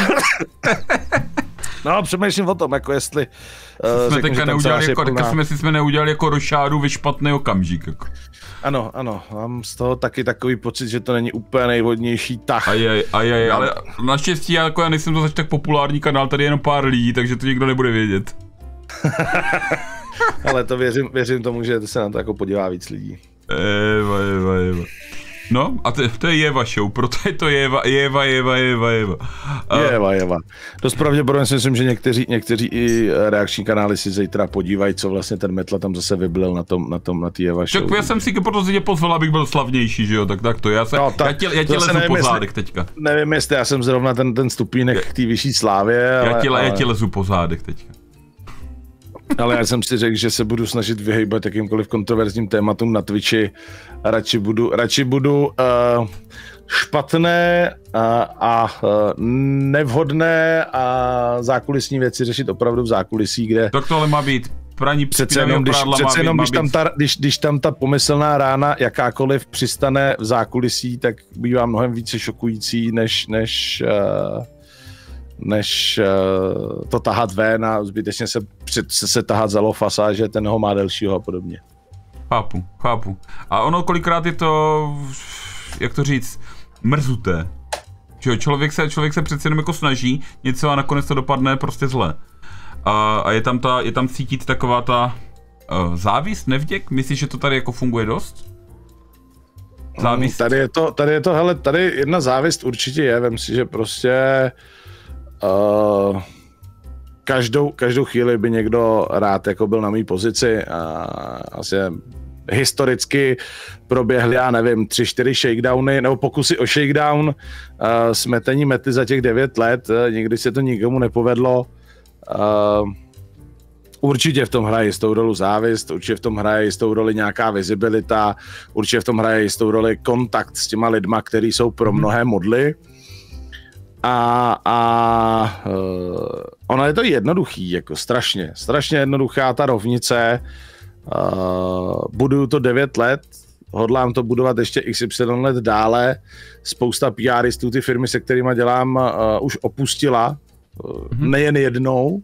<laughs> no, přemýšlím o tom, jako jestli uh, jsme řeknu, teďka že neudělali je jako, plná. jsme si jsme neudělali jako rošádu ve špatný okamžik. Jako. Ano, ano, mám z toho taky takový pocit, že to není úplně nejvhodnější tah. Ajaj, ajaj, ale naštěstí já, jako já nejsem to zač tak populární kanál, tady je jenom pár lidí, takže to nikdo nebude vědět. <laughs> <laughs> Ale to věřím, věřím tomu, že se na to jako podívá víc lidí. Eva, eva, eva. No, a to, to je Jeva show, proto je to Jeva, Jeva, Jeva, Jeva, Jeva. Uh, Jeva, Jeva. Dost pravděpodobně si myslím, že někteří, někteří i reakční kanály si zítra podívají, co vlastně ten Metla tam zase vyblil na tom, na tom, na té Jeva show. Tak já jsem si proto tě pozval, abych byl slavnější, že jo, tak, tak to já, se, no, tak, já, tě, já tě lezu nevím, po zádech teďka. Nevím, jestli já jsem zrovna ten, ten stupínek k té vyšší slávě, ale, já, tě, ale... já tě lezu po zádech teďka. Ale já jsem si řekl, že se budu snažit vyhýbat jakýmkoliv kontroverzním tématům na Twitchi. Radši budu, radši budu uh, špatné a, a uh, nevhodné a zákulisní věci řešit opravdu v zákulisí, kde... Tak to ale má být praní přece jenom, když, přece jenom když, tam ta, když, když tam ta pomyslná rána jakákoliv přistane v zákulisí, tak bývá mnohem více šokující, než, než uh, než uh, to tahat ven a zbytečně se, se, se tahat za lofasa, že ten ho má delšího a podobně. Chápu, chápu. A ono kolikrát je to, jak to říct, mrzuté. Že člověk se, člověk se přece jenom jako snaží něco a nakonec to dopadne prostě zle. A, a je, tam ta, je tam cítit taková ta uh, závist, nevděk? Myslíš, že to tady jako funguje dost? Závist? Tady je to, tady je to, hele, tady jedna závist určitě je, vem si, že prostě uh, každou, každou chvíli by někdo rád jako byl na mý pozici a asi historicky proběhly, já nevím, tři, čtyři shakedowny nebo pokusy o shakedown, uh, smetení mety za těch devět let, uh, nikdy se to nikomu nepovedlo. Uh, určitě v tom hraje jistou roli závist, určitě v tom hraje jistou roli nějaká vizibilita, určitě v tom hraje jistou roli kontakt s těma lidma, který jsou pro mhm. mnohé modly. A, a uh, ono je to jednoduchý, jako strašně, strašně jednoduchá ta rovnice. Uh, buduju to 9 let, hodlám to budovat ještě XY let dále. Spousta PRistů ty firmy, se kterými dělám, uh, už opustila, uh, nejen jednou. Uh,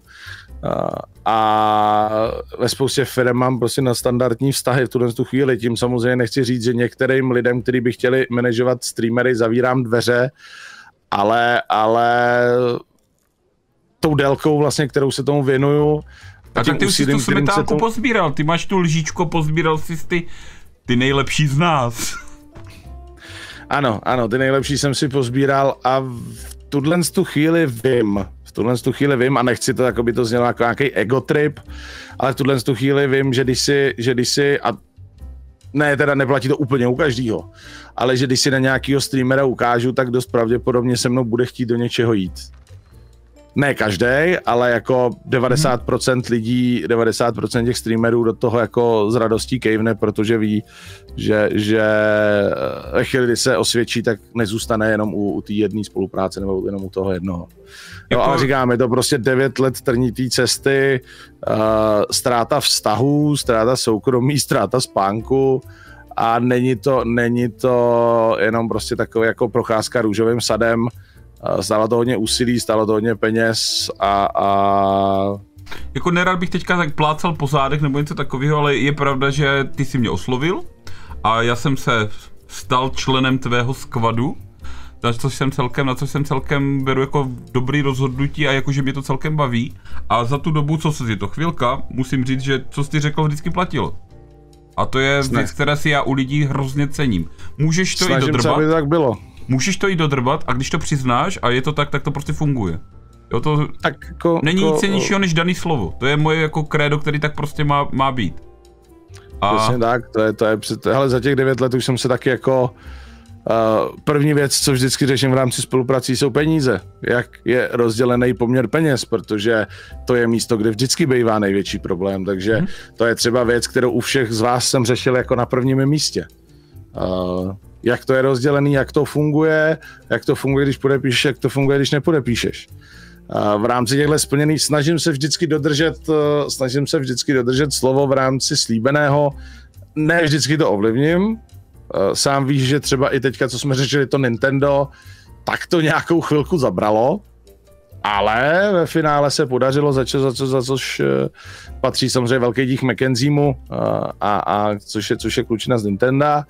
a ve spoustě firm mám prostě na standardní vztahy v tuhle tu chvíli. Tím samozřejmě nechci říct, že některým lidem, kteří by chtěli manažovat streamery, zavírám dveře, ale, ale tou délkou vlastně, kterou se tomu věnuju, a tak ty už jsi tu smetánku tomu... pozbíral, ty máš tu lžičko, pozbíral jsi ty, ty nejlepší z nás. Ano, ano, ty nejlepší jsem si pozbíral a v tuhle tu chvíli vím, v tuhle tu chvíli vím a nechci to, jako by to znělo jako nějaký ego trip, ale v tuhle tu chvíli vím, že když si, že když si a ne, teda neplatí to úplně u každého, ale že když si na nějakého streamera ukážu, tak dost pravděpodobně se mnou bude chtít do něčeho jít. Ne každý, ale jako 90% lidí, 90% těch streamerů do toho jako s radostí kejvne, protože ví, že, že ve chvíli, kdy se osvědčí, tak nezůstane jenom u, u té jedné spolupráce nebo jenom u toho jednoho. Jo, ale říkám, je to prostě 9 let trnitý cesty, uh, ztráta vztahů, ztráta soukromí, <laughs> ztráta spánku, a není to, není to jenom prostě takový jako procházka růžovým sadem. Stálo to hodně úsilí, stálo to hodně peněz a, a jako nerad bych teďka tak plácal po zádech nebo něco takového, ale je pravda, že ty si mě oslovil a já jsem se stal členem tvého skvadu, na což jsem celkem, na co jsem celkem beru jako dobrý rozhodnutí a jakože mě to celkem baví. A za tu dobu, co se je to chvilka, musím říct, že co jsi řekl vždycky platilo. A to je Sne. věc, která si já u lidí hrozně cením. Můžeš to Snažím i dodrbat. Se, aby tak bylo. Můžeš to i dodrbat a když to přiznáš a je to tak, tak to prostě funguje. Jo, to tak jako, není jako, nic cenějšího než daný slovo. To je moje jako krédo, který tak prostě má, má být. A... Přesně tak, to je, to je, hele, za těch devět let už jsem se taky jako Uh, první věc, co vždycky řeším v rámci spoluprací, jsou peníze. Jak je rozdělený poměr peněz, protože to je místo, kde vždycky bývá největší problém. Takže hmm. to je třeba věc, kterou u všech z vás jsem řešil jako na prvním místě. Uh, jak to je rozdělený, jak to funguje, jak to funguje, když podepíšeš, jak to funguje, když nepodepíšeš. Uh, v rámci těchto splněných snažím se vždycky dodržet, uh, snažím se vždycky dodržet slovo v rámci slíbeného. Ne vždycky to ovlivním, Eh, sám víš, že třeba i teďka, co jsme řešili to Nintendo, tak to nějakou chvilku zabralo, ale ve finále se podařilo, za, čo, za, co, za což eh, patří samozřejmě velký dík McKenziemu eh, a, a což, je, což je klučina z Nintendo,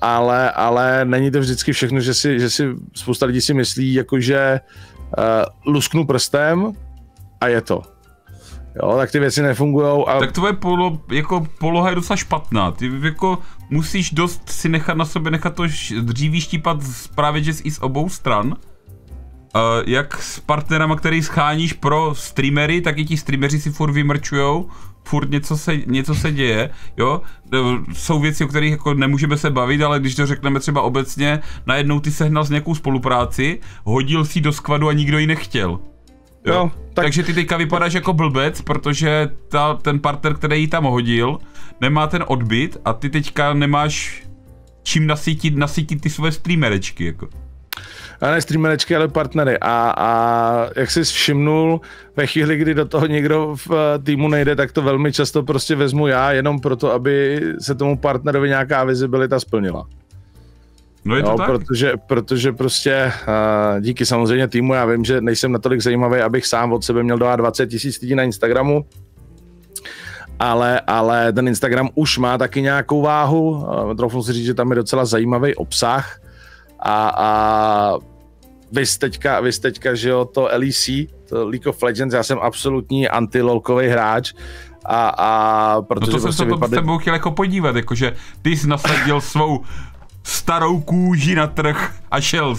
ale, ale není to vždycky všechno, že si, že si spousta lidí si myslí, jakože uh, lusknu prstem a je to. Jo, tak ty věci nefungují. A... Tak tvoje polo, jako poloha je docela špatná. Ty jako musíš dost si nechat na sobě nechat to dříví štípat právě že i z obou stran. Uh, jak s partnerama, který scháníš pro streamery, tak i ti streameři si furt vymrčujou, furt něco se, něco se děje, jo. Jsou věci, o kterých jako nemůžeme se bavit, ale když to řekneme třeba obecně, najednou ty sehnal s nějakou spolupráci, hodil si do skvadu a nikdo ji nechtěl. Jo. jo tak... Takže ty teďka vypadáš jako blbec, protože ta, ten partner, který ji tam hodil, nemá ten odbyt a ty teďka nemáš čím nasytit, nasytit ty své streamerečky, jako. A ne streamerečky, ale partnery. A, a jak jsi všimnul, ve chvíli, kdy do toho někdo v eh, týmu nejde, tak to velmi často prostě vezmu já, jenom proto, aby se tomu partnerovi nějaká vizibilita splnila. No je to no, tak? Protože, protože prostě uh, díky samozřejmě týmu, já vím, že nejsem natolik zajímavý, abych sám od sebe měl dát 20 tisíc lidí na Instagramu, ale, ale ten Instagram už má taky nějakou váhu, uh, troufnu si říct, že tam je docela zajímavý obsah a, a vy teďka, vy teďka, že jo, to LEC, to League of Legends, já jsem absolutní anti-lolkový hráč, a, a protože no to prostě jsem se vypadli... tebou chtěl jako podívat, jakože ty jsi nasadil svou starou kůži na trh a šel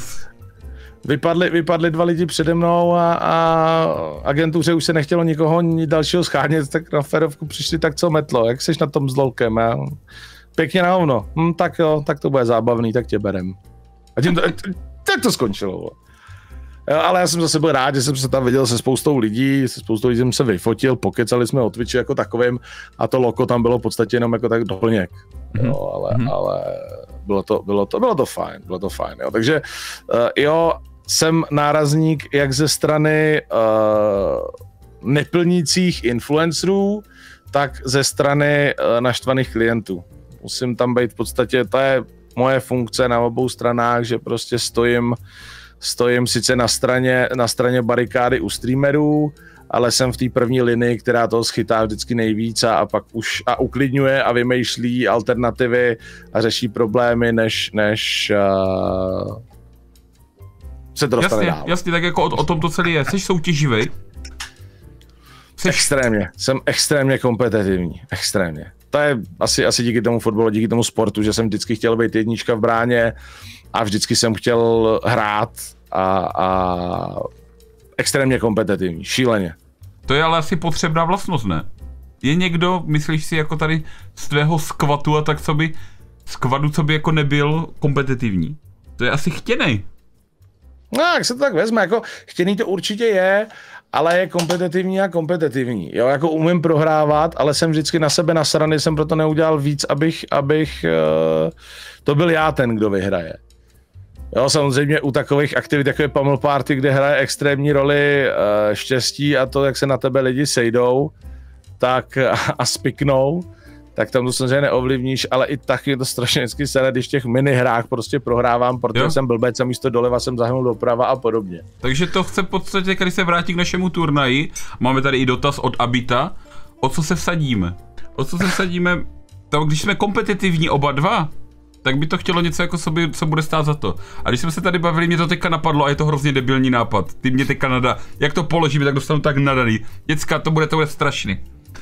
Vypadli, vypadli dva lidi přede mnou a, a agentuře už se nechtělo nikoho dalšího schánět, tak na ferovku přišli tak co metlo, jak seš na tom s lolkem, já? Pěkně na hovno, hm, tak jo, tak to bude zábavný, tak tě berem. A tím to, tak to skončilo. Jo, ale já jsem zase byl rád, že jsem se tam viděl se spoustou lidí, se spoustou lidí jsem se vyfotil, pokecali jsme o Twitchi jako takovým a to loko tam bylo v podstatě jenom jako tak doplněk. Mm-hmm. Jo, ale, mm-hmm. ale bylo to, bylo to, bylo to fajn, bylo to fajn, jo. Takže uh, jo, jsem nárazník jak ze strany uh, neplnících influencerů, tak ze strany uh, naštvaných klientů. Musím tam být v podstatě, to je moje funkce na obou stranách, že prostě stojím, stojím sice na straně, na straně barikády u streamerů, ale jsem v té první linii, která to schytá vždycky nejvíc a, a pak už a uklidňuje a vymýšlí alternativy a řeší problémy, než, než uh, se to dostane jasně, dál. Jasně, tak jako o, o tom to celé je. Jsi soutěživý? Jsi... Extrémně. Jsem extrémně kompetitivní. Extrémně. To je asi, asi díky tomu fotbalu, díky tomu sportu, že jsem vždycky chtěl být jednička v bráně a vždycky jsem chtěl hrát a, a extrémně kompetitivní, šíleně. To je ale asi potřebná vlastnost, ne? Je někdo, myslíš si, jako tady z tvého skvatu a tak, co by, skvadu, co by jako nebyl kompetitivní? To je asi chtěnej. No, jak se to tak vezme, jako chtěný to určitě je, ale je kompetitivní a kompetitivní. Jo, jako umím prohrávat, ale jsem vždycky na sebe nasraný, jsem proto neudělal víc, abych, abych uh, to byl já ten, kdo vyhraje. Jo, samozřejmě u takových aktivit, jako je Pummel Party, kde hraje extrémní roli uh, štěstí a to, jak se na tebe lidi sejdou, tak a, a spiknou, tak tam to samozřejmě neovlivníš, ale i tak je to strašně vždycky sere, když v těch hrách prostě prohrávám, protože jo. jsem blbec a místo doleva jsem zahnul doprava a podobně. Takže to chce v podstatě, když se vrátí k našemu turnaji, máme tady i dotaz od Abita, o co se vsadíme? O co se vsadíme? To, když jsme kompetitivní oba dva, tak by to chtělo něco jako sobě, co bude stát za to. A když jsme se tady bavili, mě to teďka napadlo a je to hrozně debilní nápad. Ty mě teďka nadá, jak to položíme, tak dostanu tak nadaný. Děcka, to bude, to bude strašný.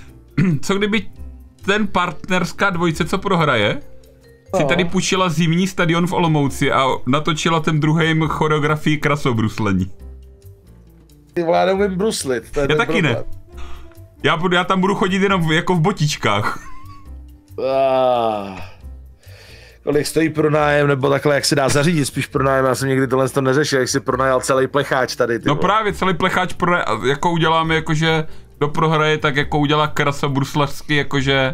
<clears throat> co kdyby ten partnerská dvojice, co prohraje, si tady půjčila zimní stadion v Olomouci a natočila ten druhým choreografii krasobruslení. Ty vláda umím bruslit, to je Já taky problém. ne. Já, budu, já tam budu chodit jenom jako v botičkách. Ah. Kolik stojí pronájem, nebo takhle, jak se dá zařídit spíš pronájem, já jsem někdy tohle to neřešil, jak si pronajal celý plecháč tady. Ty no právě, celý plecháč, pro, jako uděláme, jakože kdo prohraje, tak jako udělá Krasa Bruslavsky, jakože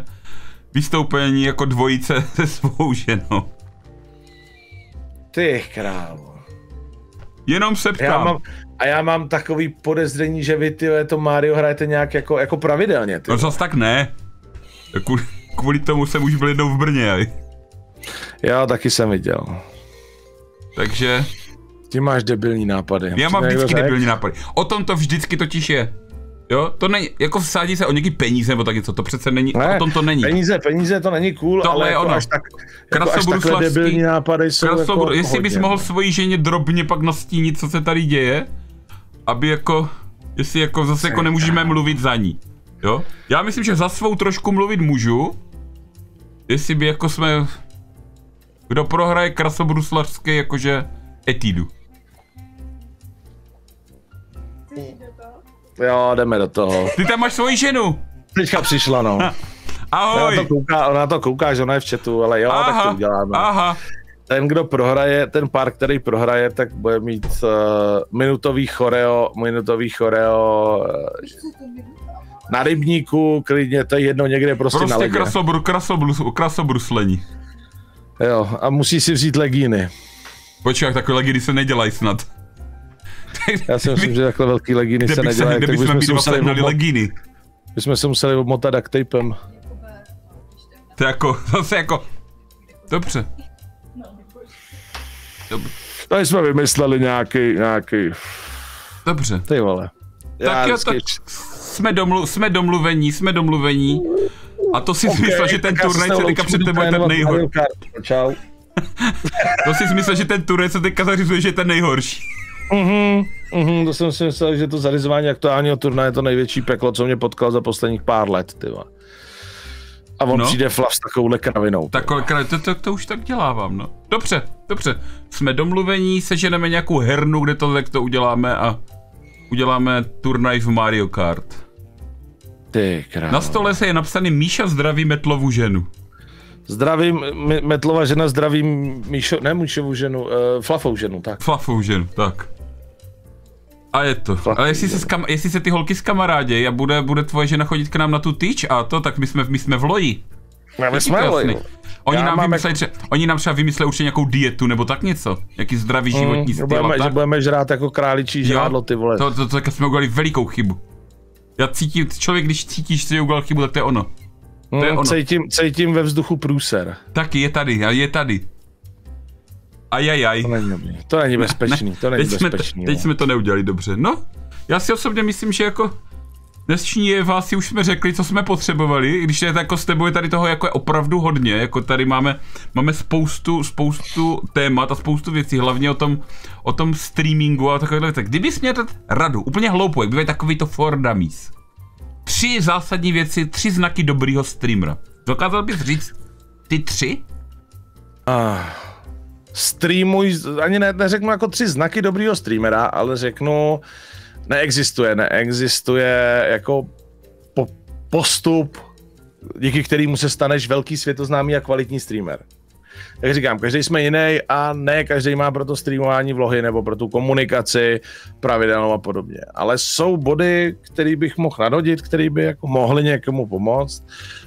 vystoupení jako dvojice <laughs> se svou ženou. Ty krávo. Jenom se ptám. Já mám, a já mám takový podezření, že vy ty to Mario hrajete nějak jako, jako pravidelně. Ty. No zase tak ne. Kvůli, kvůli tomu jsem už byl jednou v Brně. Aj. Já taky jsem viděl. Takže... Ty máš debilní nápady. Já mám vždycky debilní nápady. O tom to vždycky totiž je. Jo, to není, jako vsádí se o nějaký peníze nebo tak něco, to přece není, ne, o tom to není. Peníze, peníze to není cool, Tohle ale je jako ono. až tak, jako až takhle debilní nápady jsou jako Jestli bys mohl svojí ženě drobně pak nastínit, co se tady děje, aby jako, jestli jako zase jako nemůžeme mluvit za ní. Jo? Já myslím, že za svou trošku mluvit můžu. Jestli by jako jsme... Kdo prohraje krasobruslařský jakože etidu. Jo, jdeme do toho. Ty tam máš svoji ženu. Teďka přišla, no. Ona Ahoj. to kouká, ona to kouká, že ona je v chatu, ale jo, tak to uděláme. aha. Ten, kdo prohraje, ten pár, který prohraje, tak bude mít uh, minutový choreo, minutový choreo uh, na rybníku, klidně, to je jedno někde prostě, na Prostě ledě. krasobru, krasobru, krasobruslení. Jo, a musí si vzít legíny. Počkej, takové leginy se nedělají snad. <laughs> Já si myslím, že takhle velký legíny se se, nedělají, kde bychom být se museli, obmo- legíny. bychom se museli obmotat duct tapem. To je jako, zase jako... Dobře. Dobře. Tady jsme vymysleli nějaký, nějaký, Dobře. ty vole. Tak jo, tak jsme, domlu, jsme domluvení, jsme domluvení. A to si okay, <laughs> myslel, že ten turnaj, co teďka před tebou je ten nejhorší. Čau. To si myslel, že ten turnaj, co teďka zařizuje, že je ten nejhorší. Mhm, mhm, to jsem si myslel, že to zařizování aktuálního turnaje je to největší peklo, co mě potkal za posledních pár let, ty. A on No. přijde Flav s takovouhle kravinou. Tak kolikrát, to, to, to, už tak dělávám, no. Dobře, dobře. Jsme domluvení, seženeme nějakou hernu, kde to tak to uděláme a uděláme turnaj v Mario Kart. Ty krávo. Na stole se je napsaný Míša zdraví metlovu ženu. Zdravím, Metlova žena, zdravím Míšo, ne Míšovu ženu, uh, Flafou ženu, tak. Flafou ženu, tak. A je to. Flafou Ale jestli se, skam, jestli se ty holky skamarádějí a bude, bude tvoje žena chodit k nám na tu tyč a to, tak my jsme, my jsme v loji. No, my jsme vole, jasný. Oni Já nám, mám vymysleli, tře- oni nám třeba vymysleli určitě nějakou dietu nebo tak něco. Jaký zdravý životní Mm, že, styl budeme, že budeme žrát jako králičí žrádlo, ty vole. To, to, to, to jsme udělali velikou chybu. Já cítím, člověk, když cítíš, že udělal chybu, tak to je ono. to je Mm, ono. cítím, cítím ve vzduchu průser. Taky je tady, je tady. Ajajaj. To není dobrý. To není bezpečný, to není teď jsme, bezpečný. teď no. jsme to neudělali dobře. No, já si osobně myslím, že jako dnešní je vás si už jsme řekli, co jsme potřebovali, i když je to jako s tebou je tady toho jako je opravdu hodně, jako tady máme, máme spoustu, spoustu témat a spoustu věcí, hlavně o tom, o tom streamingu a takovéhle věci. Kdybys měl dát radu, úplně hloupou, jak bývají takový to for dummies. Tři zásadní věci, tři znaky dobrýho streamera. Dokázal bys říct ty tři? Ah, streamuj, ani ne, neřeknu jako tři znaky dobrýho streamera, ale řeknu, neexistuje, neexistuje jako po, postup, díky kterému se staneš velký světoznámý a kvalitní streamer. Jak říkám, každý jsme jiný a ne každý má pro to streamování vlohy nebo pro tu komunikaci pravidelnou a podobně. Ale jsou body, který bych mohl nadhodit, který by jako mohli někomu pomoct.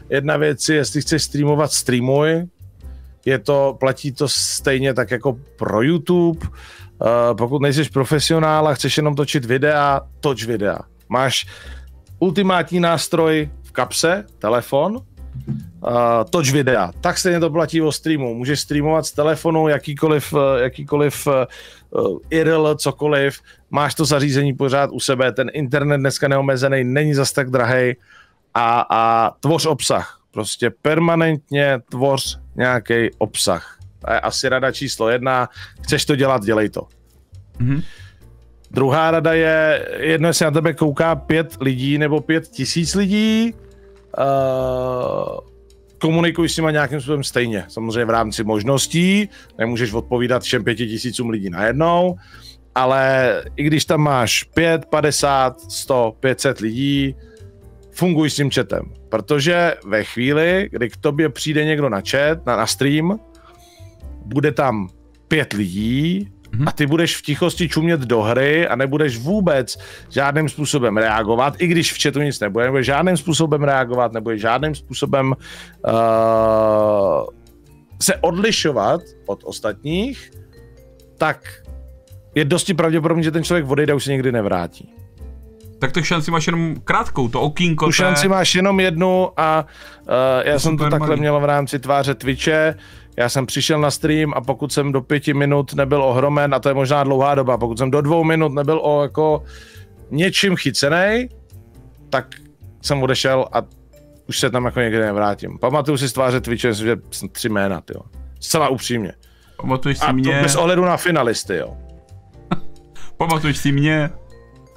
Jedna věc je, jestli chceš streamovat, streamuj, je to, platí to stejně tak jako pro YouTube. Uh, pokud nejsi profesionál a chceš jenom točit videa, toč videa. Máš ultimátní nástroj v kapse, telefon, uh, toč videa. Tak stejně to platí o streamu. Můžeš streamovat z telefonu jakýkoliv, eh, jakýkoliv uh, IRL, cokoliv. Máš to zařízení pořád u sebe. Ten internet dneska neomezený, není zas tak drahej a, a tvoř obsah. Prostě permanentně tvoř nějaký obsah. To je asi rada číslo jedna. Chceš to dělat, dělej to. Mhm. Druhá rada je, jedno, jestli na tebe kouká pět lidí nebo pět tisíc lidí, uh, komunikuj s nima nějakým způsobem stejně. Samozřejmě v rámci možností, nemůžeš odpovídat všem pěti tisícům lidí najednou, ale i když tam máš 5, 50, 100, 500 lidí, funguj s tím chatem. Protože ve chvíli, kdy k tobě přijde někdo na chat, na, na stream, bude tam pět lidí a ty budeš v tichosti čumět do hry a nebudeš vůbec žádným způsobem reagovat, i když v chatu nic nebude, nebudeš žádným způsobem reagovat, nebudeš žádným způsobem uh, se odlišovat od ostatních, tak je dosti pravděpodobné, že ten člověk odejde a už se nikdy nevrátí. Tak tu šanci máš jenom krátkou, to okýnko. Tu to šanci máš jenom jednu a uh, já jsem to takhle malý. měl v rámci tváře Twitche. Já jsem přišel na stream a pokud jsem do pěti minut nebyl ohromen, a to je možná dlouhá doba, pokud jsem do dvou minut nebyl o jako něčím chycený, tak jsem odešel a už se tam jako někdy nevrátím. Pamatuju si z tváře Twitche, že jsem tři jména, tyjo. Zcela upřímně. Pamatuješ si A to mě? bez ohledu na finalisty, jo. <laughs> Pamatuješ si mě?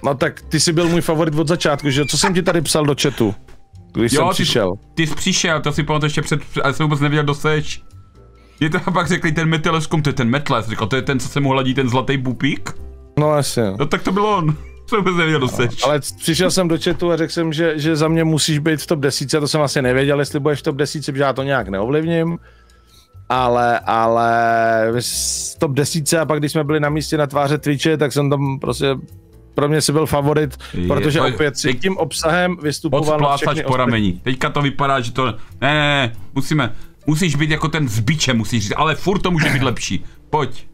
No tak ty jsi byl můj favorit od začátku, že jo? Co jsem ti tady psal do chatu? když Jo, jsem ty- přišel. Ty jsi přišel, to si pamatuju ještě před, ale jsem vůbec nevěděl, kdo seš. Je to a pak řekli ten meteleskum, to je ten metles, říkal, to je ten, co se mu hladí ten zlatý bupík? No jasně. No tak to byl on. <laughs> Jsem vůbec nevěděl, seš. Ale přišel jsem do chatu a řekl jsem, že, že za mě musíš být v top 10, to jsem vlastně nevěděl, jestli budeš v top 10, protože já to nějak neovlivním. Ale, ale v top 10 a pak když jsme byli na místě na tváře Twitche, tak jsem tam prostě pro mě si byl favorit, Je, protože to- opět si tím obsahem vystupoval na všechny po rameni. Teďka to vypadá, že to... Ne, ne, ne, musíme... Musíš být jako ten s bičem, musíš říct, ale furt to může být lepší. Pojď.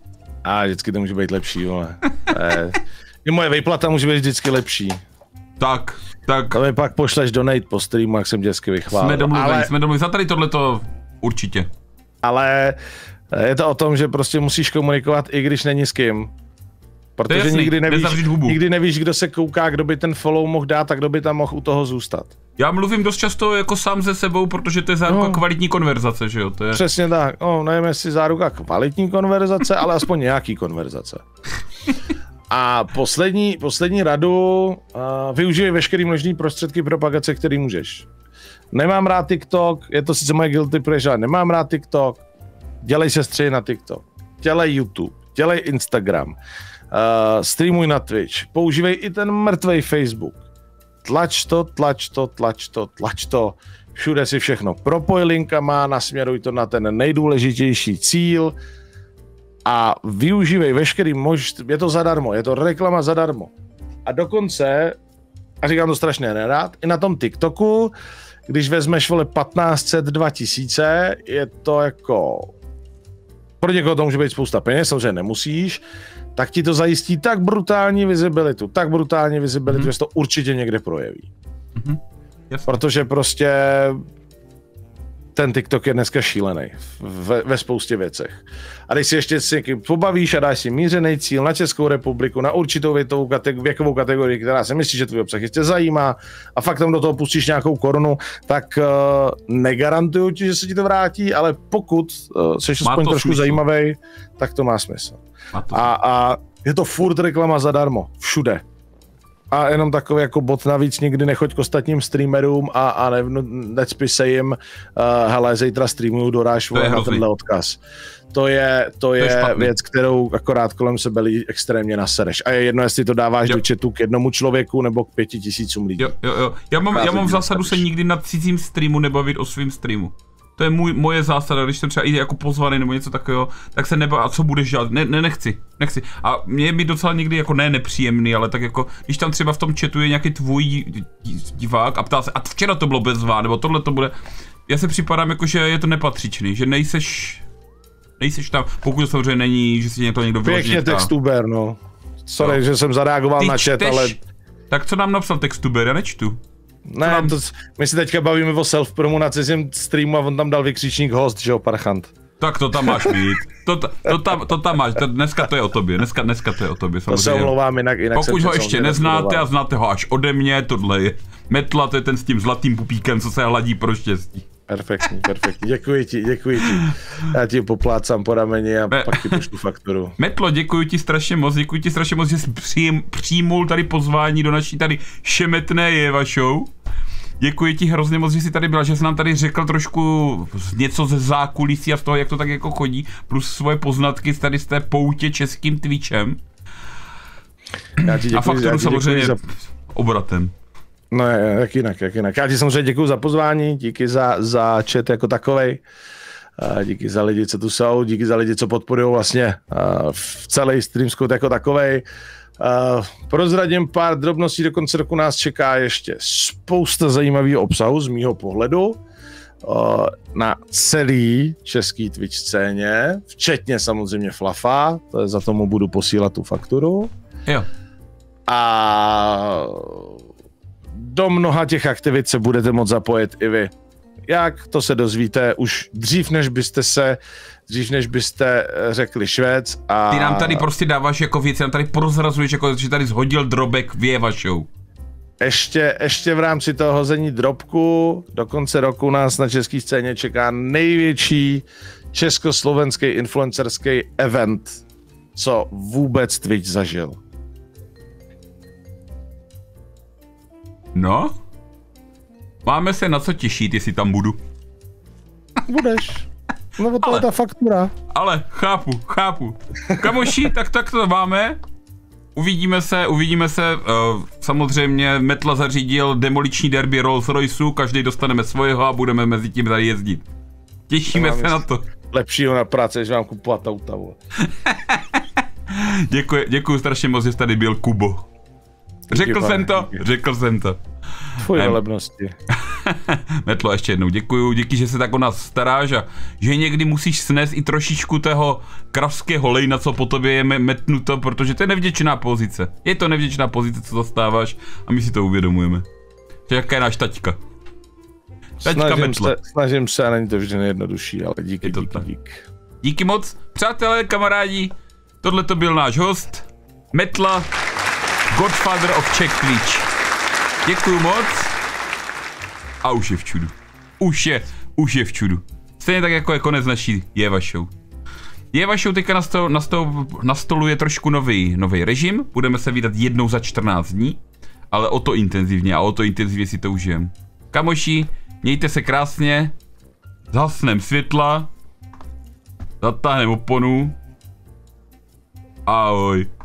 A vždycky to může být lepší, vole. I moje výplata může být vždycky lepší. Tak, tak, To mi pak pošleš donate po streamu, jak jsem dětsky vychválil. jsme domluveni, ale, jsme domluveni. Za tady tohleto určitě. ale je to o tom, že prostě musíš komunikovat, i když není s kým. Protože jasný, nikdy, nevíš, nikdy nevíš, kdo se kouká, kdo by ten follow mohl dát a kdo by tam mohl u toho zůstat. Já mluvím dost často jako sám se sebou, protože to je záruka No. kvalitní konverzace, že jo? To je... Přesně tak. No, nevím, jestli záruka kvalitní konverzace, ale aspoň nějaký konverzace. A poslední, poslední radu, uh, využij veškerý možný prostředky propagace, který můžeš. Nemám rád TikTok, je to sice moje guilty pleasure, ale nemám rád TikTok, dělej se střih na TikTok, dělej YouTube, dělej Instagram, uh, streamuj na Twitch, používej i ten mrtvej Facebook. Tlač to, tlač to, tlač to, tlač to. Všude si všechno propoj linkama, nasměruj to na ten nejdůležitější cíl a využívej veškerý možnost, je to zadarmo, je to reklama zadarmo. A dokonce, a říkám to strašně nerád, i na tom TikToku, když vezmeš vole 1500, 2000, je to jako pro někoho to může být spousta peněz, samozřejmě nemusíš, tak ti to zajistí tak brutální vizibilitu, tak brutální vizibilitu, mm-hmm. že se to určitě někde projeví. Jasně. Protože prostě ten TikTok je dneska šílený ve, ve spoustě věcech. A když si ještě s někým pobavíš a dáš si mířený cíl na Českou republiku, na určitou věkovou, kategor- věkovou kategorii, která se myslí, že tvůj obsah ještě zajímá a fakt tam do toho pustíš nějakou korunu, tak uh, negarantuju ti, že se ti to vrátí, ale pokud uh, jsi aspoň trošku smysl. zajímavý, tak to má smysl. Má to... A, a je to furt reklama zadarmo, všude. A jenom takový jako bot navíc nikdy nechoď k ostatním streamerům a, a ne, no, necpi se jim, uh, hele, zítra streamuju, doráž To je na hrozný. tenhle odkaz. To je, to je, je špatný. věc, kterou akorát kolem sebe lidi extrémně nasereš. A je jedno, jestli to dáváš Jo. do chatu k jednomu člověku nebo k pěti tisícům lidí. Jo, jo, jo. Já mám, já mám zásadu se nikdy na cizím streamu nebavit o svým streamu. To je můj, moje zásada, když jsem třeba i jako pozvaný nebo něco takového, tak se neba, a co budeš dělat? Ne, ne, nechci, nechci. A mě je mi docela někdy jako ne nepříjemný, ale tak jako, když tam třeba v tom chatu je nějaký tvůj divák a ptá se, a včera to bylo bezvá, nebo tohle to bude, já se připadám jako, že je to nepatřičný, že nejseš, nejseš tam, pokud to samozřejmě není, že si někdo někdo vyloženě Pěkně textuber, no. Sorry, Jo. že jsem zareagoval Ty na chat, čteš? ale Tak co nám napsal textuber, já nečtu. Ne, mám- to, my si teďka bavíme o self-promu na cizím streamu a on tam dal vykřičník host, že jo, parchant. Tak to tam máš mít. To, ta- to, tam, to tam máš. To, dneska to je o tobě. Dneska, dneska to je o tobě, To se samozřejmě. omlouvám, jinak, jinak Pokud ho ještě samozřejmě neznáte a znáte ho až ode mě, tohle je Metla, to je ten s tím zlatým pupíkem, co se hladí pro štěstí. Perfektní, perfektní. Děkuji ti, děkuji ti. Já ti poplácám po rameni a Ne. pak ti pošlu fakturu. <laughs> Metlo, děkuji ti strašně moc, děkuji ti strašně moc, že jsi přijím, přijmul tady pozvání do naší tady šemetné Jeva show. Děkuji ti hrozně moc, že jsi tady byla, že jsi nám tady řekl trošku něco ze zákulisí a z toho, jak to tak jako chodí, plus svoje poznatky tady z té poutě českým Twitchem. Já ti děkuji, a fakturu já ti děkuji samozřejmě za, obratem. No jak jinak, jak jinak. Já ti samozřejmě děkuji za pozvání, díky za, za chat jako takovej. A díky za lidi, co tu jsou, díky za lidi, co podporují vlastně v celý stream scout jako takovej. A, prozradím pár drobností, do konce roku nás čeká ještě spousta zajímavého obsahu z mýho pohledu a, na celý český Twitch scéně, včetně samozřejmě Flafa, to je za tomu budu posílat tu fakturu. Jo. A do mnoha těch aktivit se budete moct zapojit i vy. Jak, to se dozvíte už dřív, než byste se, dřív, než byste eh, řekli Švéc. A Ty nám tady prostě dáváš jako věci, nám tady prozrazuješ, jako, že tady zhodil drobek v Jeva show. ještě, ještě v rámci toho hození drobku do konce roku nás na české scéně čeká největší československý influencerský event, co vůbec Twitch zažil. No? Máme se na co těšit, jestli tam budu. Budeš. No to Ale- je ta faktura. Ale chápu, chápu. Kamoši, tak tak to máme. Uvidíme se, uvidíme se. Uh, samozřejmě Metla zařídil demoliční derby Rolls Royceu, každý dostaneme svojeho a budeme mezi tím tady jezdit. Těšíme se na to. Lepšího na práci, než vám kupovat auta. <laughs> Děkuji, děkuji strašně moc, že jsi tady byl, Kubo. Řekl jsem to, řekl jsem to. Tvoje Em. velebnosti. <laughs> Metlo, ještě jednou děkuju, díky, že se tak o nás staráš a že někdy musíš snést i trošičku toho kravského lejna, co po tobě je me- metnuto, protože to je nevděčná pozice. Je to nevděčná pozice, co zastáváš a my si to uvědomujeme. Že jaká je náš taťka. Taťka Snažím Metlo. se, snažím se a není to vždy nejjednodušší, ale díky, Je to díky, tak. díky. Díky moc, přátelé, kamarádi, tohle to byl náš host, Metla, Godfather of Czech Twitch. Děkuju moc a už je v čudu. Už je, už je v čudu. Stejně tak jako je konec naší Jeva Show. Jeva Show teďka nasto, nasto, nastoluje trošku nový, nový režim, budeme se vydat jednou za 14 dní, ale o to intenzivně a o to intenzivně si to užijem. Kamoši, mějte se krásně, zhasnem světla, zatáhnem oponu. Ahoj.